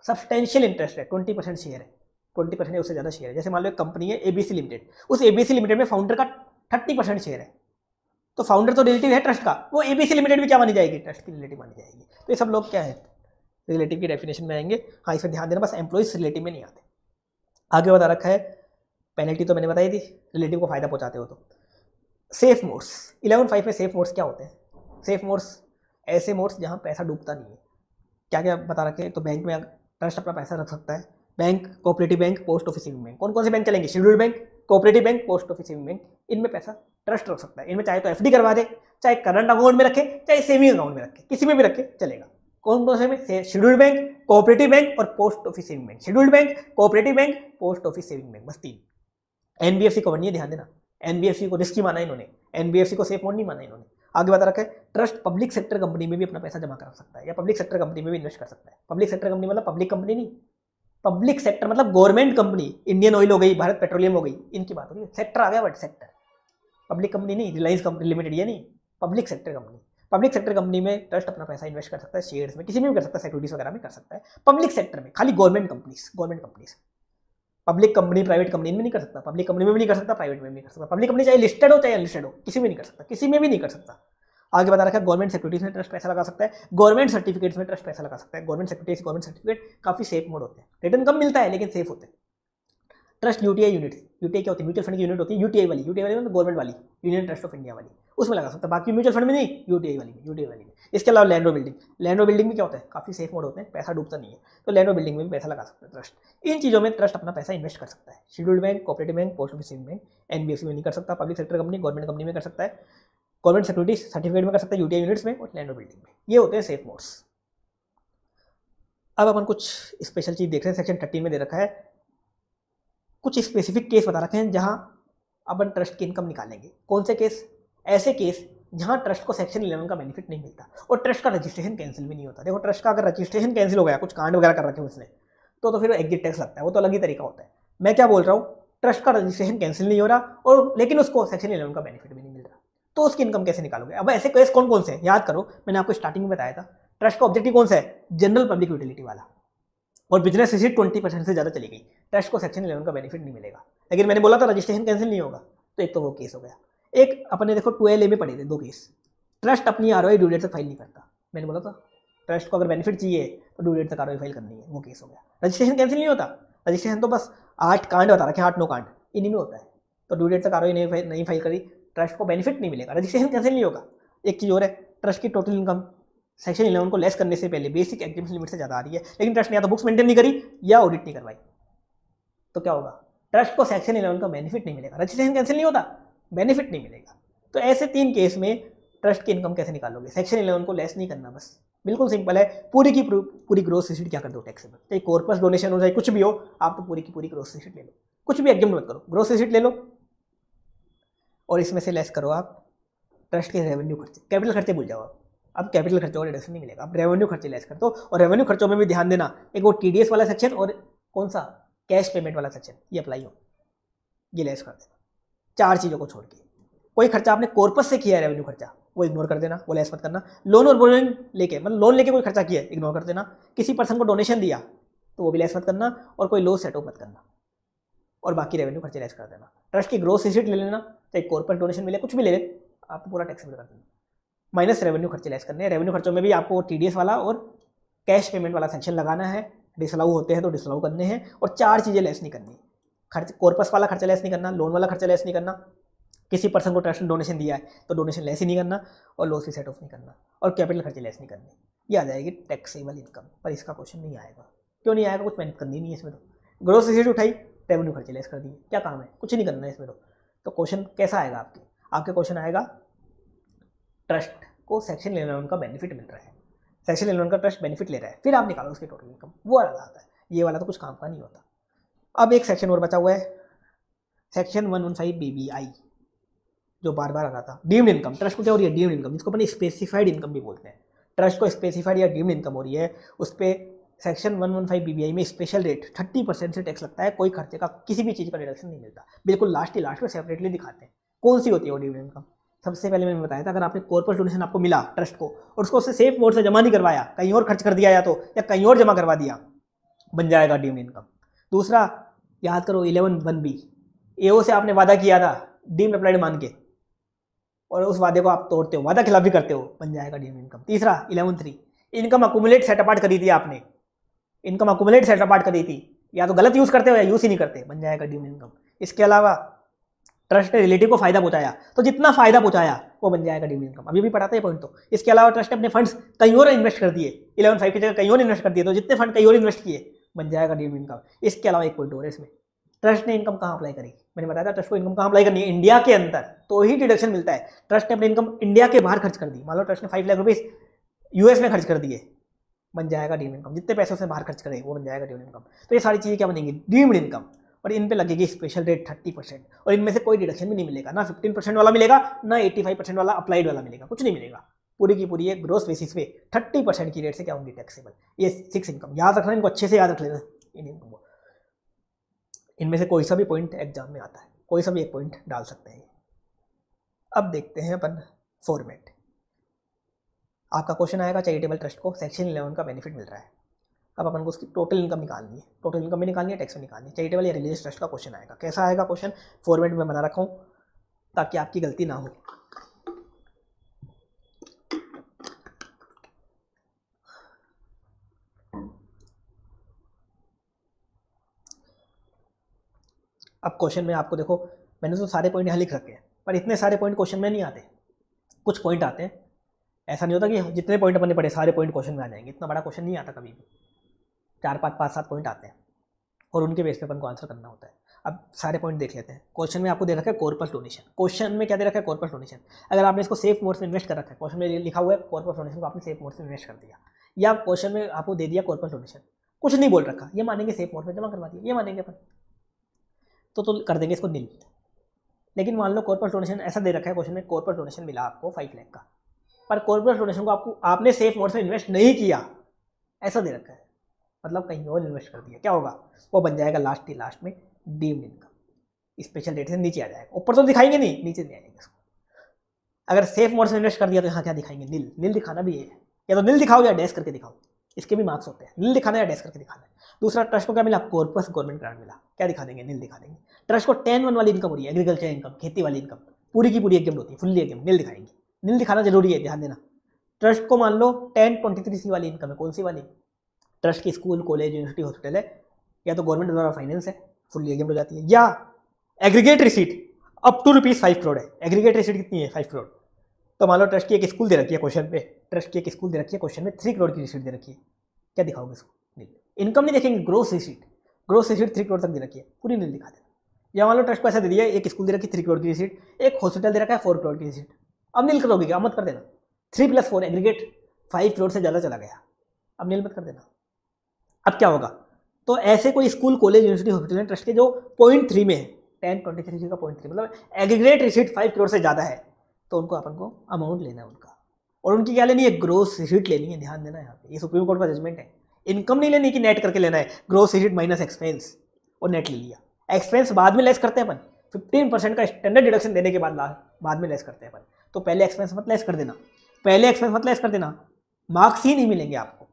सब्सटेंशियल इंटरेस्ट है ट्वेंटी परसेंट शेयर है। ट्वेंटी परसेंट उससे ज़्यादा शेयर है। जैसे मान लो एक कंपनी है एबीसी लिमिटेड उस एबीसी लिमिटेड में फाउंडर का थर्टी परसेंट शेयर है। तो फाउंडर तो रिलेटिव है ट्रस्ट का, वो एबीसी लिमिटेड भी क्या मानी जाएगी? ट्रस्ट की रिलेटिव मानी जाएगी। तो ये सब लोग क्या है? रिलेटिव की डेफिनेशन में आएँगे। हाँ इसमें ध्यान देना, बस एम्प्लॉइज रिलेटिव में नहीं आते। आगे बता रखा है पेनल्टी तो मैंने बताई थी रिलेटिव को फ़ायदा पहुंचाते हो तो। सेफ़ मोड्स इलेवन फाइव में सेफ़ मोड्स क्या होते हैं? सेफ़ मोड्स ऐसे मोड्स जहाँ पैसा डूबता नहीं है। क्या क्या बता रखे तो बैंक में ट्रस्ट अपना पैसा रख सकता है। Bank cooperative bank post office saving bank कौन कौन से बैंक चलेंगे? Scheduled bank cooperative bank post office saving bank इनमें पैसा ट्रस्ट रख सकता है। इनमें चाहे तो एफडी करवा दे, चाहे करंट अकाउंट में रखे, चाहे सेविंग अकाउंट में रखे। किसी में भी रखे, चलेगा। कौन कौन से में? शेड्यूल्ड बैंक कोऑपरेटिव बैंक और post office saving bank scheduled bank cooperative bank post office saving bank बस तीन। एनबीएफसी को बननी ध्यान देना। एनबीएफसी को रिस्की माना इन्होंने। एनबीएफसी को सेफ़ मोड नहीं माना इन्होंने। आगे बता रखा है ट्रस्ट पब्लिक सेक्टर कंपनी में भी अपना पैसा जमा कर सकता है या पब्लिक सेक्टर कंपनी में भी इन्वेस्ट कर सकता है। पब्लिक सेक्टर कंपनी मतलब पब्लिक कंपनी नहीं। पब्लिक सेक्टर मतलब गवर्नमेंट कंपनी इंडियन ऑयल हो गई भारत पेट्रोलियम हो गई, इनकी बात हो रही है। सेक्टर आ गया बट सेक्टर पब्लिक कंपनी नहीं रिलायंस कंपनी लिमिटेड ये नहीं। Public sector company public sector company में ट्रस्ट अपना पैसा इन्वेस्ट कर सकता है शेयर्स में, किसी में भी कर सकता है सिक्योरिटीज वगैरह में कर सकता है। पब्लिक सेक्टर में, खाली government companies government companies public company private company में नहीं कर सकता। पब्लिक कंपनी में भी नहीं कर सकता प्राइवेट में भी नहीं कर सकता। पब्लिक कंपनी चाहे लिस्टेड हो, चाहे अनलिस्टेड हो, किसी में नहीं कर सकता, किसी में भी नहीं कर सकता। आगे बता रखा है गवर्नमेंट सिक्योरिटीज में ट्रस्ट पैसा लगा सकता है गवर्नमेंट सर्टिफिकेट्स में ट्रस्ट पैसा लगा सकता है। गवर्नमेंट सिक्योरिटीज गवर्नमेंट सर्टिफिकेट काफ़ी सेफ़ मोड होते हैं। रिटर्न कम मिलता है, लेकिन सेफ़ होते हैं। ट्रस्ट यूटीआई यूनिट यूटीआई क्या होती है? म्यूचुअल फंड की यूनिट होती है यूटीआई वाली। यूटीआई वाली मतलब गवर्नमेंट वाली। यूनियन ट्रस्ट ऑफ़ इंडिया वाली। उसमें लगा सकता है। बाकी म्यूचुअल फंड में नहीं यूटीआई वाली में यूटीआई वाली में। इसके अलावा लैंडो बिल्डिंग लैंडो बिल्डिंग में क्या होता है? काफ़ी सेफ़ मोड होते हैं, पैसा डूबता नहीं है। तो लैंडो बिल्डिंग में भी पैसा लगा सकता है ट्रस्ट इन चीज़ों में ट्रस्ट अपना पैसा इन्वेस्ट कर सकता है। Scheduled bank cooperative bank post office bank NBFC में नहीं कर सकता public sector company government company में कर सकता है। गवर्नमेंट सिक्योरिटी सर्टिफिकेट में कर सकता है यूटीआई यूनिट्स में और लैंड बिल्डिंग में। ये होते हैं सेफ़ मोड्स अब अपन कुछ स्पेशल चीज़ देख रहे हैं। सेक्शन थर्टीन में दे रखा है। कुछ स्पेसिफिक केस बता रखे हैं, जहाँ अपन ट्रस्ट की इनकम निकालेंगे। कौन से केस ऐसे केस जहाँ ट्रस्ट को सेक्शन इलेवन का बेनिफिट नहीं मिलता और ट्रस्ट का रजिस्ट्रेशन कैंसिल भी नहीं होता। देखो ट्रस्ट का अगर रजिस्ट्रेशन कैंसिल हो गया, कुछ कांड वगैरह कर रखे उसने तो तो फिर एग्जिट टैक्स लगता है। वो तो अलग ही तरीका होता है। मैं क्या बोल रहा हूँ? ट्रस्ट का रजिस्ट्रेशन कैंसिल नहीं हो रहा और लेकिन उसको सेक्शन इलेवन का बेनिफिट भी नहीं मिल रहा। तो उसकी इनकम कैसे निकालोगे? अब ऐसे केस कौन कौन से याद करो, मैंने आपको स्टार्टिंग में बताया था ट्रस्ट का ऑब्जेक्टिव कौन सा है? जनरल पब्लिक यूटिलिटी वाला। और बिज़नेस रिसीट ट्वेंटी परसेंट से ज़्यादा चली गई। ट्रस्ट को सेक्शन इलेवन का बेनिफिट नहीं मिलेगा। लेकिन मैंने बोला था रजिस्ट्रेशन कैंसिल नहीं होगा तो एक तो वो केस हो गया। एक, अपने देखो ए में पड़े थे, दो केस ट्रस्ट अपनी आर ड्यू डेट तक फ़ाइल नहीं करता। मैंने बोला था ट्रस्ट को अगर बेनिफिट चाहिए तो ड्यू डेट तक आर फ़ाइल करनी है। वो केस हो गया। रजिस्ट्रेशन कैंसिल नहीं होता। रजिस्ट्रेशन तो बस आठ कांड बता रखे आठ नौ कांड। इन्हीं में होता है। तो ड्यू डेट तक आर नहीं फ़ाइल नहीं फ़ाइल करी ट्रस्ट को बेनिफिट नहीं मिलेगा। रजिस्ट्रेशन कैंसिल नहीं होगा। एक चीज़ और है ट्रस्ट की टोटल इनकम सेक्शन इलेवन को लेस करने से पहले बेसिक एक्टिविटी लिमिट से ज़्यादा आ रही है। लेकिन ट्रस्ट ने या तो बुक्स मेंटेन नहीं करी, या ऑडिट नहीं करवाई। तो क्या होगा? ट्रस्ट को सेक्शन इलेवन का बेनिफिट नहीं मिलेगा। रजिस्ट्रेशन कैंसिल नहीं होता। बेनिफिट नहीं मिलेगा। तो ऐसे तीन केस में ट्रस्ट की इनकम कैसे निकालोगे? सेक्शन इलेवन को लेस नहीं करना बस। बिल्कुल सिंपल है। पूरी की पूरी ग्रोथ रिसीट क्या कर दो टैक्सेबल चाहे कॉर्पस डोनेशन हो, चाहे कुछ भी हो, आप तो पूरी की पूरी ग्रोथ रिसीट ले लो। कुछ भी एग्ज़ाम मत करो। ग्रोथ रिसीट ले लो। और इसमें से लेस करो आप। ट्रस्ट के रेवेन्यू खर्चे। कैपिटल खर्चे भूल जाओ आप। अब कैपिटल खर्चों का डिडक्शन नहीं मिलेगा। अब रेवेन्यू खर्चे लेस कर दो। और रेवेन्यू खर्चों में भी ध्यान देना। एक वो टीडीएस वाला सेक्शन और कौन सा? कैश पेमेंट वाला सेक्शन ये अप्लाई हो। ये लेस कर देना चार चीज़ों को छोड़ के। कोई खर्चा आपने कॉर्पस से किया है रेवेन्यू खर्चा, वो इग्नोर कर देना, वो लेस मत करना। लोन और बोरिंग लेके मतलब लोन लेके कोई खर्चा किया है इग्नोर कर देना। किसी पर्सन को डोनेशन दिया तो वो भी लेस मत करना और कोई लो सेटअप मत करना। और बाकी रेवेन्यू खर्चे लेस कर देना। ट्रस्ट की ग्रोथ रिसिट ले लेना, चाहे कॉर्पोरेट डोनेशन मिले, कुछ भी ले ले आपको पूरा टैक्स कर देना। माइनस रेवेन्यू खर्चे लेस करने रेवेन्यू खर्चों में भी आपको टी वाला और कैश पेमेंट वाला सेक्शन लगाना है। डिसलाउ होते हैं तो डिसलाउ करने हैं और चार चीज़ें लेस नहीं करनी। खर्च कॉर्पस वाला खर्चा लेस नहीं करना लोन वाला खर्चा लेस नहीं करना। किसी पर्सन को ट्रस्ट डोनेशन दिया है तो डोनेशन लेस ही नहीं करना और लॉस भी सेट ऑफ़ नहीं करना और कैपिटल खर्चे लेस नहीं करने। ये आ जाएगी टैक्सेबल इनकम पर इसका क्वेश्चन नहीं आएगा। क्यों नहीं आएगा? कुछ मेहनत करनी नहीं है इसमें तो। ग्रोस रिसीट उठाई रेवेन्यू खर्चे लेस कर दिए। क्या काम है? कुछ नहीं करना है इसमें तो। तो क्वेश्चन कैसा आएगा आपके? आपके क्वेश्चन आएगा ट्रस्ट को सेक्शन इलेवन का बेनिफिट मिल रहा है। सेक्शन इलेवन का ट्रस्ट बेनिफिट ले रहा है। फिर आप निकालो उसकी टोटल इनकम वो वाला आता है। ये वाला तो कुछ काम का नहीं होता। अब एक सेक्शन और बचा हुआ है। Section one one five B B I जो बार बार आ रहा था। डीम्ड इनकम ट्रस्ट को क्या हो रही है? डीम्ड इनकम जिसको अपनी स्पेसिफाइड इनकम भी बोलते हैं। ट्रस्ट को स्पेसिफाइड या डीम्ड इनकम हो रही है, उस पर section one one five B में स्पेशल रेट थर्टी परसेंट से टैक्स लगता है। कोई खर्चे का किसी भी चीज़ का डिडक्शन नहीं मिलता। बिल्कुल लास्ट ही लास्ट में सेपरेटली दिखाते हैं। कौन सी होती है वो डिविडेंड इनकम सबसे पहले मैंने बताया था, अगर आपने कॉर्पोरेट डोनेशन आपको मिला ट्रस्ट को, और उसको उससे सेफ़ मोड से जमा नहीं करवाया, कहीं और खर्च कर दिया या तो या कहीं और जमा करवा दिया, बन जाएगा डीम्ड इनकम दूसरा याद करो इलेवन वन बी ए से आपने वादा किया था डीम अप्लाइड मान के। और उस वादे को आप तोड़ते हो, वादा खिलाफ भी करते हो, बन जाएगा डीम इनकम तीसरा eleven three income accumulate set apart करी थी आपने। इनकम अकुमुलेट सेट अपार्ट करी थी। या तो गलत यूज़ करते हो या यूज़ ही नहीं करते, बन जाएगा ड्यूम इनकम इसके अलावा ट्रस्ट ने रिलेटिव को फ़ायदा पहुँचाया। तो जितना फ़ायदा पहुँचाया, वो बन जाएगा ड्यूम इनकम अभी भी पढ़ाते हैं पॉइंट तो। इसके अलावा ट्रस्ट ने अपने फंड्स कहीं और इन्वेस्ट कर दिए। इलेवन फाइव की जगह कहीं और इन्वेस्ट कर दिए। तो जितने फंड कहीं और इन्वेस्ट किए बन जाएगा ड्यूम इनकम इसके अलावा एक पॉइंट और है इसमें. ट्रस्ट ने इनकम कहाँ अप्लाई करी? मैंने बताया था ट्रस्ट को इनकम कहाँ अप्लाई करनी है? इंडिया के अंदर. तो ही डिडक्शन मिलता है. ट्रस्ट ने अपनी इनकम इंडिया के बाहर खर्च कर दी. मान लो ट्रस्ट ने फाइव लाख रुपीज़ यूएस में खर्च कर दिए. बन जाएगा डीम इनकम जितने पैसे से बाहर खर्च करें, वो बन जाएगा डीम इनकम तो ये सारी चीज़ें क्या बनेंगी? डीम्ड इनकम और इन पे लगेगी स्पेशल रेट थर्टी परसेंट और इनमें से कोई डिडक्शन भी नहीं मिलेगा. ना फिफ्टीन परसेंट वाला मिलेगा, ना एट्टी फाइव परसेंट वाला अप्लाइड वाला मिलेगा. कुछ नहीं मिलेगा. पूरी की पूरी एक ग्रोस बेसिस पे थर्टी परसेंट की रेट से क्या होंगी टैक्सेबल ये सिक्स इनकम याद रखना, इनको अच्छे से याद रख लेना, इन इनकम को। इनमें से कोई सा भी पॉइंट एग्ज़ाम में आता है, कोई सा भी एक पॉइंट डाल सकते हैं। अब देखते हैं अपन फॉर्मेट आपका क्वेश्चन आएगा चैरिटेबल ट्रस्ट को सेक्शन इलेवन का बेनिफिट मिल रहा है। अब अपन को उसकी टोटल इनकम निकालनी है। टोटल इनकम भी निकालनी है टैक्स भी निकालनी है। चैरिटेबल या रिलीजियस ट्रस्ट का क्वेश्चन आएगा। कैसा आएगा क्वेश्चन फॉर्मेट में बना रखा हूँ, ताकि आपकी गलती ना हो। अब क्वेश्चन में आपको देखो, मैंने तो सारे पॉइंट यहाँ लिख रखे हैं, पर इतने सारे पॉइंट क्वेश्चन में नहीं आते। कुछ पॉइंट आते हैं। ऐसा नहीं होता कि जितने पॉइंट अपने पढ़े, सारे पॉइंट क्वेश्चन में आ जाएँगे। इतना बड़ा क्वेश्चन नहीं आता कभी भी। चार, पाँच पाँच, सात पॉइंट आते हैं। और उनके बेस पे अपन को आंसर करना होता है। अब सारे पॉइंट देख लेते हैं। क्वेश्चन में आपको दे रखा है कॉर्पस डोनेशन क्वेश्चन में क्या दे रखा है? कॉर्पस डोनेशन अगर आपने इसको सेफ़ मोड से इन्वेस्ट कर रखा है क्वेश्चन में लिखा हुआ है कॉर्पस डोनेशन को आपने सेफ़ मोड से इन्वेस्ट कर दिया। या क्वेश्चन में आपको दे दिया कॉर्पस डोनेशन कुछ नहीं बोल रखा। ये मानेंगे सेफ़ मोड में जमा करवा दिया। ये मानेंगे अपन। तो तो कर देंगे इसको नील लेकिन मान लो कॉर्पस डोनेशन ऐसा दे रखा है क्वेश्चन में कॉर्पस डोनेशन मिला आपको फाइव लैख का। पर कॉर्पोरेट डोनेशन को आपको, आपने सेफ़ मोड से इन्वेस्ट नहीं किया, ऐसा दे रखा है। मतलब कहीं और इन्वेस्ट कर दिया, क्या होगा? वो बन जाएगा लास्ट ही लास्ट में डीम्ड इनकम स्पेशल रेट से नीचे आ जाएगा। ऊपर तो दिखाएँगे नहीं, नीचे नहीं आएँगे इसको। अगर सेफ़ मोड से इन्वेस्ट कर दिया तो यहाँ क्या दिखाएँगे? नील नील दिखाना भी है। या तो नील दिखाओ या डैश करके दिखाओ। इसके भी मार्क्स होते हैं। नील दिखाना या डैश करके दिखाना है। दूसरा ट्रस्ट को क्या मिला? कॉर्पस गवर्नमेंट ग्रांट मिला। क्या दिखा देंगे? नील दिखा देंगे। ट्रस्ट को टेन वन वाली इनकम हो रही है। एग्रीकल्चर इनकम खेती वाली इनकम पूरी की पूरी एकदम होती है। फुल्ली एकदम नील दिखाएँगे। नील दिखाना ज़रूरी है, ध्यान देना। ट्रस्ट को मान लो टेन ट्वेंटी थ्री सी वाली इनकम है। कौन सी वाली? ट्रस्ट की स्कूल कॉलेज यूनिवर्सिटी हॉस्पिटल है। या तो गवर्नमेंट द्वारा फाइनेंस है। फुल्ली एग्ज़ाम हो जाती है। या aggregate receipt up to rupees five crore है। एग्रीगेट रिसीट कितनी है? फाइव करोड़ तो मान लो ट्रस्ट की एक स्कूल दे रखी है क्वेश्चन पे। ट्रस्ट की एक स्कूल दे रखी है। क्वेश्चन में थ्री करोड़ की रिसीट दे रखी है। क्या दिखाओगे इसको इनकम नहीं देखेंगे gross receipt gross receipt three crore तक दे रखी है, पूरी नील दिखा देना या मान लो ट्रस्ट ऐसा दे दिया, एक स्कूल दे रखी थ्री करोड़ की रिसीट एक हॉस्पिटल दे रखा है फोर करोड़ की रिसीट अब नील करोगे क्या? मत कर देना। Three plus four aggregate five crore से ज़्यादा चला गया। अब नील मत कर देना। अब क्या होगा? तो ऐसे कोई school college university hospital trust के जो पॉइंट थ्री में है टेन ट्वेंटी थ्री का पॉइंट थ्री मतलब एग्रीगेट रिसीट फाइव करोड़ से ज़्यादा है तो उनको अपन को अमाउंट लेना है उनका। और उनकी क्या लेनी है? ग्रोस रिसीट लेनी है, ध्यान देना यहाँ पे। ये सुप्रीम कोर्ट का जजमेंट है। इनकम नहीं लेनी कि नेट करके लेना है। ग्रोस रिसीट माइनस एक्सपेंस और नेट ले लिया। एक्सपेंस बाद में लेस करते हैं अपन। फिफ्टीन परसेंट का स्टैंडर्ड डिडक्शन देने के बाद बाद में लेस करते हैं अपन। तो पहले एक्सपेंस मत लेस कर देना। पहले एक्सपेंस मत लेस कर देना। मार्क्स ही नहीं मिलेंगे आपको।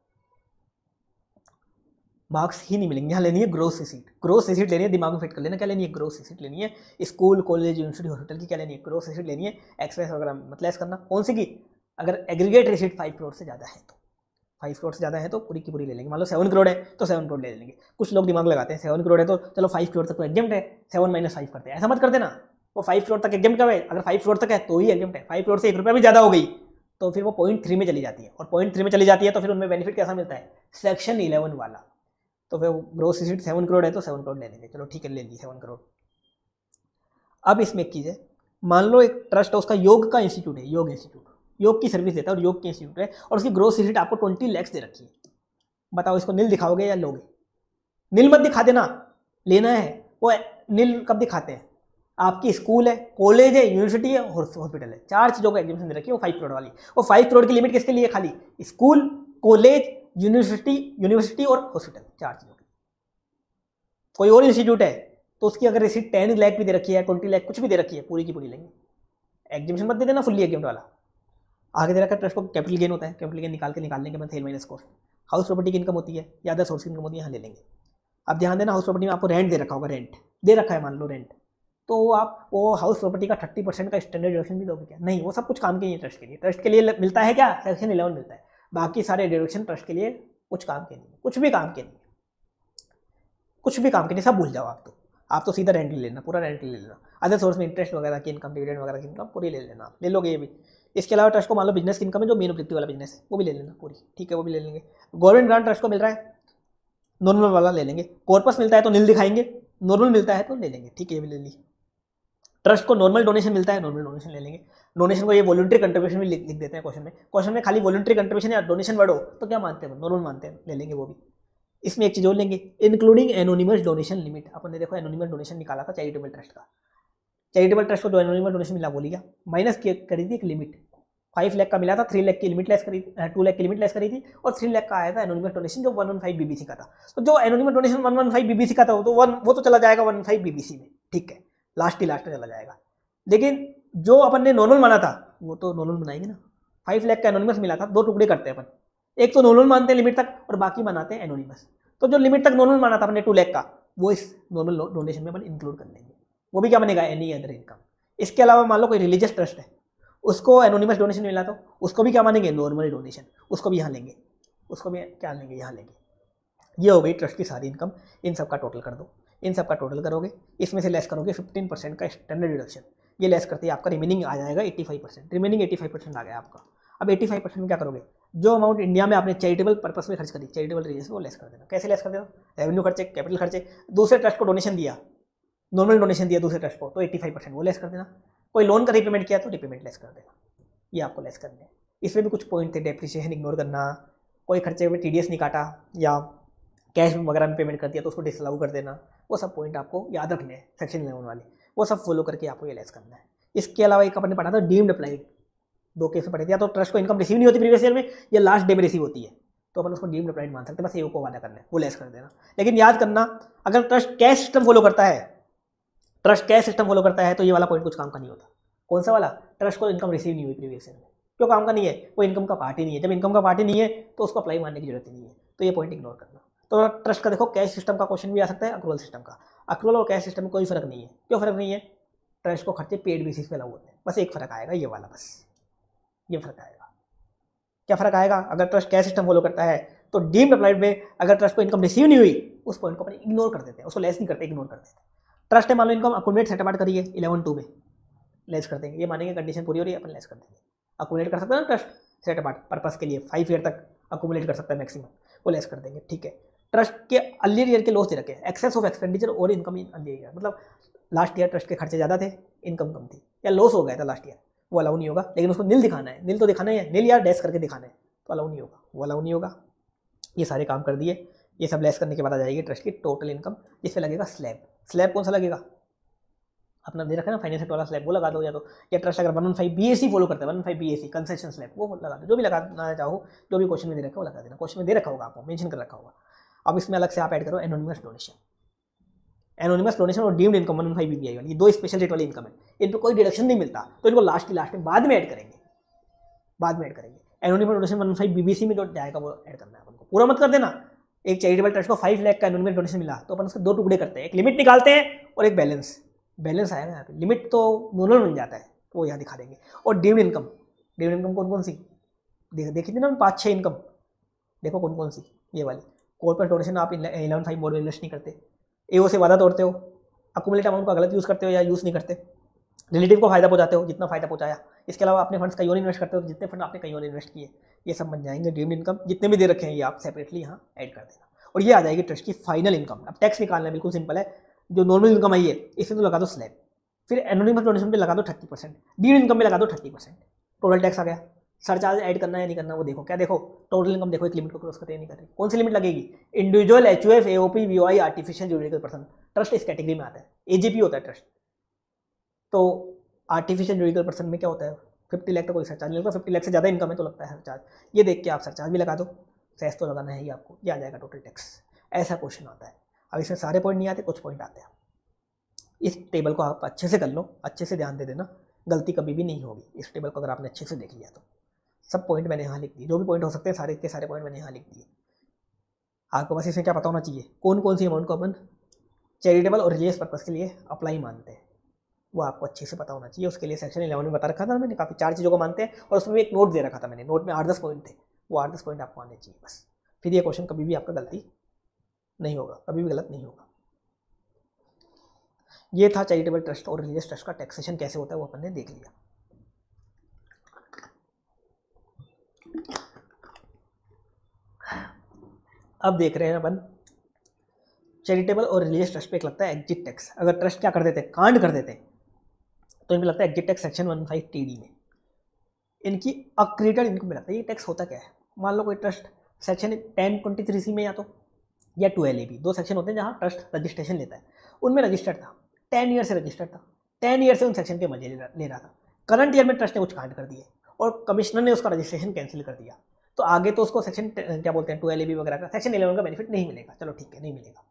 मार्क्स ही नहीं मिलेंगे। यहाँ लेनी है ग्रोस रिसीट ग्रोस रिसीट लेनी है, दिमाग में फिट कर लेना। क्या लेनी है? ग्रोस रिसीट लेनी है। स्कूल कॉलेज यूनिवर्सिटी हॉस्पिटल की क्या लेनी है? ग्रोस रिसीट लेनी है। एक्सपेंस वगैरह मतलब करना। कौन सी की? अगर एग्रीगेट रिसीट फाइव करोड़ से ज़्यादा है तो। फाइव करोड़ से ज़्यादा है तो पूरी की पूरी ले लेंगे। मान लो सेवन करोड़ है तो सेवन करोड़ ले लेंगे। कुछ लोग दिमाग लगाते हैं सेवन करोड़ है तो चलो फाइव करोड़ तक तो एग्ज़ाम है सेवन माइनस फाइव करते हैं। ऐसा मत करते देना वो फाइव करोड़ तक एग्ज़ाम कब है? अगर फाइव करोड़ तक है तो ही एग्ज़ाम है। फाइव करोड़ से एक रुपया भी ज़्यादा हो गई तो फिर वो पॉइंट थ्री में चली जाती है। और पॉइंट थ्री में चली जाती है तो फिर उनमें बेनिफिट कैसा मिलता है? सेक्शन इलेवन वाला। तो फिर ग्रोस रिसीट सेवन करोड़ है तो सेवन करोड़ ले लेंगे। चलो ठीक है, ले ली सेवन करोड़ अब इसमें एक चीज़ है। मान लो एक ट्रस्ट है उसका योग का इंस्टीट्यूट है, योग इंस्टीट्यूट योग की सर्विस देता है और योग की इंस्टीट्यूट है और उसकी ग्रोथ रिसीट आपको ट्वेंटी लैक्स दे रखी है। बताओ इसको नील दिखाओगे या लोगे? नील मत दिखा देना, लेना है। वो नील कब दिखाते हैं? आपकी स्कूल है कॉलेज है यूनिवर्सिटी है हॉस्पिटल है। चार चीज़ों को एग्जामेशन दे रखी है, वो फाइव करोड़ वाली। वो फाइव करोड़ की लिमिट किसके लिए खाली? स्कूल कॉलेज यूनिवर्सिटी यूनिवर्सिटी और हॉस्पिटल चार चीज़ों की। कोई और इंस्टीट्यूट है तो उसकी अगर रिसीट टेन लैख भी दे रखी है ट्वेंटी लैख कुछ भी दे रखी है, पूरी की पूरी लेंगे। एग्जीबिशन मत दे देना फुल्ली एग्ज़ाम वाला। आगे दे रखा है ट्रस्ट को कैपिटल गेन होता है, कैपिटल गेन निकाल के निकालने के बाद थेल माइनस कॉस्ट हाउस प्रॉपर्टी की इनकम होती है या अदर सोर्स की इनकम होती है, यहाँ ले लेंगे। अब ध्यान देना हाउस प्रॉपर्टी में आपको रेंट दे रखा होगा रेंट दे रखा है, मान लो रेंट तो आप वो हाउस प्रॉपर्टी का थर्टी परसेंट का स्टैंडर्ड डिडक्शन भी दोगे क्या? नहीं, वो सब कुछ काम के लिए ट्रस्ट के लिए। ट्रस्ट के लिए मिलता है क्या? सेक्शन इलेवन मिलता है। बाकी सारे डिडक्शन ट्रस्ट के लिए कुछ काम के नहीं कुछ भी काम के नहीं कुछ भी काम के नहीं सब भूल जाओ आप तो। आप तो सीधा रेंट ले लेना, पूरा रेंट ले लेना। अदर सोर्स में इंटरेस्ट वगैरह की इनकम डिविडेंड वगैरह की इनकम पूरी ले लेना आप। ले लोगे ये भी। इसके अलावा ट्रस्ट को मान लो बिज़नेस की इनकम है, जो मेन ऑब्जेक्टिव वाला बिज़नेस है, वो भी ले लेना पूरी, ठीक है, वो भी ले लेंगे। गवर्नमेंट ग्रांट ट्रस्ट को मिल रहा है नॉर्मल वाला ले लेंगे। कॉर्पस मिलता है तो नील दिखाएँगे नॉर्मल मिलता है तो ले लेंगे, ठीक है, ये भी ले ली। ट्रस्ट को नॉर्मल डोनेशन मिलता है नॉर्मल डोनेशन ले लेंगे। डोनेशन को ये वॉलंट्री कंट्रीब्यूशन भी लिख देते हैं क्वेश्चन में। क्वेश्चन में खाली वॉलंट्री कंट्रीब्यूशन या डोनेशन वर्ड हो तो क्या मानते हैं नॉर्मल मानते हैं, ले लेंगे वो भी। इसमें एक चीज़ और लेंगे इंक्लूडिंग एनोनिमस डोनेशन लिमिट अपन ने देखो एनोनिमस डोनेशन निकाला था चैरिटेबल ट्रस्ट का। चैरिटेबल ट्रस्ट को जो एनोनिमस डोनेशन मिला, बोली गया माइनस करी थी एक लिमिट फाइव लैख का मिला था थ्री लैख की लिमिट लेस करी टू लैख की लिमिट लेस करी थी और थ्री लैख का आया था एनोनिमस डोनेशन जो वन वन फाइव बीबीसी का था। तो जो anonymous donation one one five BBC का था तो वन वो तो चला जाएगा वन फाइव बीबीसी में, ठीक है? लास्ट ही लास्ट में चला जाएगा। लेकिन जो अपन ने नॉर्मल माना था, वो तो नॉर्मल बनाएँगे ना। फाइव लैख का एनोनिमस मिला था, दो टुकड़े करते हैं अपन। एक तो नॉर्मल मानते हैं लिमिट तक और बाकी बनाते हैं एनोनिमस तो जो लिमिट तक नॉर्मल माना था अपने टू लैख का, वो इस नॉर्मल डोनेशन में अपन इंक्लूड कर लेंगे। वो भी क्या बनेगा? एनी अदर इनकम इसके अलावा मान लो कोई रिलीजियस ट्रस्ट है, उसको एनोनिमस डोनेशन मिला तो उसको भी क्या मानेंगे? नॉर्मल डोनेशन उसको भी यहाँ लेंगे। उसको भी क्या लेंगे? यहाँ लेंगे। ये हो गई ट्रस्ट की सारी इनकम इन सब का टोटल कर दो। इन सब का टोटल करोगे, इसमें से लेस करोगे फिफ्टीन परसेंट का स्टैंडर्ड डिडक्शन ये लेस करते हैं आपका रिमेनिंग आ जाएगा eighty five percent remaining eighty five percent आ गया आपका। अब एट्टी फाइव परसेंट क्या करोगे? जो अमाउंट इंडिया में आपने चैरिटेबल पर्पस में खर्च करी चैरिटेबल रीजन वो लेस कर देना। कैसे लेस कर देना? रेवेन्यू खर्चे कैपिटल खर्चे। दूसरे ट्रस्ट को डोनेशन दिया। नॉर्मल डोनेशन दिया दूसरे ट्रस्ट को तो एट्टी फाइव परसेंट वो लेस कर देना। कोई लोन का रिपेमेंट किया तो रिपेमेंट लेस कर देना। ये आपको लेस करने इसमें भी कुछ पॉइंट थे डेप्रिसिएशन इग्नोर करना, कोई खर्चे में टी नहीं काटा, या कैश वगैरह में पेमेंट कर दिया तो उसको डिसअलाउ कर देना, वो सब पॉइंट आपको याद रखने हैं सेक्शन इलेवन वाले। वो सब फॉलो करके आपको ये लेस करना है। इसके अलावा एक अपने पढ़ा था डीम्ड अप्लाइड दो केस में पढ़े थे, या तो ट्रस्ट को इनकम रिसीव नहीं होती प्रीवियस ईयर में, या लास्ट डे में रिसीव होती है। तो अपन उसको डीम्ड अप्लाइड मान सकते हैं, बस ये को वादा करना है, वो लेस कर देना। लेकिन याद करना, अगर ट्रस्ट कैश सिस्टम फॉलो करता है ट्रस्ट कैश सिस्टम फॉलो करता है तो ये वाला पॉइंट कुछ काम का नहीं होता। कौन सा वाला? ट्रस्ट को इनकम रिसीव नहीं हुई प्रीवियस ईयर में। क्यों काम का नहीं है? वो इनकम का पार्टी नहीं है। जब इनकम का पार्टी नहीं है तो उसको अप्लाई मारने की ज़रूरत नहीं है। तो ये पॉइंट इग्नोर करना। तो ट्रस्ट का देखो कैश सिस्टम का क्वेश्चन भी आ सकता है अक्रूवल सिस्टम का। अक्रूवल और कैश सिस्टम में कोई फ़र्क नहीं है। क्यों फ़र्क नहीं है? ट्रस्ट को खर्चे पेड बेसिस पे लागू होते हैं। बस एक फ़र्क आएगा, ये वाला बस। ये फ़र्क आएगा। क्या फ़र्क आएगा? अगर ट्रस्ट कैश सिस्टम फॉलो करता है तो डीम्ड अप्लाइड में अगर ट्रस्ट को इनकम रिसीव नहीं हुई, उस पॉइंट को अपन इग्नोर कर देते हैं। उसको लेस नहीं करते इग्नोर कर देते हैं। ट्रस्ट है मान लो इनको इनकम अकोमोडेट सेटअपार्ट करिए इलेवन टू में। लेस कर देंगे। ये मानेंगे कंडीशन पूरी हो रही है, अपन लेस कर देंगे। अकोमोडेट कर सकते हैं ना ट्रस्ट सेटअपार्ट पर्पस के लिए। फाइव ईयर तक अकोमोडेट कर सकता है मैक्सिमम वो लेस कर देंगे, ठीक है। ट्रस्ट के अर्लियर ईयर के लॉस दे रखे एक्सेस ऑफ़ एक्सपेंडिचर और इनकम इन अर्लियर ईयर मतलब लास्ट ईयर ट्रस्ट के खर्चे ज़्यादा थे इनकम कम थी। या लॉस हो गया था लास्ट ईयर वो अलाउ नहीं होगा। लेकिन उसको नील दिखाना है। नील तो दिखाना है नील या डैश करके दिखाना है। तो अलाउ नहीं होगा। वो अलाउ नहीं होगा। ये सारे काम कर दिए। ये सब लेस करने के बाद आ जाएगी ट्रस्ट की टोटल इनकम जिससे लगेगा स्लैब स्लैब कौन सा लगेगा? अपना दे रखा ना फाइनेंशियल वाला स्लैब, वो लगा दो या तो। या ट्रस्ट अगर one one five B S C follow करते हैं one five B S C concession slab वो लगा दो। जो भी लगाना चाहो, जो भी क्वेश्चन में दे रखा है, वो लगा देना। क्वेश्चन में दे रखा होगा आपको मेंशन कर रखा होगा। अब इसमें अलग से आप ऐड करो एनोनिमस डोनेशन एनोनिमस डोनेशन और deemed income one five B वाली। ये दो स्पेशल रेट वाली इनकम है। इन पर कोई डिडक्शन नहीं मिलता। तो इनको लास्ट की लास्ट में बाद में ऐड करेंगे। बाद में ऐड करेंगे। Anonymous donation one five BBC में जो जाएगा, वो ऐड करना है आपको पूरा मत कर देना। एक चैरिटेबल ट्रस्ट को फाइव लाख का एनोनिमस डोनेशन मिला तो अपन उसके दो टुकड़े करते हैं। एक लिमिट निकालते हैं और एक बैलेंस बैलेंस आएगा यहाँ पे। लिमिट तो नॉर्मल बन जाता है तो वो यहाँ दिखा देंगे। और डीम्ड इनकम डीम्ड इनकम कौन कौन सी? देख, देखी थी ना पाँच छः इनकम देखो कौन कौन सी? ये वाली। कॉर्पोरेट डोनेशन आप इलेवन फाइव मोड में इन्वेस्ट नहीं करते। एओ से वादा तोड़ते हो। अकुमुलेट अमाउंट का गलत यूज़ करते हो या यूज़ नहीं करते। रिलेटिव को फ़ायदा पहुँचाते हो, जितना फ़ायदा पहुँचाया। इसके अलावा अपने फंड्स कहीं और इन्वेस्ट करते हो जितने फंड आपने कहीं और इन्वेस्ट किए, ये सब बन जाएँगे ड्रीम इनकम जितने भी दे रखे हैं ये आप सेपरेटली यहाँ ऐड कर देना। और ये आ जाएगी ट्रस्ट की फाइनल इनकम अब टैक्स निकालना बिल्कुल सिंपल है, जो नॉर्मल इनकम आई है इसमें तो लगा दो स्लैब फिर एनोनिमस डोनेशन पे लगा दो थर्टी परसेंट डी इनकम में लगा दो थर्टी परसेंट टोटल टैक्स आ गया। सरचार्ज ऐड करना है, नहीं करना वो देखो। क्या देखो? टोटल इनकम देखो, एक लिमिट को क्रॉस करते नहीं कर रही कौन सी लिमिट लगेगी? Individual H U F A P V I artificial judicial person trust इस कैटेगरी में आता है। एजीपी होता है ट्रस्ट तो आर्टिफिशियल जुडिकल पर्सन में क्या होता है? फिफ्टी लाख का कोई सरचार्ज नहीं लगता फिफ्टी लाख से ज़्यादा इनकम है तो लगता है सरचार्ज ये देख के आप सरचार्ज भी लगा दो। सेस तो लगाना है ही आपको। ये आ जाएगा टोटल टैक्स ऐसा क्वेश्चन आता है। अब इसमें सारे पॉइंट नहीं आते, कुछ पॉइंट आते हैं। इस टेबल को आप अच्छे से कर लो, अच्छे से ध्यान दे देना। गलती कभी भी नहीं होगी। इस टेबल को अगर आपने अच्छे से देख लिया तो। सब पॉइंट मैंने यहाँ लिख दिए। जो भी पॉइंट हो सकते हैं, सारे के सारे पॉइंट मैंने यहाँ लिख दिए। आपको बस इसमें क्या पता होना चाहिए? कौन कौन सी अमाउंट को अपन चैरिटेबल और रिलीजियस पर्पज़ के लिए अप्लाई मानते हैं? वो आपको अच्छे से पता होना चाहिए। उसके लिए सेक्शन इलेवन में बता रखा था मैंने, काफ़ी चार चीज़ों को मानते हैं और उसमें भी एक नोट दे रखा था मैंने। नोट में आठ दस पॉइंट थे। वो आठ दस पॉइंट आपको आने चाहिए बस। फिर ये क्वेश्चन कभी भी आपका गलती नहीं होगा, कभी भी गलत नहीं होगा। ये था चैरिटेबल ट्रस्ट और रिलीजियस ट्रस्ट का टैक्सेशन कैसे होता है वो अपन ने देख लिया। अब देख रहे हैं अपन। चैरिटेबल और रिलीजियस ट्रस्ट पे एक लगता है एग्जिट टैक्स अगर ट्रस्ट क्या कर देते? कांड कर देते। तो इनमें लगता है exit tax section one five T D में। इनकी अक्रीडेड इनकम में लगता है ये टैक्स होता क्या है? मान लो कोई trust section ten twenty three C में या तो या ट्वेल्व ए बी दो सेक्शन होते हैं जहाँ ट्रस्ट रजिस्ट्रेशन लेता है। उनमें रजिस्टर्ड था। टेन ईयर से रजिस्टर्ड था। टेन ईयर से उन सेक्शन के मज़े ले रहा था। करंट ईयर में ट्रस्ट ने कुछ कांड कर दिए और कमिश्नर ने उसका रजिस्ट्रेशन कैंसिल कर दिया। तो आगे तो उसको सेक्शन क्या बोलते हैं ट्वेल्व ए बी वगैरह का सेक्शन इलेवन का बेनिफिट नहीं मिलेगा। चलो ठीक है, नहीं मिलेगा।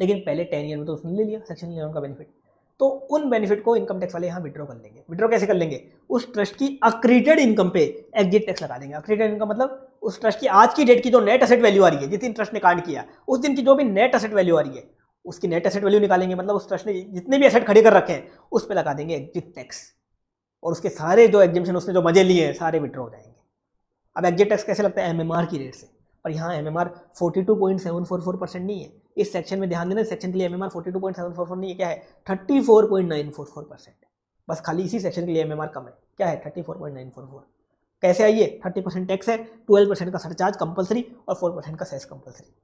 लेकिन पहले टेन ईयर में तो उसने ले लिया सेक्शन इलेवन का बेनिफिट तो उन बेनिफिट को इनकम टैक्स वाले यहाँ विड्रॉ कर लेंगे। विड्रॉ कैसे कर लेंगे? उस ट्रस्ट की अक्रीटेड इनकम पे एग्जिट टैक्स लगा देंगे अक्रीटेड इनकम मतलब उस ट्रस्ट की आज की डेट की जो नेट असेट वैल्यू आ रही है जिस दिन ट्रस्ट ने कांड किया, उस दिन की जो भी नेट असेट वैल्यू आ रही है, उसकी नेट असेट वैल्यू निकालेंगे। मतलब उस ट्रस्ट ने जितने भी असेट खड़े कर रखे हैं, उस पर लगा देंगे एग्जिट टैक्स और उसके सारे जो एग्जिबिशन उसने जो मज़े लिए हैं, सारे विड्रॉ हो जाएँगे। अब एग्जिट टैक्स कैसे लगता है? एमएमआर की रेट से। पर यहाँ एम एम नहीं है। इस सेक्शन में ध्यान देना सेक्शन के लिए M M R forty two point seven four four नहीं क्या है? Thirty four point nine four four percent बस खाली इसी सेक्शन के लिए एम एम आर कम है। क्या है? Thirty four point nine four four कैसे आइए? थर्टी परसेंट टैक्स है ट्वेल्व परसेंट का सरचार्ज कंपलसरी और फोर परसेंट का सेस कंपलसरी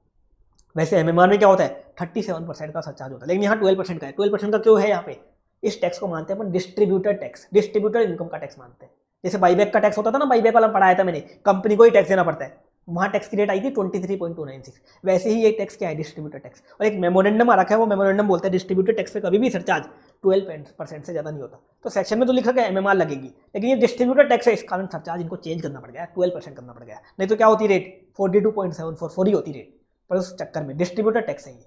वैसे एमएमआर में क्या होता है? थर्टी सेवन परसेंट का सरचार्ज होता है। लेकिन यहाँ ट्वेल्व परसेंट का है। ट्वेल्व परसेंट का क्यों है यहाँ पे? इस टैक्स को मानते हैं अपन डिस्ट्रीब्यूटर टैक्स डिस्ट्रीब्यूटर इनकम का टैक्स मानते हैं। जैसे बाईबैक का टैक्स होता था ना बाईबैक वाला पढ़ाया था मैंने। कंपनी को ही टैक्स देना पड़ता है। वहाँ टैक्स की रेट आई थी twenty three point two nine six वैसे ही एक टैक्स क्या है डिस्ट्रीब्यूटर टैक्स और एक मेमोरेंडम आ रखा है, वो मेमोरेंडम बोलता है डिस्ट्रीब्यूटर टैक्स पे कभी भी सरचार्ज ट्वेल्व परसेंट से ज़्यादा नहीं होता। तो सेक्शन में तो लिख रखा है एम लगेगी। लेकिन ये डिस्ट्रीब्यूटर टैक्स है, इस कारण सरचार्ज इनको चेंज करना पड़ गया ट्वेल्व परसेंट करना पड़ गया नहीं तो क्या होती rate forty two point seven four four ही होती रेट पर उस चक्कर में डिस्ट्रीब्यूटर टैक्स है ये।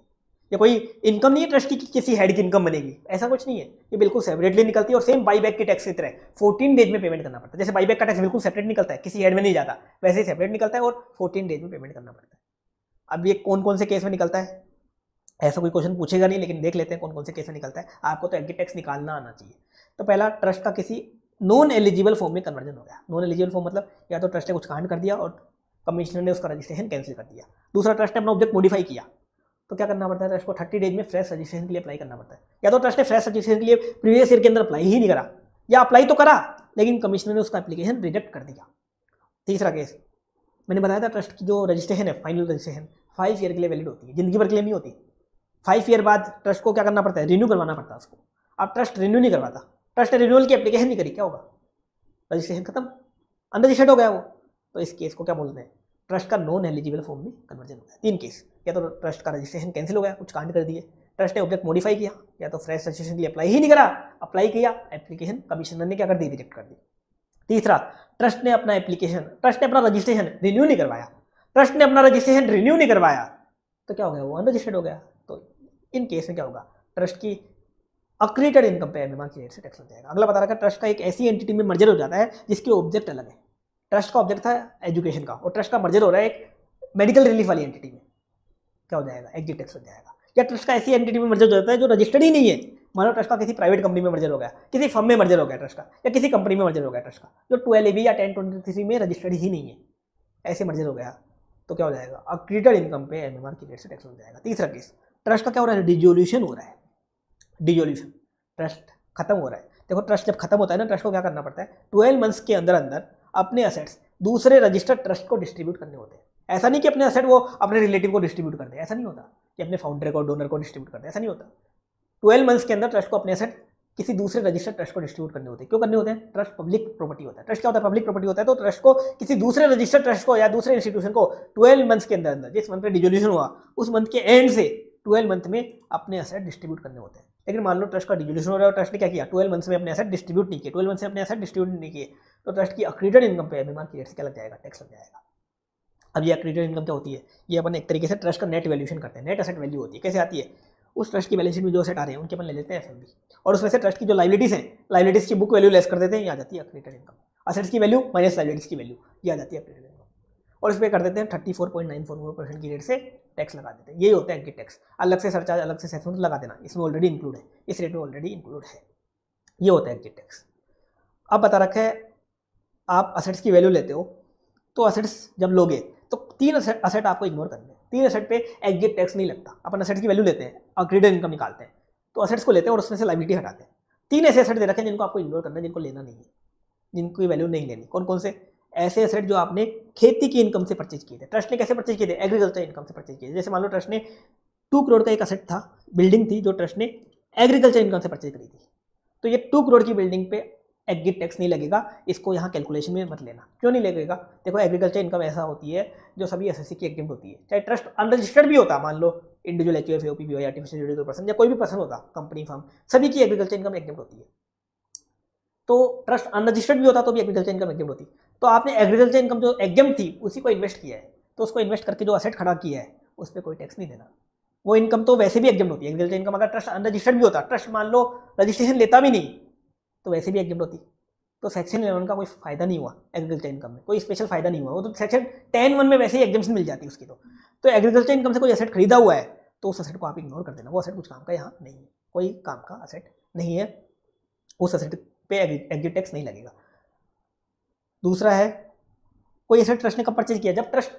ये कोई इनकम नहीं है ट्रस्ट की किसी हेड की इनकम बनेगी। ऐसा कुछ नहीं है। ये बिल्कुल सेपरेटली निकलती है और सेम बाई बैक की टैक्स की तरह फोर्टीन डेज़ में पेमेंट करना पड़ता है। जैसे बाई बैक का टैक्स बिल्कुल सेपरेट निकलता है, किसी हेड में नहीं जाता, वैसे ही सेपरेट निकलता है और फोर्टीन डेज़ में पेमेंट करना पड़ता है। अब ये कौन कौन से केस में निकलता है? ऐसा कोई क्वेश्चन पूछेगा नहीं, लेकिन देख लेते हैं कौन कौन से केस में निकलता है। आपको तो एग्री टैक्स निकालना आना चाहिए। तो पहला ट्रस्ट का किसी नॉन एलिजिबल फॉर्म में कन्वर्जन हो गया। नॉन एलिजिबल फॉर्म मतलब या तो ट्रस्ट ने कुछ कांड कर दिया और कमिश्नर ने उसका रजिस्ट्रेशन कैंसिल कर दिया। दूसरा ट्रस्ट ने अपना ऑब्जेक्ट मॉडिफाई किया। तो क्या करना पड़ता है? ट्रस्ट को थर्टी डेज़ में फ्रेश रजिस्ट्रेशन के लिए अप्लाई करना पड़ता है। या तो ट्रस्ट ने फ्रेश रजिस्ट्रेशन के लिए प्रीवियस ईयर के अंदर अप्लाई ही नहीं करा। या अप्लाई तो करा, लेकिन कमिश्नर ने उसका एप्लीकेशन रिजेक्ट कर दिया। तीसरा केस मैंने बताया था ट्रस्ट की जो रजिस्ट्रेशन है फाइनल रजिस्ट्रेशन फाइव ईयर के लिए वैलिड होती है, ज़िंदगी भर के लिए नहीं होती। फाइव ईयर बाद ट्रस्ट को क्या करना पड़ता है? रिन्यू करवाना पड़ता है उसको। अब ट्रस्ट रिन्यू नहीं करवाता। ट्रस्ट ने रिन्यूअल की एप्लीकेशन नहीं करी, क्या होगा? रजिस्ट्रेशन खत्म। अनरजिस्टर्ड हो गया वो। तो इस केस को क्या बोलते हैं? ट्रस्ट का नॉन एलिजिबल फॉर्म में कन्वर्जन है। तीन केस या तो ट्रस्ट का रजिस्ट्रेशन कैंसिल हो गया, कुछ कांड कर दिए। ट्रस्ट ने ऑब्जेक्ट मॉडिफाई किया, या तो फ्रेश रजिस्ट्रेशन के लिए अप्लाई ही नहीं करा अप्लाई किया एप्लीकेशन कमिश्नर ने क्या कर दी? रिजेक्ट कर दी। तीसरा ट्रस्ट ने अपना एप्लीकेशन ट्रस्ट ने अपना रजिस्ट्रेशन रिन्यू नहीं करवाया। ट्रस्ट ने अपना रजिस्ट्रेशन रिन्यू नहीं करवाया तो क्या हो गया? वो अनरजिस्टर्ड हो गया। तो इन केस में क्या होगा? ट्रस्ट की अक्रीटेड इनकम पे एम की रेट से टैक्स लग जाएगा। अगला बता रहा है ट्रस्ट का एक ऐसी एंटिटी में मर्जर हो जाता है, जिसके ऑब्जेक्ट अलग है। ट्रस्ट का ऑब्जेक्ट था एजुकेशन का और ट्रस्ट का मर्जर हो रहा है एक मेडिकल रिलीफ वाली एंटिटी में। क्या हो जाएगा? एग्जिट टैक्स हो जाएगा। या ट्रस्ट का ऐसी एंटिटी में मर्जर हो जाता है जो रजिस्टर्ड ही नहीं है? मानो ट्रस्ट का किसी प्राइवेट कंपनी में मर्जर हो गया, किसी फर्म में मर्जर हो गया ट्रस्ट का, या किसी कंपनी में मर्जर हो गया ट्रस्ट का, जो ट्वेल्व या टेन ट्वेंटी थ्री में रजिस्टर्ड ही नहीं है। ऐसे मर्जर हो गया तो क्या हो जाएगा? अब अक्रीडेड इनकम पे एम की रेट से टैक्स हो जाएगा। तीसरा केस ट्रस्ट का क्या हो रहा है? डिजोल्यूशन हो रहा है। डिजोल्यूशन ट्रस्ट खत्म हो रहा है। देखो ट्रस्ट जब खत्म होता है ना ट्रस्ट को क्या करना पड़ता है? ट्वेल्व मंथ्स के अंदर अंदर अपने असेट्स दूसरे रजिस्टर्ड ट्रस्ट को डिस्ट्रीब्यूट करने होते हैं। ऐसा नहीं कि अपने असेट वो अपने रिलेटिव को डिस्ट्रीब्यूट करते हैं ऐसा नहीं होता कि अपने फाउंडर को डोनर को डिस्ट्रीब्यूट कर दे, ऐसा नहीं होता। ट्वेल्व मंथ्स के अंदर ट्रस्ट को अपने असेट किसी दूसरे रजिस्टर्ड ट्रस्ट को डिस्ट्रीब्यूट करने होते हैं। क्यों करने होते हैं? ट्रस्ट पब्लिक प्रॉपर्टी होता है। ट्रस्ट क्या होता है? पब्लिक प्रॉपर्टी होता है। तो ट्रस्ट को किसी दूसरे रजिस्टर्ड ट्रस्ट को या दूसरे इंस्टीट्यूशन को ट्वेल्व मंथ्स के अंदर अंदर, जिस मंथ में डिजोल्यूशन हुआ, उस मंथ के एंड से ट्वेल्व मंथ में अपने असेट डिस्ट्रीब्यूट करने होते हैं। लेकिन मान लो ट्रस्ट का डिजोल्यूशन हो रहा है ट्रस्ट ने क्या किया? ट्वेल्व मंथ्स में अपने असेट डिस्ट्रीब्यूट नहीं किए। ट्वेल्व मंथ में अपने असेट डिस्ट्रीब्यूट नहीं किए। तो ट्रस्ट की अक्रीडेड इनकम पे रेट से क्या लग जाएगा टैक्स लग जाएगा। अब ये अक्रीडेड इनकम क्या होती है? ये अपन एक तरीके से ट्रस्ट का नेट वैल्यूशन करते हैं। नेट असेट वैल्यू होती है। कैसे आती है? उस ट्रस्ट की शीट में जो सेट आ रहे हैं, उनके अपन ले लेते हैं एफ़ और उसमें से ट्रस्ट की जो लाइबिलिटीज़ हैं लाइबिलिटीज़ की बुक वैल्यू लेस कर देते हैं, ये आ जाती है अक्रेटेड इनकम असेट्स की वैल्यू माइनस लाइबिलिटीज़ की वैल्यू ये आ जाती है अक्रेटेड इनकम और इस पर कर देते हैं thirty four point nine four four percent की रेट से टैक्स लगा देते हैं। यही होता है इनकी टैक्स अलग से सरचार्ज अलग से सेसमेंट लगा देना। इसमें ऑलरेडी इंक्लूड है। इस रेट में ऑलरेडी इंक्लूड है। ये होता है एग्जिट टैक्स अब बता रखा है आप असेट्स की वैल्यू लेते हो तो असेट्स जब लोगे तो तीन असेट आपको इग्नोर करने हैं। तीन असेट पे एग्जिट टैक्स नहीं लगता। अपन असेट्स की वैल्यू लेते हैं और क्रेडिट इनकम निकालते हैं। तो असेट्स को लेते हैं और उसमें से लाइबिलिटी हटाते हैं। तीन ऐसे असेट दे रखे हैं जिनको आपको इग्नोर करना है, जिनको लेना नहीं है, जिनकी वैल्यू नहीं लेनी। कौन कौन से? ऐसे असेट जो आपने खेती की इनकम से परचेज किए थे। ट्रस्ट ने कैसे परचेज किए थे? एग्रीकल्चर इनकम से परचेज किए जैसे मान लो ट्रस्ट ने टू करोड़ का एक असेट था बिल्डिंग थी जो ट्रस्ट ने एग्रीकल्चर इनकम से परचेज करी थी। तो ये टू करोड़ की बिल्डिंग पे एग्जिट टैक्स नहीं लगेगा, इसको यहाँ कैलकुलेशन में मत लेना। क्यों नहीं लगेगा? देखो एग्रीकल्चर इनकम ऐसा होती है, जो सभी एसएससी की एग्जिट होती है। चाहे ट्रस्ट अनरजिस्टर्ड भी होता, मान लो individual H F P artificial judicial person या कोई भी पर्सन होता कंपनी फर्म सभी की एग्रीकल्चर इनकम एग्जिट होती है। तो ट्रस्ट अनरजिस्टर्ड भी होता तो भी एग्रीकल्चर इनकम एग्जिट होती। तो आपने एग्रीकल्चर इनकम जो एग्ज़ाम थी, उसी को इन्वेस्ट किया है। तो उसको इन्वेस्ट करके जो असेट खड़ा किया है, उस पर कोई टैक्स नहीं देना। वो इनकम तो वैसे भी एग्ज़ाम होती है। एग्रीकल्चर इनकम अगर ट्रस्ट अनरजिस्टर्ड भी होता ट्रस्ट मान लो रजिस्ट्रेशन लेता भी नहीं तो वैसे भी एग्ज़ाम होती। तो सेक्शन इलेवन का कोई फ़ायदा नहीं हुआ एग्रीकल्चर इनकम में, कोई स्पेशल फ़ायदा नहीं हुआ। वो तो सेक्शन टेन वन में वैसे ही एग्ज़ाम्स मिल जाती है उसकी तो। तो एग्रीकल्चर इनकम से कोई असेट खरीदा हुआ है तो उस असेट को आप इग्नोर कर देना। वो असेट कुछ काम का यहाँ नहीं है। कोई काम का असेट नहीं है। उस असेट पे एग्जिट टैक्स नहीं लगेगा। दूसरा है, कोई असेट ट्रस्ट ने कब परचेज किया? जब ट्रस्ट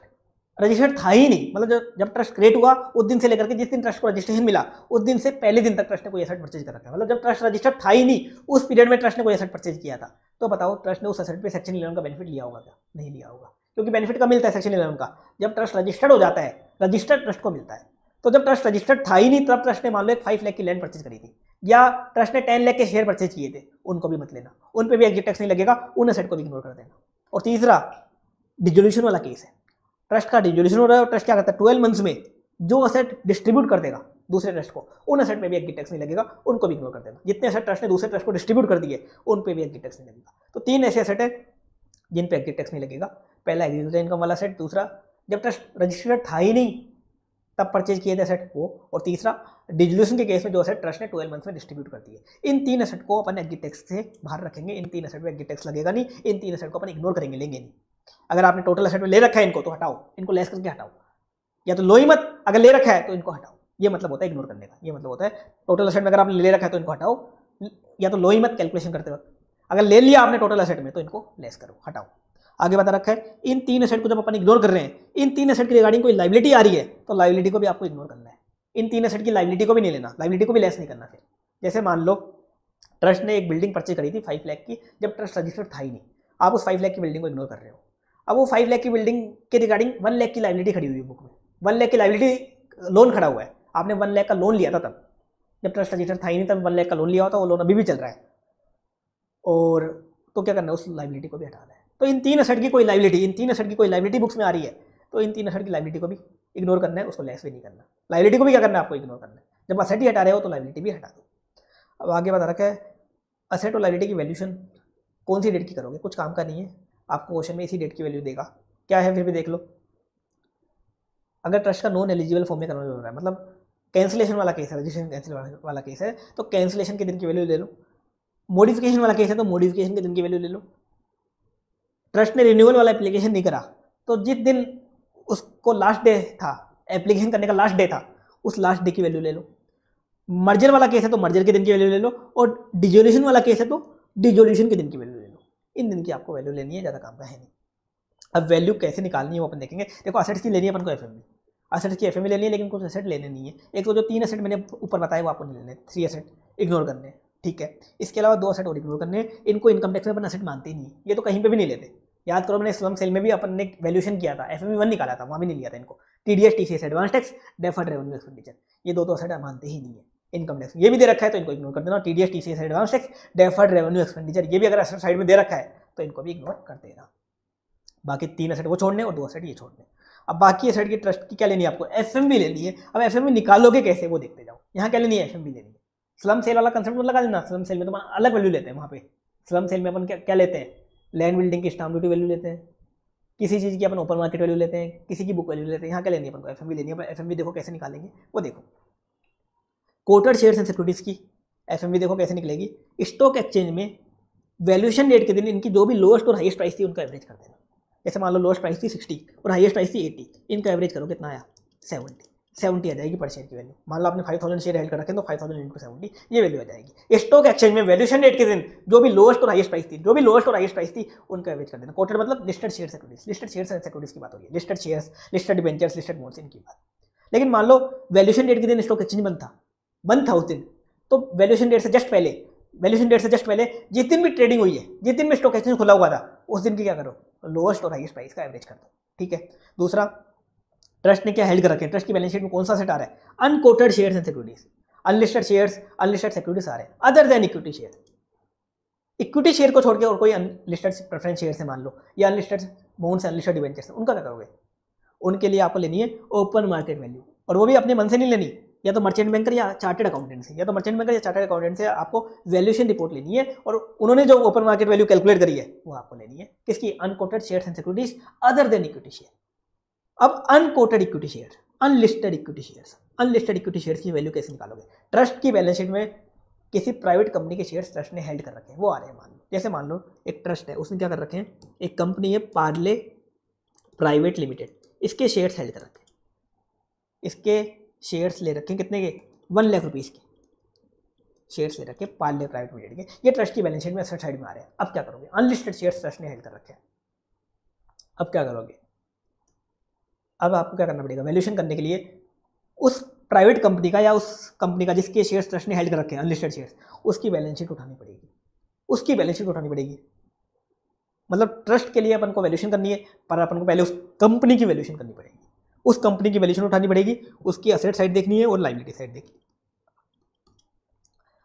रजिस्टर्ड था ही नहीं। मतलब जब जब ट्रस्ट क्रिएट हुआ, उस दिन से लेकर के जिस दिन ट्रस्ट को रजिस्ट्रेशन मिला, उस दिन से पहले दिन तक ट्रस्ट ने कोई एसेट परचेज कर रखा मतलब जब ट्रस्ट रजिस्टर्ड था ही नहीं, उस पीरियड में ट्रस्ट ने कोई एसेट परचेज किया था। तो बताओ ट्रस्ट ने उस एसेट पे सेक्शन इलेवन का बेनिफिट लिया होगा क्या? नहीं लिया होगा। क्योंकि बेनिफिट का मिलता है सेक्शन इलेवन का? जब ट्रस्ट रजिस्टर्ड हो जाता है रजिस्टर्ड ट्रस्ट को मिलता है। तो जब ट्रस्ट रजिस्टर्ड था ही नहीं, तब ट्रस्ट ने मान लो एक फाइव लैख की लैंड परचेज करी थी। या ट्रस्ट ने टेन लैख के शेयर परचेज किए थे, उनको भी मत लेना। उन पर भी एग्जिट टैक्स नहीं लगेगा, उन एसेट को भी इग्नोर कर देना। और तीसरा डिजोल्यूशन वाला केस है। ट्रस्ट का डिजोल्यूशन हो रहा है और ट्रस्ट क्या करता है? ट्वेल्व मंथ्स में जो असेट डिस्ट्रीब्यूट कर देगा, दूसरे ट्रस्ट को, उन असेट में भी एग्जिट टैक्स नहीं लगेगा, उनको भी इग्नोर कर देना जितने असेट ट्रस्ट ने दूसरे ट्रस्ट को डिस्ट्रीब्यूट कर दिए, उन पर भी एग्जिट टैक्स नहीं लगेगा। तो तीन ऐसे असेट है जिन पर एग्जिट टैक्स नहीं लगेगा। पहला एग्रीकल्चर इनकम वाला सेट दूसरा जब ट्रस्ट रजिस्टर्ड था ही नहीं, तब परचेज किए थे असेट वो, और तीसरा डिजोल्यूशन के केस में जो असेट ट्रस्ट ने ट्वेल्व मंथ में डिस्ट्रीब्यूट कर दिए। इन तीन असेट को अपन एग्जिट टैक्स से बाहर रखेंगे, इन तीन असेट में एग्जिट टैक्स लगेगा नहीं, इन तीन असेट को अपन इग्नोर करेंगे, लेंगे नहीं। अगर आपने टोटल असेट में ले रखा है इनको तो हटाओ। इनको लेस करके हटाओ। या तो लो ही मत, अगर ले रखा है तो इनको हटाओ। ये मतलब होता है इग्नोर करने का। ये मतलब होता है टोटल असेट में अगर आपने ले रखा है तो इनको हटाओ। या तो लो ही मत कैलकुलेशन करते वक्त। अगर ले लिया आपने टोटल असेट में तो इनको लेस करो, हटाओ। आगे बता रखा है, इन तीन असेट को जब अपन इग्नोर कर रहे हैं, इन तीन असेट की रिगार्डिंग कोई लाइबिलिटी आ रही है तो लाइबिलिटी को भी आपको इग्नोर करना है। इन तीन असेट की लाइबिलिटी को भी नहीं लेना। लाइबिलिटी को भी लेस नहीं करना फिर। जैसे मान लो ट्रस्ट ने एक बिल्डिंग परचेज करी थी फाइव लैख की, जब ट्रस्ट रजिस्टर्ड था ही नहीं। आप उस फाइव लैख की बिल्डिंग को इग्नोर कर रहे हो। अब वो फाइव लैख की बिल्डिंग के रिगार्डिंग वन लैख की लाइबिलिटी खड़ी हुई है बुक में। वन लैख की लाइबिलिटी लोन खड़ा हुआ है। आपने वन लैख का लोन लिया था तब। जब ट्रस्ट रजिस्टर था ही नहीं, तब वन लैख का लोन लिया होता वो लोन अभी भी चल रहा है। और तो क्या करना है, उस लाइबिलिटी को भी हटाना है। तो इन तीन असेट की कोई लाइबिलिटी इन तीन असेट की कोई लाइबिलिटी बुक्स में आ रही है तो इन तीन असेट की लाइबिलिटी को भी इग्नोर करना है, उसको लेस भी नहीं करना। लाइबिलिटी को भी क्या करना है, आपको इग्नोर करना है। जब असेट ही हटा रहे हो तो लाइबिलिटी भी हटा दो। अब आगे बता रखा है असेट और लाइबिलिटी की वैल्यूशन कौन सी डेट की करोगे? कुछ काम का नहीं है। आपको क्वेश्चन में इसी डेट की वैल्यू देगा। क्या है फिर भी देख लो। अगर ट्रस्ट का नॉन एलिजिबल फॉर्म में कन्वर्ट हो रहा है मतलब कैंसिलेशन वाला केस है रजिस्ट्रेशन कैंसिल वाला केस है तो कैंसिलेशन के दिन की वैल्यू ले लो। मॉडिफिकेशन वाला केस है तो मॉडिफिकेशन के दिन की वैल्यू ले लो। ट्रस्ट ने रिन्यूअल वाला एप्लीकेशन नहीं करा तो जिस दिन उसको लास्ट डे था एप्लीकेशन करने का लास्ट डे था, उस लास्ट डे की वैल्यू ले लो। मर्जर वाला केस है तो मर्जर के दिन की वैल्यू ले लो, और डिजोल्यूशन वाला केस है तो डिजोल्यूशन के दिन की वैल्यू इन दिन की आपको वैल्यू लेनी है, ज़्यादा काम का है नहीं। अब वैल्यू कैसे निकालनी है वो अपन देखेंगे। देखो असेट्स की लेनी है अपन को एफ़ एम की एफ़ एम लेनी है, लेकिन कुछ असेट लेने नहीं है। एक तो जो तीन असेट मैंने ऊपर बताया वो आपको नहीं लेने थ्री असेट इग्नोर करने ठीक है? इसके अलावा दो असेट और इग्नोर करने इनको इनकम टैक्स में अपन असेट मानते ही। नहीं ये तो कहीं पर भी नहीं लेते। याद करो, मैंने स्लम सेल में भी अपन ने वैल्यूशन किया था। एफ़ एम वन निकाला था, वहाँ भी नहीं लिया था इनको। T D S T C S advance tax deferred revenue expenditure ये दो तो असेट मानते ही नहीं है। इनकम टैक्स ये भी दे रखा है तो इनको इग्नोर कर देना। T D S T C S advance tax deferred revenue expenditure ये भी अगर असेट साइड में दे रखा है तो इनको भी इग्नोर कर देना। बाकी तीन असेट वो छोड़ने और दो असेट ये छोड़ने। अब बाकी असेट की ट्रस्ट की क्या लेनी है आपको? एफ़ लेनी है। अब एफ़ निकालोगे कैसे? वो देखते जाओ। यहाँ क्या लेनी है? एफ़ लेनी है। स्लम सेल वाला कंसेप्ट लगा देना। स्लम सेल में तो अलग वैल्यू लेते हैं वहाँ पे। स्लम सेल में अपन क्या क्या लेते हैं? लैंड बिल्डिंग की स्टाम्प ड्यूटी वैल्यू लेते हैं। किसी चीज़ की अपन ओपन मार्केट वैल्यू लेते हैं। किसी की बुक वैल्यू लेते हैं। यहाँ क्या लेनी है अपन को? एफ़ लेनी है। एफ़ देखो कैसे निकालेंगे। वो देखो। कोटेड शेयर्स एंड सिक्योरिटीज़ की एफ़ एम भी देखो कैसे निकलेगी। स्टॉक एक्सचेंज में वैल्यूशन डेट के दिन इनकी जो भी लोएस्ट और हाईएस्ट प्राइस थी, उनका एवरेज कर देना। जैसे मान लो लोएस्ट प्राइस थी सिक्सटी और हाईएस्ट प्राइस थी एट्टी इनका एवरेज करो, कितना आया? सेवेंटी सेवेंटी आ जाएगी पर शेयर की वैल्यू मान लो आपने फाइव थाउज़ेंड शेयर हेल्ड कर रखे तो फाइव थाउज़ेंड इंटू सेवेंटी ये वैल्यू आ जाएगी। स्टॉक एक्सचेंज में वैल्यूशन डेट के दिन जो भी लोएस्ट और हाईएस्ट प्राइस थी, जो भी लोएस्ट और हाईएस्ट प्राइस थी, उनका एवरेज कर देना। कोटेड मतलब listed share securities listed share and securities की बात हो रही है। Listed shares listed debentures listed modes इनकी बात। लेकिन मान लो वैल्यूशन डेट के दिन स्टॉक एक्सचेंज बंद था। बंद था उस दिन तो वैल्यूशन डेट से जस्ट पहले वैल्यूशन डेट से जस्ट पहले जिस दिन भी ट्रेडिंग हुई है जिस दिन भी स्टॉक एक्सचेंज खुला हुआ था, उस दिन की क्या करो? लोएस्ट और हाईएस्ट प्राइस का एवरेज कर दो, ठीक है? दूसरा ट्रस्ट ने क्या हेल्ड कर रखे ट्रस्ट की बैलेंस शीट में कौन सा सेट आ रहा है? Unquoted shares and securities unlisted shares unlisted securities आ रहे हैं। Other than equity share equity share को छोड़ के और कोई अनलिस्टेड प्रेफरेंस शेयर से मान लो, या अनलिस्टेड बोन्स अनलिस्टेड डिवेंचर्स उनका क्या करोगे? उनके लिए आपको लेनी है ओपन मार्केट वैल्यू और वो भी अपने मन से नहीं लेनी। या तो मर्चेंट बैंकर या चार्टेड अकाउंटेंट से, या तो मर्चेंट बैंकर या चार्टेड अकाउंटेंट से आपको वैल्यूशन रिपोर्ट लेनी है और उन्होंने जो ओपन मार्केट वैल्यू कैलकुलेट करी है, वो आपको लेनी है। किसकी? Unquoted share and securities other than equity share अब unquoted equity share unlisted equity share unlisted equity share की वैल्यू कैसे निकालोगे? ट्रस्ट की बैलेंस शीट में किसी प्राइवेट कंपनी के शेयर्स ट्रस्ट ने हेल्ड कर रखे हैं, वो आ रहे हैं मान लो। जैसे मान लो, एक ट्रस्ट है, उसने क्या कर रखे हैं? एक कंपनी है पार्ले प्राइवेट लिमिटेड इसके शेयर्स हेल्ड कर रखे हैं। इसके शेयर्स ले रखे कितने के? वन लाख रुपीज़ के। शेयर्स ले रखे पार्ले प्राइवेट लिमिटेड के। ये ट्रस्ट की बैलेंस शीट में असेट साइड में आ रहे हैं। अब क्या करोगे? अनलिस्टेड शेयर्स ट्रस्ट ने हेल्ड कर रखे हैं। अब क्या करोगे? अब आपको क्या करना पड़ेगा? वैल्यूशन करने के लिए उस प्राइवेट कंपनी का या उस कंपनी का जिसके शेयर्स ट्रस्ट ने हेल्ड कर रखे हैं, अनलिस्टेड शेयर्स, उसकी बैलेंस शीट उठानी पड़ेगी। उसकी बैलेंस शीट उठानी पड़ेगी। मतलब ट्रस्ट के लिए अपन को वैल्यूशन करनी है, पर अपन को पहले उस कंपनी की वैल्यूशन करनी पड़ेगी। उस कंपनी की वैल्यूशन उठानी पड़ेगी, उसकी असेट साइड देखनी है और लाइबिलिटी साइड देखनी है।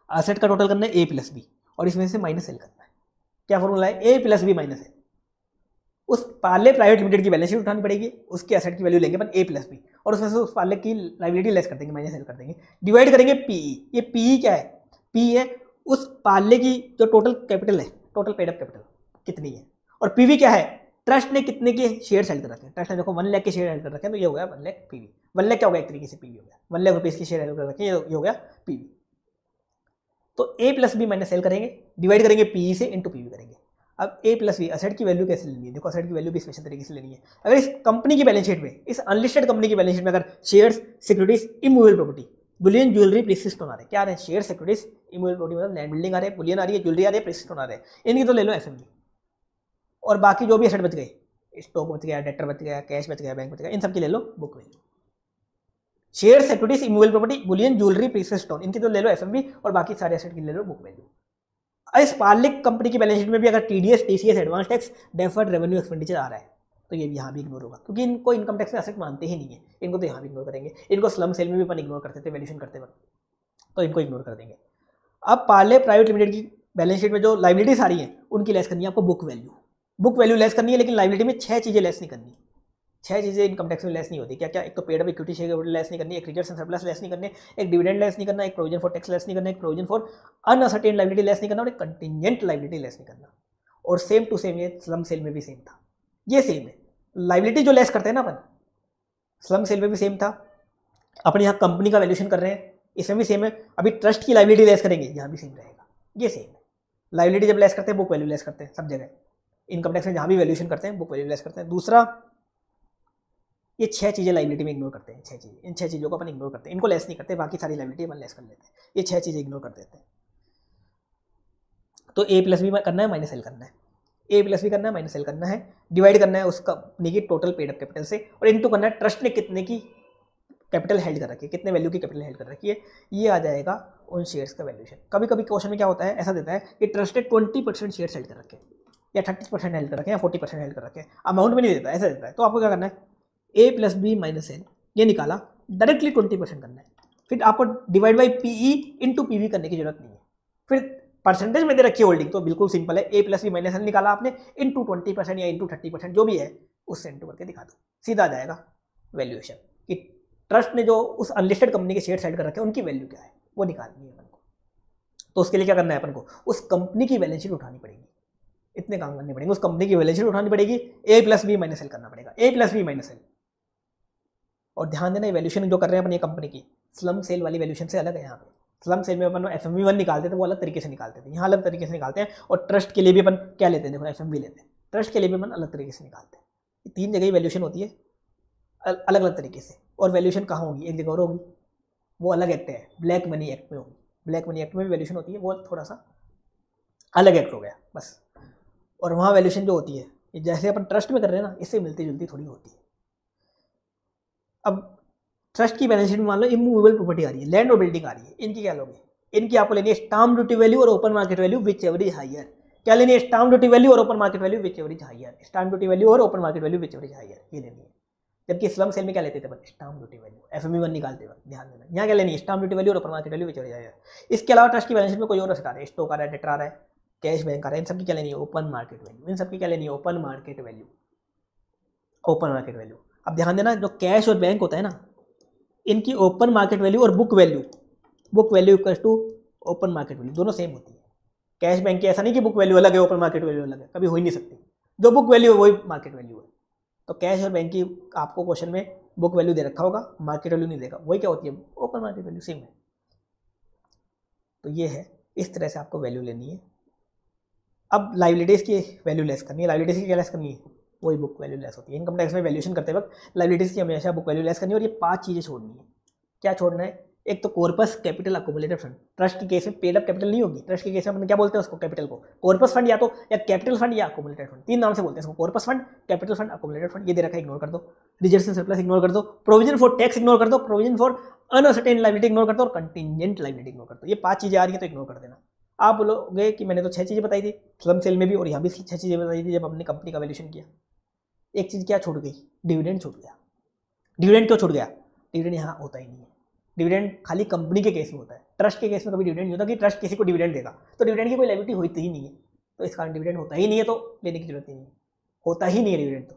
असेट का टोटल करना है ए प्लस बी और इसमें से माइनस एल करना है। क्या फॉर्मूला है? A plus B minus L उस पार्ले प्राइवेट लिमिटेड की बैलेंस शीट उठानी पड़ेगी, उसके एसेट की वैल्यू लेंगे अपन ए प्लस बी और उसमें से उस पार्ले की लाइबिलिटी लेस कर देंगे माइनस एल कर देंगे। डिवाइड करेंगे पीई ये पीई क्या है? पी है उस पार्ले की जो टोटल कैपिटल है टोटल पेड अप कैपिटल कितनी है? और पीवी क्या है? ट्रस्ट ने कितने के शेयर सेल कर रखे हैं? ट्रस्ट ने देखो वन लाख के शेयर हेल्ड कर रखे हैं तो ये हो गया one lakh PV one lakh क्या हो गया? एक तरीके से पीवी हो गया। वन लाख रुपीज़ के शेयर हेल्ड कर रखे हैं, ये हो गया पीवी तो A plus B minus L करेंगे डिवाइड करेंगे पीई से इंटू पीवी करेंगे। अब ए प्लस बी असेट की वैल्यू कैसे लेनी है? देखो असेट की वैल्यू भी स्पेशल तरीके से लेनी है। अगर इस कंपनी की बैलेंस शीट में, इस अनलिस्टेड कंपनी की बैलेंस शीट में अगर shares securities immovable property bullion jewellery precious stone आ रहे क्या आ रहे हैं? शेयर सिक्योरिटीज इमूवेबल प्रॉपर्टी मतलब लैंड बिल्डिंग आ रहे हैं बुलियन आ रही है ज्वेलरी आ रही है प्रिसिस्टोन आ रहे हैं। इनकी तो ले लो एफ़ और बाकी जो भी एसेट बच गए स्टॉक बच गया डेटर बच गया कैश बच गया बैंक बच गया, इन सब की ले लो book value share securities immovable property bullion jewellery precious stone इनकी तो ले लो एफ़ और बाकी सारे एसेट की ले लो बुक वैल्यू इस पार्लिक कंपनी की बैलेंस शीट में भी अगर T D S T C S advance tax deferred revenue expenditure आ रहा है तो ये भी यहाँ भी इग्नोर होगा, क्योंकि इनको इनकम टैक्स में असेट मानते ही नहीं है। इनको तो यहाँ भी इग्नोर करेंगे। इनको स्लम सेल में भी अपन इग्नोर करते थे वैल्यूशन करते वक्त तो इनको इग्नोर कर देंगे। अब पार्ले प्राइवेट लिमिटेड की बैलेंस शीट में जो लाइबिलिटीज आ रही है, उनकी लेस करनी है आपको book value book value less करनी है, लेकिन लाइबिलिटी में छह चीज़ें लेस नहीं करनी। छह चीज़ें इनकम टैक्स में लेस नहीं होती। क्या क्या एक तो paid up equity share less नहीं करनी, एक रिज़र्व सरप्लस लेस नहीं करने, एक डिविडेंड लेस नहीं करना, एक प्रोविज़न फॉर टैक्स लेस नहीं करना, एक provision for unascertained liability less नहीं करना और एक कंटिजेंट लाइबिलिटी लेस नहीं करना। और सेम टू सेम ये स्लम सेल में भी सेम था। ये सेम है। लाइबिलिटी जो लेस करते हैं ना अपन स्लम सेल में भी सेम था। अपन यहाँ कंपनी का वैल्यूशन कर रहे हैं, इसमें भी सेम है। अभी ट्रस्ट की लाइबिलिटी लेस करेंगे, यहाँ भी सेम रहेगा। ये सेम है। लाइबिलिटी जब लेस करते हैं बुक वैल्यू लेस करते हैं, सब जगह। इनकम टैक्स में जहाँ भी वैल्यूशन करते हैं बुक वैल्यू लेस करते हैं। दूसरा, ये छह चीज़ें लाइबिलिटी में इग्नोर करते हैं, छह चीज़ें। इन छह चीज़ों को अपन इग्नोर करते हैं। इनको लेस नहीं करते, बाकी सारी लाइबिलिटी अपन लेस कर लेते हैं। ये छह चीज़ें इग्नोर कर देते हैं। तो ए प्लस भी करना है माइनस एल करना है। ए प्लस बी करना है माइनस एल करना है। डिवाइड करना है उस company total paid up capital से। और इनटू करना है ट्रस्ट ने कितने की कैपिटल हेल्ड कर रखी है, कितने वैल्यू की कैपिटल हेल्ड कर रखी है, ये आ जाएगा उन शेयर्स का वैल्यूशन कभी कभी क्वेश्चन में क्या होता है, ऐसा देता है कि ट्रस्ट ने ट्वेंटी परसेंट शेयर हेल्ड कर रखे या थर्टी परसेंट हेल्ड कर रखें या फोर्टी परसेंट हेल्ड कर रखें। अमाउंट में नहीं देता, ऐसा देता है। तो आपको क्या करना है? A plus B minus L ये निकाला डायरेक्टली ट्वेंटी परसेंट करना है। फिर आपको divide by P E into P V करने की ज़रूरत नहीं है। फिर परसेंटेज में दे रखी है होल्डिंग तो बिल्कुल सिंपल है। A plus B minus L निकाला आपने इंटू ट्वेंटी परसेंट या इंटू थर्टी परसेंट, जो भी है उससे इंटू करके दिखा दो। सीधा आ जाएगा वैल्यूएशन कि ट्रस्ट ने जो उस अनलिस्टेड कंपनी के शेयर सेट कर रखे हैं, उनकी वैल्यू क्या है? वो निकालनी है अपन को। तो उसके लिए क्या करना है अपन को? उस कंपनी की बैलेंस शीट उठानी पड़ेगी। इतने काम करने पड़ेंगे। उस कंपनी की शीट उठानी पड़ेगी। A plus B minus L करना पड़ेगा। A plus B minus L और ध्यान देना वैल्यूशन जो कर रहे हैं अपनी कंपनी की स्लम सेल वाली वैल्यूशन से अलग है यहाँ पे। स्लम सेल में अपन एफ़ एम वी वन निकालते थे, वो अलग तरीके से निकालते थे। यहाँ अलग तरीके से निकालते हैं और ट्रस्ट के लिए भी अपन क्या लेते हैं? देखो एफ़ लेते हैं। ट्रस्ट के लिए भी अपन अलग तरीके से निकालते हैं। तीन जगह ही वैल्यूशन होती है। अलग अलग तरीके से। और वैल्यूशन कहाँ होगी? एक जगह और होगी। वो अलग एक्ट है। ब्लैक मनी एक्ट में होगी। ब्लैक मनी एक्ट में भी वैल्यूशन होती है। वो थोड़ा सा अलग एक्ट हो गया। बस। और वहाँ वैल्यूशन जो होती है जैसे अपन ट्रस्ट में कर रहे हैं ना, इससे मिलती जुलती थोड़ी होती है। अब ट्रस्ट की बैलेंस शीट में मान लो इमूवेबल प्रॉपर्टी आ रही है लैंड और बिल्डिंग आ रही है, इनकी क्या लोगे? इनकी आपको लेनी है स्टाम्प ड्यूटी वैल्यू और open market value which average higher क्या लेनी है स्टाम्प ड्यूटी वैल्यू और open market value which average higher stamp duty value और open market value which average higher ये लेनी है। जबकि स्लम सेल में क्या लेते थे stamp duty value F one निकालते वक्त, ध्यान देना। यहाँ क्या लेनी है? स्टाम्प ड्यूटी वैल्यू और open market value which average higher इसके अलावा ट्रस्ट की बैलेंस शीट में कोई और रखा है स्टॉक आ रहा है डेटर आ रहा है। कैश बैंक आ रहा है इन सबकी क्या लेनी है? ओपन मार्केट वैल्यू इन सबकी क्या लेनी है? Open market value open market value अब ध्यान देना, जो कैश और बैंक होता है ना, इनकी ओपन मार्केट वैल्यू और book value book value equal to open market value दोनों सेम होती है। कैश बैंक की ऐसा नहीं कि बुक वैल्यू अलग है ओपन मार्केट वैल्यू अलग है. कभी हो ही नहीं सकती। जो बुक वैल्यू है, वही मार्केट वैल्यू है। तो कैश और बैंक की आपको क्वेश्चन में बुक वैल्यू दे रखा होगा मार्केट वैल्यू नहीं देगा। वही क्या होती है? ओपन मार्केट वैल्यू सेम है। तो ये है, इस तरह से आपको वैल्यू लेनी है। अब लाइबिलिटीज़ की वैल्यू लेस करनी है। लाइबिलिटीज़ की क्या लेस करनी है? वही बुक वैल्यू लेस होती है। इनकम टैक्स में वैल्यूशन करते वक्त लाइबिलिटीज़ की हमेशा बुक वैल्यू लेस करनी है और ये पाँच चीज़ें छोड़नी है। क्या छोड़ना है? एक तो corpus capital accumulated fund trust के केस में पेड अप कैपिटल नहीं होगी। ट्रस्ट के केस में अपन क्या बोलते हैं उसको? कैपिटल को। कॉर्पस फंड या तो या कैपिटल फंड या अकोमुलेटेड फंड तीन नाम से बोलते हैं उसको corpus fund capital fund accumulated fund ये दे रखा है इग्नोर कर दो। रिजर्वेशन सरप्लस इग्नोर कर दो। प्रोविज़न फॉर टैक्स इग्नोर कर दो। Provision for uncertain liability ignore कर दो। और कंटिजेंट लाइबिलिटी इग्नोर कर दो। ये पाँच चीज़ें आ रही है तो इग्नोर कर देना। आप बोलोगे कि मैंने तो छह चीज़ें बताई थी स्लम सेल में भी और यहाँ भी छह चीज़ें बताई थी जब अपनी कंपनी का वैल्यूशन किया। एक चीज़ क्या छूट गई? डिविडेंड छूट गया। डिविडेंड क्यों छूट गया? डिविडेंड यहाँ होता ही नहीं है। डिविडेंड खाली कंपनी के केस में होता है। ट्रस्ट के केस में कभी डिविडेंड नहीं होता कि ट्रस्ट किसी को डिविडेंड देगा। तो डिविडेंड की कोई लाइबिलिटी होती ही नहीं है। तो इस कारण डिविडेंड होता ही नहीं है तो लेने की ज़रूरत ही नहीं है। होता ही नहीं है डिविडेंड तो।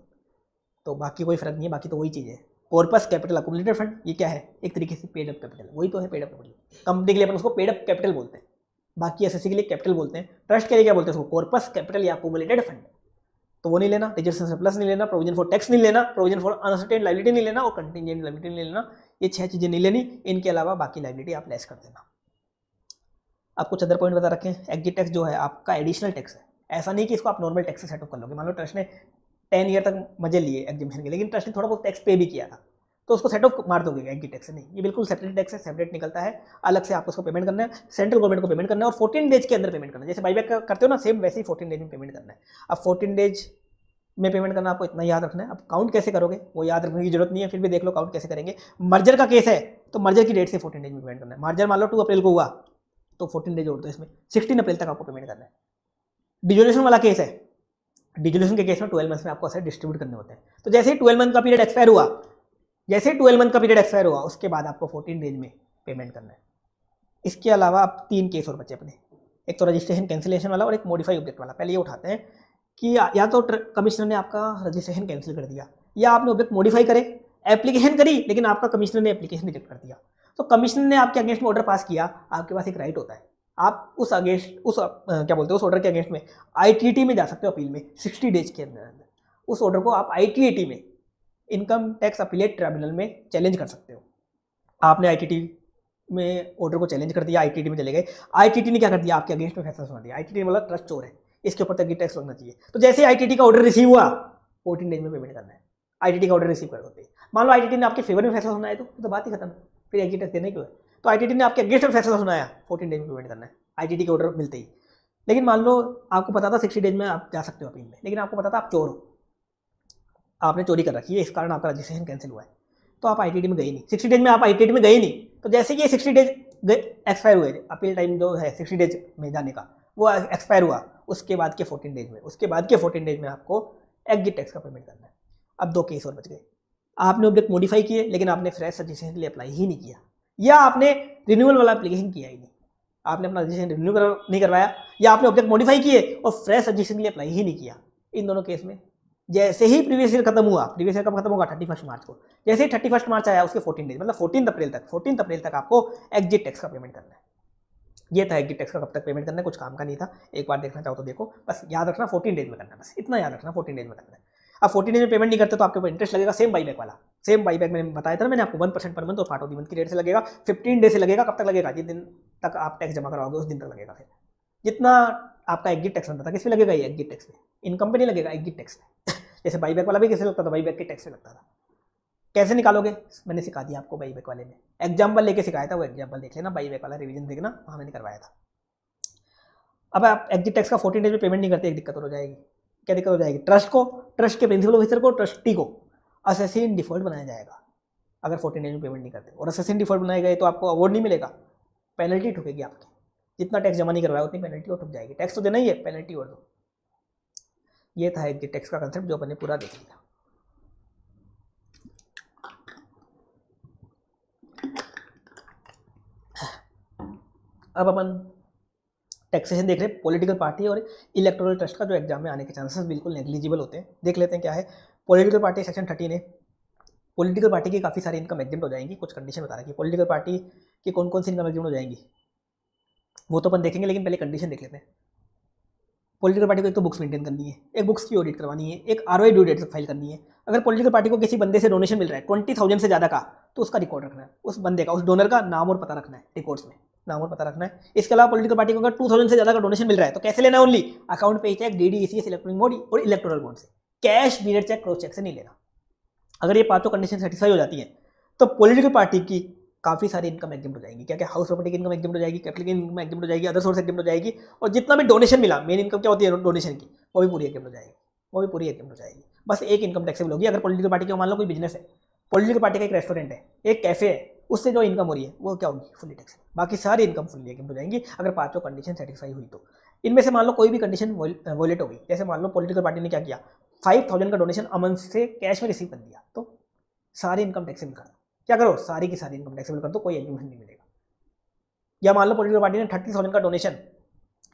तो बाकी कोई फ़र्क नहीं है, बाकी तो वही चीज़ है। कॉर्पस कैपिटल अकोमोलेटेड फंड ये क्या है? एक तरीके से पेड अप कैपिटल वही तो है पेड अप कैपिटल कंपनी के लिए अपन उसको पेड अप कैपिटल बोलते हैं। बाकी एस के लिए कैपिटल बोलते हैं। ट्रस्ट के लिए क्या बोलते हैं उसको? कॉर्पस कैपिटल या अकोमोलेटेड फंड तो वो नहीं लेना रिजर्वेशन सरप्लस नहीं लेना प्रोविज़न फॉर टैक्स नहीं लेना प्रोविज़न फॉर अनसर्टेन लाइबिलिटी नहीं लेना और कंटिजेंट लाइबिलिटी नहीं लेना। ये छह चीज़ें नहीं लेनी, इनके अलावा बाकी लाइबिलिटी आप लेस कर देना। आप कुछ अदर पॉइंट बता रखें एग्जिट टैक्स जो है, आपका एडिशनल टैक्स है। ऐसा नहीं कि इसको आप नॉर्मल टैक्स से सेटअप कर लोगे। मान लो ट्रस्ट ने टेन ईयर तक मज़े लिए एग्जिबिशन के लेकिन ट्रस्ट ने थोड़ा बहुत टैक्स पे भी किया था। तो उसको सेट ऑफ़ मार दोगे एग्जिट टैक्स नहीं। ये बिल्कुल सेपरेट टैक्स है सेपरेट निकलता है। अलग से आपको उसको पेमेंट करना है सेंट्रल गवर्नमेंट को पेमेंट करना है और फोर्टीन डेज़ के अंदर पेमेंट करना है। जैसे बाईबैक करते हो ना सेम वैसे ही फोर्टीन डेज़ में पेमेंट करना है। अब फोर्टीन डेज़ में पेमेंट करना, आपको इतना याद रखना है। अब काउंट कैसे करोगे? वो याद रखने की ज़रूरत नहीं है, फिर भी देख लो काउंट कैसे करेंगे। मर्जर का केस है तो मर्जर की डेट से फोर्टीन डेज़ में पेमेंट करना है। मर्जर मान लो टू अप्रैल को हुआ तो फोर्टीन डेज़ और दो इसमें। सिक्सटीन अप्रैल तक आपको पेमेंट करना है। डिजोल्यूशन वाला केस है। डिजोल्यूशन के केस में ट्वेल्व मंथ में आपको ऐसे डिस्ट्रीब्यूट करने होते हैं। तो जैसे ही ट्वेल्व मंथ का पीरियड एक्सपायर हुआ जैसे ट्वेल्व मंथ का पीरियड एक्सपायर हुआ, उसके बाद आपको फोर्टीन डेज़ में पेमेंट करना है। इसके अलावा आप तीन केस और बचे अपने। एक तो रजिस्ट्रेशन कैंसिलेशन वाला और एक मॉडिफाई ऑब्जेक्ट वाला। पहले ये उठाते हैं कि या तो कमिश्नर ने आपका रजिस्ट्रेशन कैंसिल कर दिया, या आपने ऑब्जेक्ट मॉडिफाई करे एप्लीकेशन करी, लेकिन आपका कमिश्नर ने एप्लीकेशन रिजेक्ट कर दिया। तो कमिश्नर ने आपके अगेंस्ट में ऑर्डर पास किया, आपके पास एक राइट होता है। आप उस अगेंस्ट उस क्या बोलते हैं, उस ऑर्डर के अगेंस्ट में आई में जा सकते हो अपील में सिक्सटी डेज़ के अंदर उस ऑर्डर को आप आई में इनकम टैक्स अपीलेट ट्रिब्यूनल में चैलेंज कर सकते हो। आपने आईटीटी में ऑर्डर को चैलेंज कर दिया आईटीटी में चले गए। आईटीटी ने क्या कर दिया? आपके अगेंस्ट में फैसला सुना दिया। आई वाला ट्रस्ट चोर है। इसके ऊपर तक टैक्स लगना चाहिए। तो जैसे आई का ऑर्डर रिसीव हुआ फोर्टीन डेज़ में पेमेंट करना है। आई का ऑर्डर रिसीव कर होते मान लो आईटीटी ने आपके फेवर में फैसला सुनाया तो, तो बात ही खत्म। फिर एग्जिट टैक्स देने क्यों है? तो आईटीटी ने आपके अगेंस्ट में फैसला सुनाया फोर्टीन डेज़ में पेमेंट करना है। आई के ऑर्डर मिलते ही। लेकिन मान लो आपको पता था सिक्सटी डेज़ में आप जा सकते हो अपील में। लेकिन आपको पता था आप चोर हो। आपने चोरी कर रखी है, इस कारण आपका रजिस्ट्रेशन कैंसिल हुआ है। तो आप आईटीडी में गए नहीं। सिक्सटी डेज़ में आप आई में गए नहीं। तो जैसे ये सिक्सटी डेज़ एक्सपायर हुए अपील टाइम जो है सिक्सटी डेज़ में जाने का, वो एक्सपायर हुआ। उसके बाद के फोर्टीन डेज़ में, उसके बाद के फोर्टीन डेज़ में आपको एग्जिट टैक्स का पेमेंट करना है। अब दो केस और बच गए। आपने ऑब्जेक्ट मॉडिफाई किए, लेकिन आपने फ्रेश रजिस्ट्रेशन के लिए अप्लाई ही नहीं किया। या आपने रिन्यूअल वाला एप्लीकेशन किया ही नहीं। आपने अपना रजिस्ट्रेशन रिन्यू नहीं करवाया, या आपने ऑब्जेक्ट मॉडिफाई किए और फ्रेश रजिस्ट्रेशन के लिए अप्लाई ही नहीं किया। इन दोनों केस में जैसे ही प्रीवियस ईयर खत्म हुआ प्रीवियस ईयर कब खत्म होगा? थर्टी फ़र्स्ट मार्च को। जैसे ही थर्टी फ़र्स्ट मार्च आया, उसके फोर्टीन डेज़ मतलब फोर्टीन अप्रैल तक फोर्टीन अप्रैल तक आपको एग्जिट टैक्स का पेमेंट करना है। ये था एग्जिट टैक्स का कब तक पेमेंट करना है, कुछ काम का नहीं था। एक बार देखना चाहो तो देखो, बस याद रखना फोर्टीन डेज़ में करना बस इतना याद रखना फोर्टीन डेज़ में करना है। अब फोर्टीन डेज़ में पेमेंट नहीं करते तो आपके ऊपर इंटरेस्ट लगेगा सेम बाईबैक वाला। सेम बाईबैक मैंने बताया था मैंने आपको वन परसेंट पर मंथ और फाटो दी मंथ की रेट से लगेगा फिफ्टीन डे से लगेगा, कब तक लगेगा? जिस दिन तक आप टैक्स जमा कराओगे, उस दिन तक लगेगा फिर। जितना आपका एग्जिट टैक्स बनता था, किसमें लगेगा ये एग्जिट टैक्स में इनकम पे नहीं लगेगा एग्जिट टैक्स में जैसे बाईबैक वाला भी कैसे लगता था बाईबैक के टैक्स में लगता था। कैसे निकालोगे? मैंने सिखा दिया आपको बाईबैक वाले में। एग्ज़ाम्पल लेके सिखाया था, वो एग्ज़ाम्पल देख लेना बाईबैक वाला रिविजन देखना, वहाँ मैंने करवाया था। अब आप एग्जिट टैक्स का फोर्टीन डेज़ में पेमेंट नहीं करते, एक दिक्कत हो जाएगी। क्या दिक्कत हो जाएगी? ट्रस्ट को ट्रस्ट के प्रिंसिपल ऑफिसर को ट्रस्टी को। असेसिन डिफ़ॉल्ट बनाया जाएगा, अगर फोर्टीन डेज़ में पेमेंट नहीं करते। और असेसिन डिफ़ॉल्ट बनाए गए तो आपको अवार्ड नहीं मिलेगा। पेनल्टी ठुकेगी आपकी। जितना टैक्स जमा नहीं करवाया, उतनी पेनल्टी और ठुक जाएगी। टैक्स तो देना ही है पेनल्टी और दो। ये था एग्जिट टैक्स का कंसेप्ट जो अपन पूरा देख लिया। अब अपन टैक्सेशन देख रहे हैं पॉलिटिकल पार्टी और इलेक्टोरल ट्रस्ट का जो एग्ज़ाम में आने के चांसेस बिल्कुल नेग्लिजिबल होते हैं। देख लेते हैं क्या है। पॉलिटिकल पार्टी सेक्शन थर्टीन है। पॉलिटिकल पार्टी की काफ़ी सारी इनकम एग्जिम हो जाएँगी। कुछ कंडीशन बता रही है पॉलिटिकल पार्टी की कौन कौन सी इनकम एग्जिम हो जाएँगी। वो तो अपन देखेंगे, लेकिन पहले कंडीशन देख लेते हैं। पॉलिटिकल पार्टी को एक तो बुक्स मेंटेन करनी है, एक बुक्स की ऑडिट करवानी है, एक आर ड्यू डेट फ़ाइल करनी है। अगर पॉलिटिकल पार्टी को किसी बंदे से डोनेशन मिल रहा है ट्वेंटी थाउज़ेंड से ज़्यादा का तो उसका रिकॉर्ड रखना है, उस बंदे का, उस डोनर का नाम और पता रखना है रिकॉर्ड्स में, नाम और पता रखना है। इसके अलावा पॉलिटिकल पार्टी को अगर टू थाउज़ेंड से ज़्यादा का डोनेशन मिल रहा है तो कैसे लेना ओनली अकाउंट पे cheque D D C electronic mode और इलेक्ट्रोल बोर्ड से। कैश बीनेट चेक क्रॉस चेक से नहीं लेना। अगर ये पाँचों कंडीशन सेटिस्फाई हो जाती है तो पॉलिटिकल पार्टी की काफ़ी सारी इनकम एग्जिम हो जाएगी। क्या क्या हाउस प्रॉपर्टी की इनकम एग्जिम हो जाएगी कैपिटल की इनकम एग्जिम हो जाएगी अदर सोर्स एग्जिम हो जाएगी, और जितना भी डोनेशन मिला मेन इनकम क्या होती है डोनेशन की, वो भी पूरी एग्जिम हो जाएगी, वो भी पूरी एग्जिम हो जाएगी। बस एक इनकम टैक्सेबल होगी, अगर पॉलिटिकल पार्टी का, मान लो कोई बिज़नेस है पॉलिटिकल पार्टी का एक रेस्टोरेंट है, एक कैफ़े है, उससे जो इनकम हो रही है, वो क्या होगी फुली टैक्स बाकी सारी इनकम फुली एग्जिम हो जाएँगी, अगर पाँचों कंडीशन सेटिस्फाई हुई तो। इनमें से मान लो कोई भी कंडीशन वॉलेट हो गई, जैसे मान लो पॉलिटिकल पार्टी ने क्या किया फाइव थाउज़ेंड का डोनेशन अमन से कैश में रिसीव कर दिया तो सारी इनकम टैक्सेबल कर क्या करो? सारी की सारी इनकम टैक्सेबल कर दो, कोई एग्रीमेंट नहीं मिलेगा। या मान लो पोलिटिकल पार्टी ने थर्टी थाउज़ेंड का डोनेशन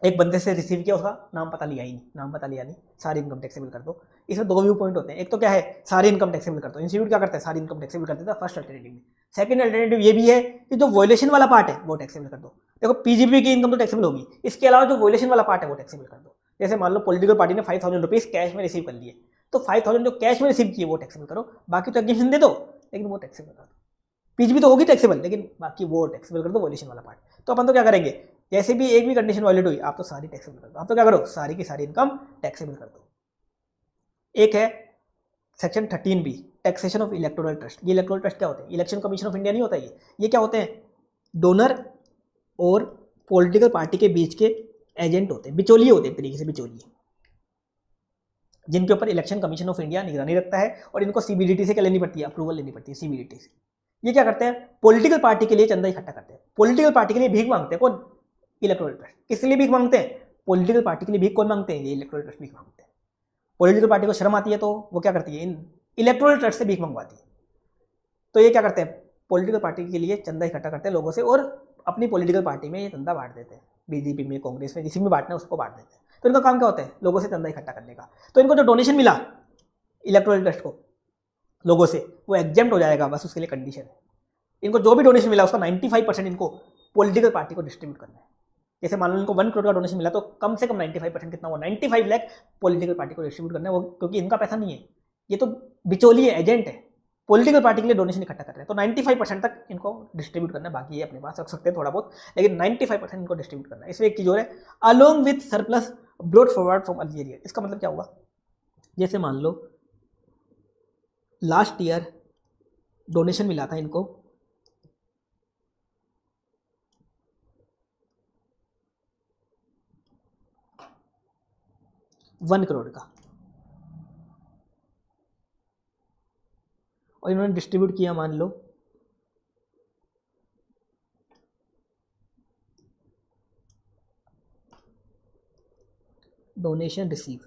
एक बंदे से रिसीव किया, उसका नाम पता लिया ही नहीं, नाम पता लिया नहीं, सारी इनकम टैक्सेबल कर दो। इसमें दो व्यू पॉइंट होते हैं। एक तो क्या है, सारी इनकम टैक्सेबल कर दो। इंस्टीट्यूट क्या करते हैं? सारी इनकम टैक्सेबल कर देता है फ़र्स्ट अल्टरनेटिव में। सेकंड अल्टरनेटिव ये भी है कि जो वॉयलेशन वाला पार्ट है, वो टैक्सेबल कर दो। देखो पीजीपी की इनकम तो टैक्सेबल होगी। इसके अलावा जो वॉयलेशन वाला पार्ट है, वो टैक्सेबल कर दो। जैसे मान लो पोलिटिकल पार्टी ने फाइव थाउज़ेंड रुपीज़ कैश में रिसीव कर लिए। तो फाइव थाउज़ेंड जो कैश में रिसीव किए, वो टैक्सेबल करो। बाकी तो एग्जीशन दे दो, लेकिन वो टैक्सेबल कर दो। पीजीपी तो होगी टैक्सेबल लेकिन बाकी वो टैक्सेबल कर दो वॉल्यूशन वाला पार्ट तो अपन तो क्या करेंगे? जैसे भी एक भी कंडीशन वॉलेट हुई, आप तो सारी टैक्सेबल कर दो। आप तो क्या करो? सारी की सारी इनकम टैक्सेबल कर दो। एक है section thirteen B taxation of electoral trust ये इलेक्टोरल ट्रस्ट क्या होते हैं? इलेक्शन कमीशन ऑफ़ इंडिया नहीं होता ये। ये क्या होते हैं? डोनर और पॉलिटिकल पार्टी के बीच के एजेंट होते हैं। बिचौलिए होते हैं तरीके से, बिचौलिए। जिनके ऊपर इलेक्शन कमीशन ऑफ़ इंडिया निगरानी रखता है और इनको सीबीडीटी से क्या लेनी पड़ती है? अप्रूवल लेनी पड़ती है सीबीडीटी से। ये क्या करते हैं? पॉलिटिकल पार्टी के लिए चंदा इकट्ठा करते हैं। पॉलिटिकल पार्टी के लिए भीख मांगते हैं कौन? इलेक्ट्रोल ट्रस्ट किसके लिए भीख मांगते हैं? पॉलिटिकल पार्टी के लिए भीख कौन मांगते हैं? ये इलेक्ट्रोल ट्रस्ट भीख मांगते हैं। पॉलिटिकल पार्टी को शर्म आती है तो वो क्या करती है? इन इलेक्ट्रोल ट्रस्ट से भीख मंगवाती है। तो ये क्या करते हैं? पॉलिटिकल पार्टी के लिए चंदा इकट्ठा करते हैं लोगों से और अपनी पॉलिटिकल पार्टी में ये चंदा बांट देते हैं। बीजेपी में कांग्रेस में जिसी में बांटना है, उसको बांट देते हैं। तो इनका काम क्या होता है? लोगों से चंदा इकट्ठा करने का। तो इनको जो डोनेशन मिला इलेक्ट्रोल ट्रस्ट को, लोगों से वो एग्ज़ाम हो जाएगा बस उसके लिए कंडीशन है इनको जो भी डोनेशन मिला उसका 95 परसेंट इनको पॉलिटिकल पार्टी को डिस्ट्रीब्यूट करना है। जैसे मान लो इनको वन करोड़ का डोनेशन मिला तो कम से कम 95 परसेंट कितना हुआ? 95 लाख पॉलिटिकल पार्टी को डिस्ट्रीब्यूट करना है। वो क्योंकि इनका पैसा नहीं है। ये तो बिचौली है एजेंट है। पॉलिटिकल पार्टी के लिए डोनेशन इकट्ठा कर रहे हैं। तो 95 परसेंट तक इनको डिस्ट्रीब्यूट करना है। बाकी ये अपने पास रख सकते हैं थोड़ा बहुत। लेकिन 95 परसेंट इनको डिस्ट्रीब्यूट करना है। इसमें एक चीज़ और है। Along with surplus brought forward from Algeria इसका मतलब क्या हुआ? जैसे मान लो लास्ट ईयर डोनेशन मिला था इनको। वन करोड़ का। और इन्होंने डिस्ट्रीब्यूट किया, मान लो। Donation receive.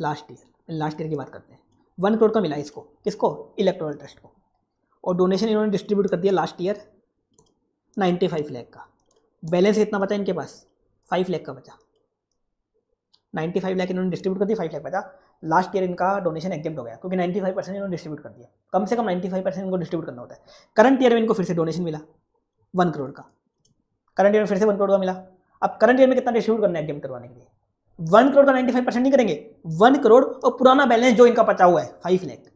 Last year last year की बात करते हैं। वन करोड़ का मिला इसको। किसको? इलेक्ट्रोल ट्रस्ट को। और डोनेशन इन्होंने डिस्ट्रीब्यूट कर दिया last year ninety five lakh का। बैलेंस कितना बचा इनके पास। फाइव लैख का बचा। नाइन्टी फाइव लैख इन्होंने डिस्ट्रीब्यूट कर दिया फाइव लैख बचा। लास्ट ईयर इनका डोनेशन एग्जेप्ट हो गया, क्योंकि नाइन्टी फाइव परसेंट इन्होंने डिस्ट्रीब्यूट कर दिया। कम से कम नाइन्टी फाइव परसेंट इनको डिस्ट्रीब्यूट करना होता है। करंट ईयर में इनको फिर से डोनेशन मिला वन करोड़ का। करंट ईयर में फिर से वन करोड़ का मिला। अब करंट ईयर में कितना डिस्ट्रीब्यूट करना है एग्जेप्ट करवाने के लिए? वन करोड़ का नाइन्टी फाइव परसेंट नहीं करेंगे। वन करोड़ और पुराना बैलेंस जो इनका बचा हुआ है five lakh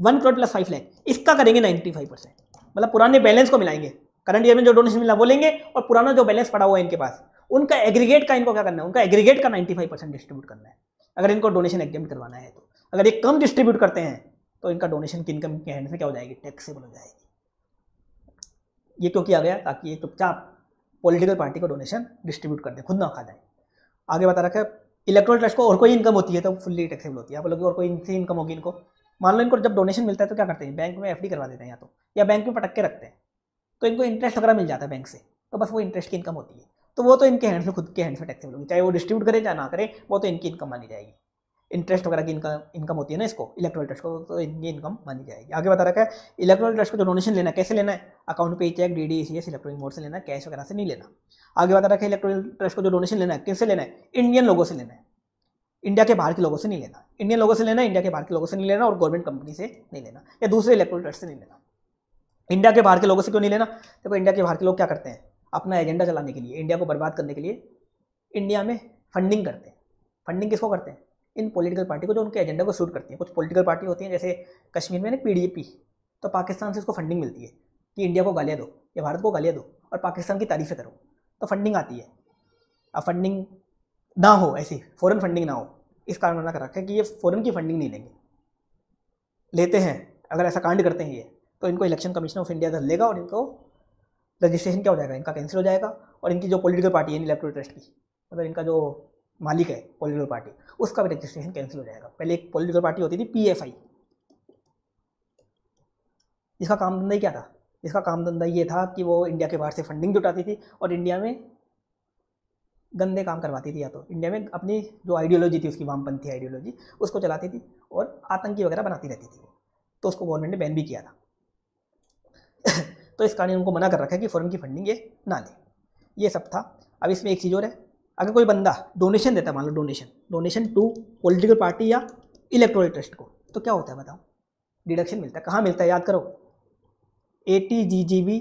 one crore plus five lakh इसका करेंगे नाइन्टी फाइव परसेंट मतलब पुराने बैलेंस को मिलाएँगे। करंट ईयर में जो डोनेशन मिला वो लेंगे और पुराना जो बैलेंस पड़ा हुआ है इनके पास, उनका एग्रीगेट का इनको क्या करना है? उनका एग्रीगेट का नाइन्टी फाइव परसेंट डिस्ट्रीब्यूट करना है। अगर इनको डोनेशन एग्ज़ाम करवाना है तो। अगर ये कम डिस्ट्रीब्यूट करते हैं तो इनका डोनेशन की इनकम के हैंड से क्या हो जाएगी? टैक्सेबल हो जाएगी। ये क्यों किया गया, ताकि ये चुपचाप पॉलिटिकल पार्टी को डोनेशन डिस्ट्रीब्यूट कर दे, खुद ना खा जाए। आगे बता रखा है इलेक्ट्रोल ट्रस्ट को और कोई इनकम होती है तो फुल्ली टैक्सेबल होती है। आप लोग और कोई इनसे इनकम होगी इनको। मान लो इनको जब डोनेशन मिलता है तो क्या करते हैं बैंक में एफडी करवा देते हैं या तो या बैंक में पटक के रखते हैं। तो इनको इंटरेस्ट वगैरह मिल जाता है बैंक से तो बस वो इंटरेस्ट की इनकम होती है। तो वो तो इनके हैंड में, खुद के हैंड में टैक्सेबल होगी, चाहे वो डिस्ट्रीब्यूट करें या ना करें, वो तो इनकी इनकम मानी जाएगी। इंटरेस्ट वगैरह की इनकम इनकम होती है ना इसको इलेक्ट्रल ट्रस्ट को तो इनकी इनकम मानी जाएगी। आगे बता रखा है इलेक्ट्रल ट्रस्ट को जो डोनेशन लेना कैसे लेना है? अकाउंट पे cheque D D C S electronic mode से लेना कैश वगैरह से नहीं लेना। आगे बता रखा है इलेक्ट्रल ट्रस्ट को जो डोनेशन लेना है किससे लेना है? इंडियन लोगों से लेना है। इंडिया के बाहर के लोगों से नहीं लेना। इंडियन लोगों से लेना इंडिया के बाहर के लोगों से नहीं लेना और गवर्नमेंट कंपनी से नहीं लेना। या दूसरे इलेक्ट्रल ट्रस्ट से नहीं लेना। इंडिया के बाहर के लोगों से क्यों नहीं लेना? देखो इंडिया के बाहर के लोग क्या करते हैं? अपना एजेंडा चलाने के लिए इंडिया को बर्बाद करने के लिए इंडिया में फंडिंग करते हैं। फंडिंग किसको करते हैं? इन पॉलिटिकल पार्टी को जो उनके एजेंडा को सूट करती है। कुछ पॉलिटिकल पार्टी होती हैं, जैसे कश्मीर में ना पी तो पाकिस्तान से उसको फंडिंग मिलती है कि इंडिया को गालियाँ दो, या भारत को गालियाँ दो और पाकिस्तान की तारीफ़ें करो तो फंडिंग आती है। अब फंडिंग ना हो, ऐसी फ़ॉरन फंडिंग ना हो, इस कारण मना कर रखा है कि ये फ़ॉरन की फंडिंग नहीं लेंगे। लेते हैं, अगर ऐसा कांड करते हैं ये तो इनको इलेक्शन कमीशन ऑफ़ इंडिया लेगा और इनको रजिस्ट्रेशन क्या हो जाएगा? इनका कैंसिल हो जाएगा और इनकी जो पॉलिटिकल पार्टी है इलेक्ट्रोल ट्रस्ट की मतलब इनका जो मालिक है पॉलिटिकल पार्टी उसका भी रजिस्ट्रेशन कैंसिल हो जाएगा। पहले एक पॉलिटिकल पार्टी होती थी पीएफआई इसका काम धंधा ही क्या था? इसका काम धंधा ये था कि वो इंडिया के बाहर से फंडिंग जुटाती थी और इंडिया में गंदे काम करवाती थी या तो। इंडिया में अपनी जो आइडियोलॉजी थी, उसकी वामपंथी आइडियोलॉजी उसको चलाती थी और आतंकी वगैरह बनाती रहती थी। तो उसको गवर्नमेंट ने बैन भी किया था। [laughs] तो इस कारण उनको मना कर रखा है कि फॉरन की फंडिंग ये ना ले। ये सब था। अब इसमें एक चीज़ और है। अगर कोई बंदा डोनेशन देता है, मान लो donation donation to political party या इलेक्ट्रोल ट्रस्ट को तो क्या होता है बताओ? डिडक्शन मिलता है। कहाँ मिलता है? याद करो। Eighty G G B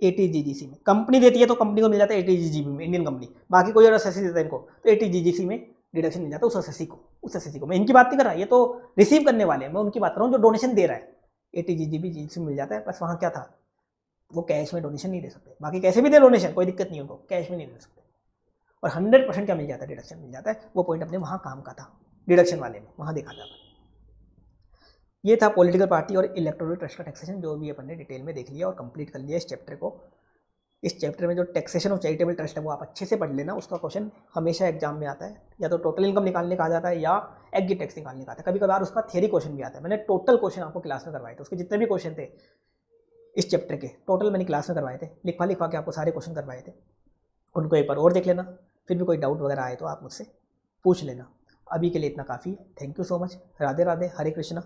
eighty G G C में। कंपनी देती है तो कंपनी को मिल जाता है A T G G B में इंडियन कंपनी बाकी कोई और एस एस सी देता है इनको तो A T G G C में डिडक्शन मिल जाता है उस एस एस सी को, उस एस एस सी को। मैं इनकी बात नहीं कर रहा, ये तो रिसीव करने वाले हैं। मैं उनकी बात कर रहा हूँ जो डोनेशन दे रहा है। A T G G B जी सी मिल जाता है, बस वहाँ क्या था? वो कैश में डोनेशन नहीं दे सकते। बाकी कैसे भी दे डोनेशन कोई दिक्कत नहीं उनको। कैश में नहीं दे सकते। और हंड्रेड परसेंट क्या मिल जाता है? डिडक्शन मिल जाता है। वो पॉइंट अपने वहाँ काम का था। डिडक्शन वाले में, वहाँ देखा था। ये था पॉलिटिकल पार्टी और इलेक्ट्रोल ट्रस्ट का टैक्सेशन जो भी अपन ने डिटेल में देख लिया और कंप्लीट कर लिया इस चैप्टर को। इस चैप्टर में जो टैक्सेशन ऑफ़ चैरिटेबल ट्रस्ट है, वो आप अच्छे से पढ़ लेना। उसका क्वेश्चन हमेशा एग्ज़ाम में आता है। या तो टोटल इनकम निकालने का आ जाता है या एग्री टैक्स निकालने का आता है। कभी कभार उसका थियरी क्वेश्चन भी आता है। मैंने टोटल क्वेश्चन आपको क्लास में करवाए थे। उसके जितने भी क्वेश्चन थे इस चैप्टर के टोटल मैंने क्लास में करवाए थे। लिखवा लिखवा के आपको सारे क्वेश्चन करवाए थे। उनको एक बार और देख लेना। फिर भी कोई डाउट वगैरह आए तो आप मुझसे पूछ लेना। अभी के लिए इतना काफ़ी। Thank you so much Radhe Radhe Hare Krishna.